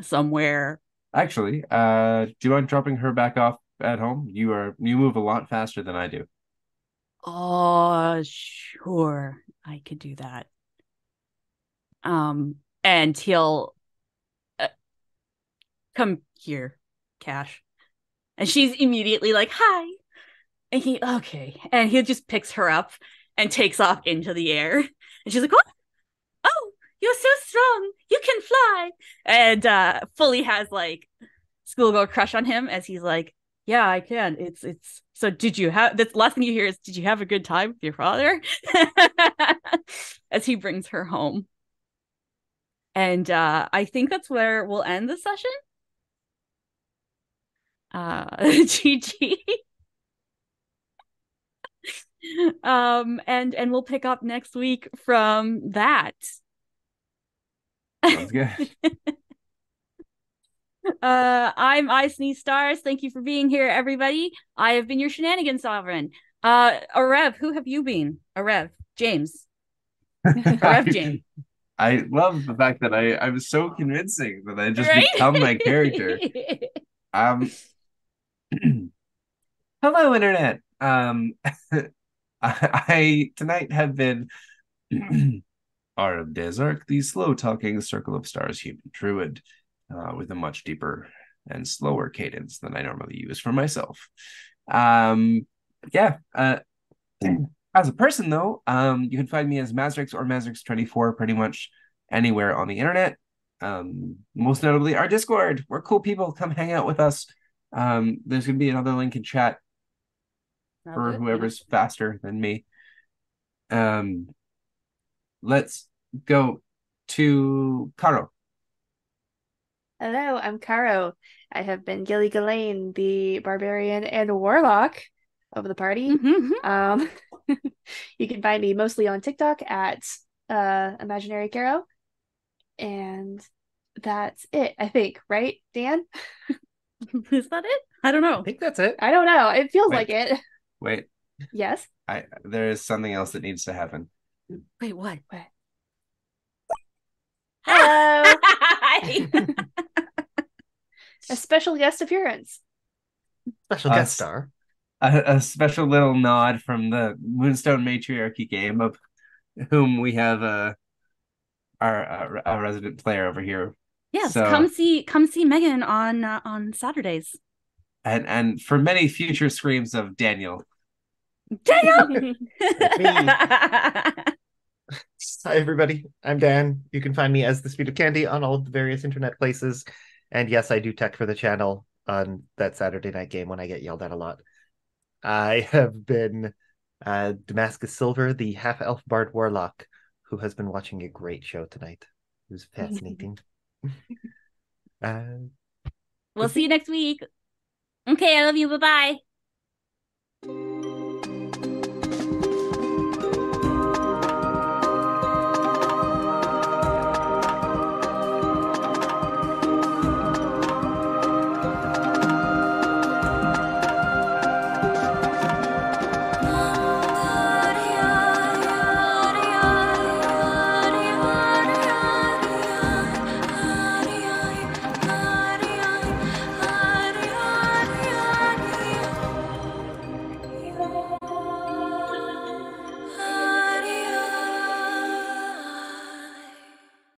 somewhere. actually, uh do you mind dropping her back off at home? You are you move a lot faster than I do. Oh, sure, I could do that. Um, and he'll uh, come here, Cash, and she's immediately like, "Hi," and he okay, and he just picks her up and takes off into the air, and she's like, "What? Oh, you're so strong, you can fly," and uh, fully has like schoolgirl crush on him as he's like, "Yeah, I can. It's it's." So did you have the last thing you hear is did you have a good time with your father? as he brings her home. And uh I think that's where we'll end the session. Uh GG. um and and we'll pick up next week from that. Sounds good. Uh, I'm I Sneeze Stars. Thank you for being here, everybody. I have been your shenanigan sovereign. Uh, Arev, who have you been? Arev, James. Arev, James. I love the fact that I I was so convincing that I just Right? become my character. Um Hello internet. Um I, tonight have been Arev Desark, the slow talking circle of stars human druid, uh, with a much deeper and slower cadence than I normally use for myself. Um yeah, uh as a person though, um you can find me as Mazrix or Mazrix24 pretty much anywhere on the internet. Um most notably our Discord. We're cool people. Come hang out with us. Um, there's gonna be another link in chat for good, whoever's faster than me. Um, let's go to Caro. Hello, I'm Caro. I have been Gilly Ghislaine, the barbarian and warlock of the party. yeah. Mhm. Um, you can find me mostly on TikTok at uh, Imaginary Caro, and that's it. I think, right, Dan? Is that it? I don't know. I think that's it. I don't know. It feels Wait. like it. Wait, Yes. I there is something else that needs to happen. Wait, what? What? Hello. Hi. A special guest appearance. Special Us. guest star. A, a special little nod from the Moonstone Matriarchy game of whom we have uh, our, our our resident player over here, Yes, So- come see come see Megan on uh, on Saturdays. and and for many future screams of Daniel. Daniel. Hi, everybody. I'm Dan. You can find me as the Speed of Candy on all of the various internet places. And yes, I do tech for the channel on that Saturday night game when I get yelled at a lot. I have been uh, Damascus Silver, the half elf bard warlock, who has been watching a great show tonight. It was fascinating. uh, we'll see you next week. Okay, I love you. Bye bye.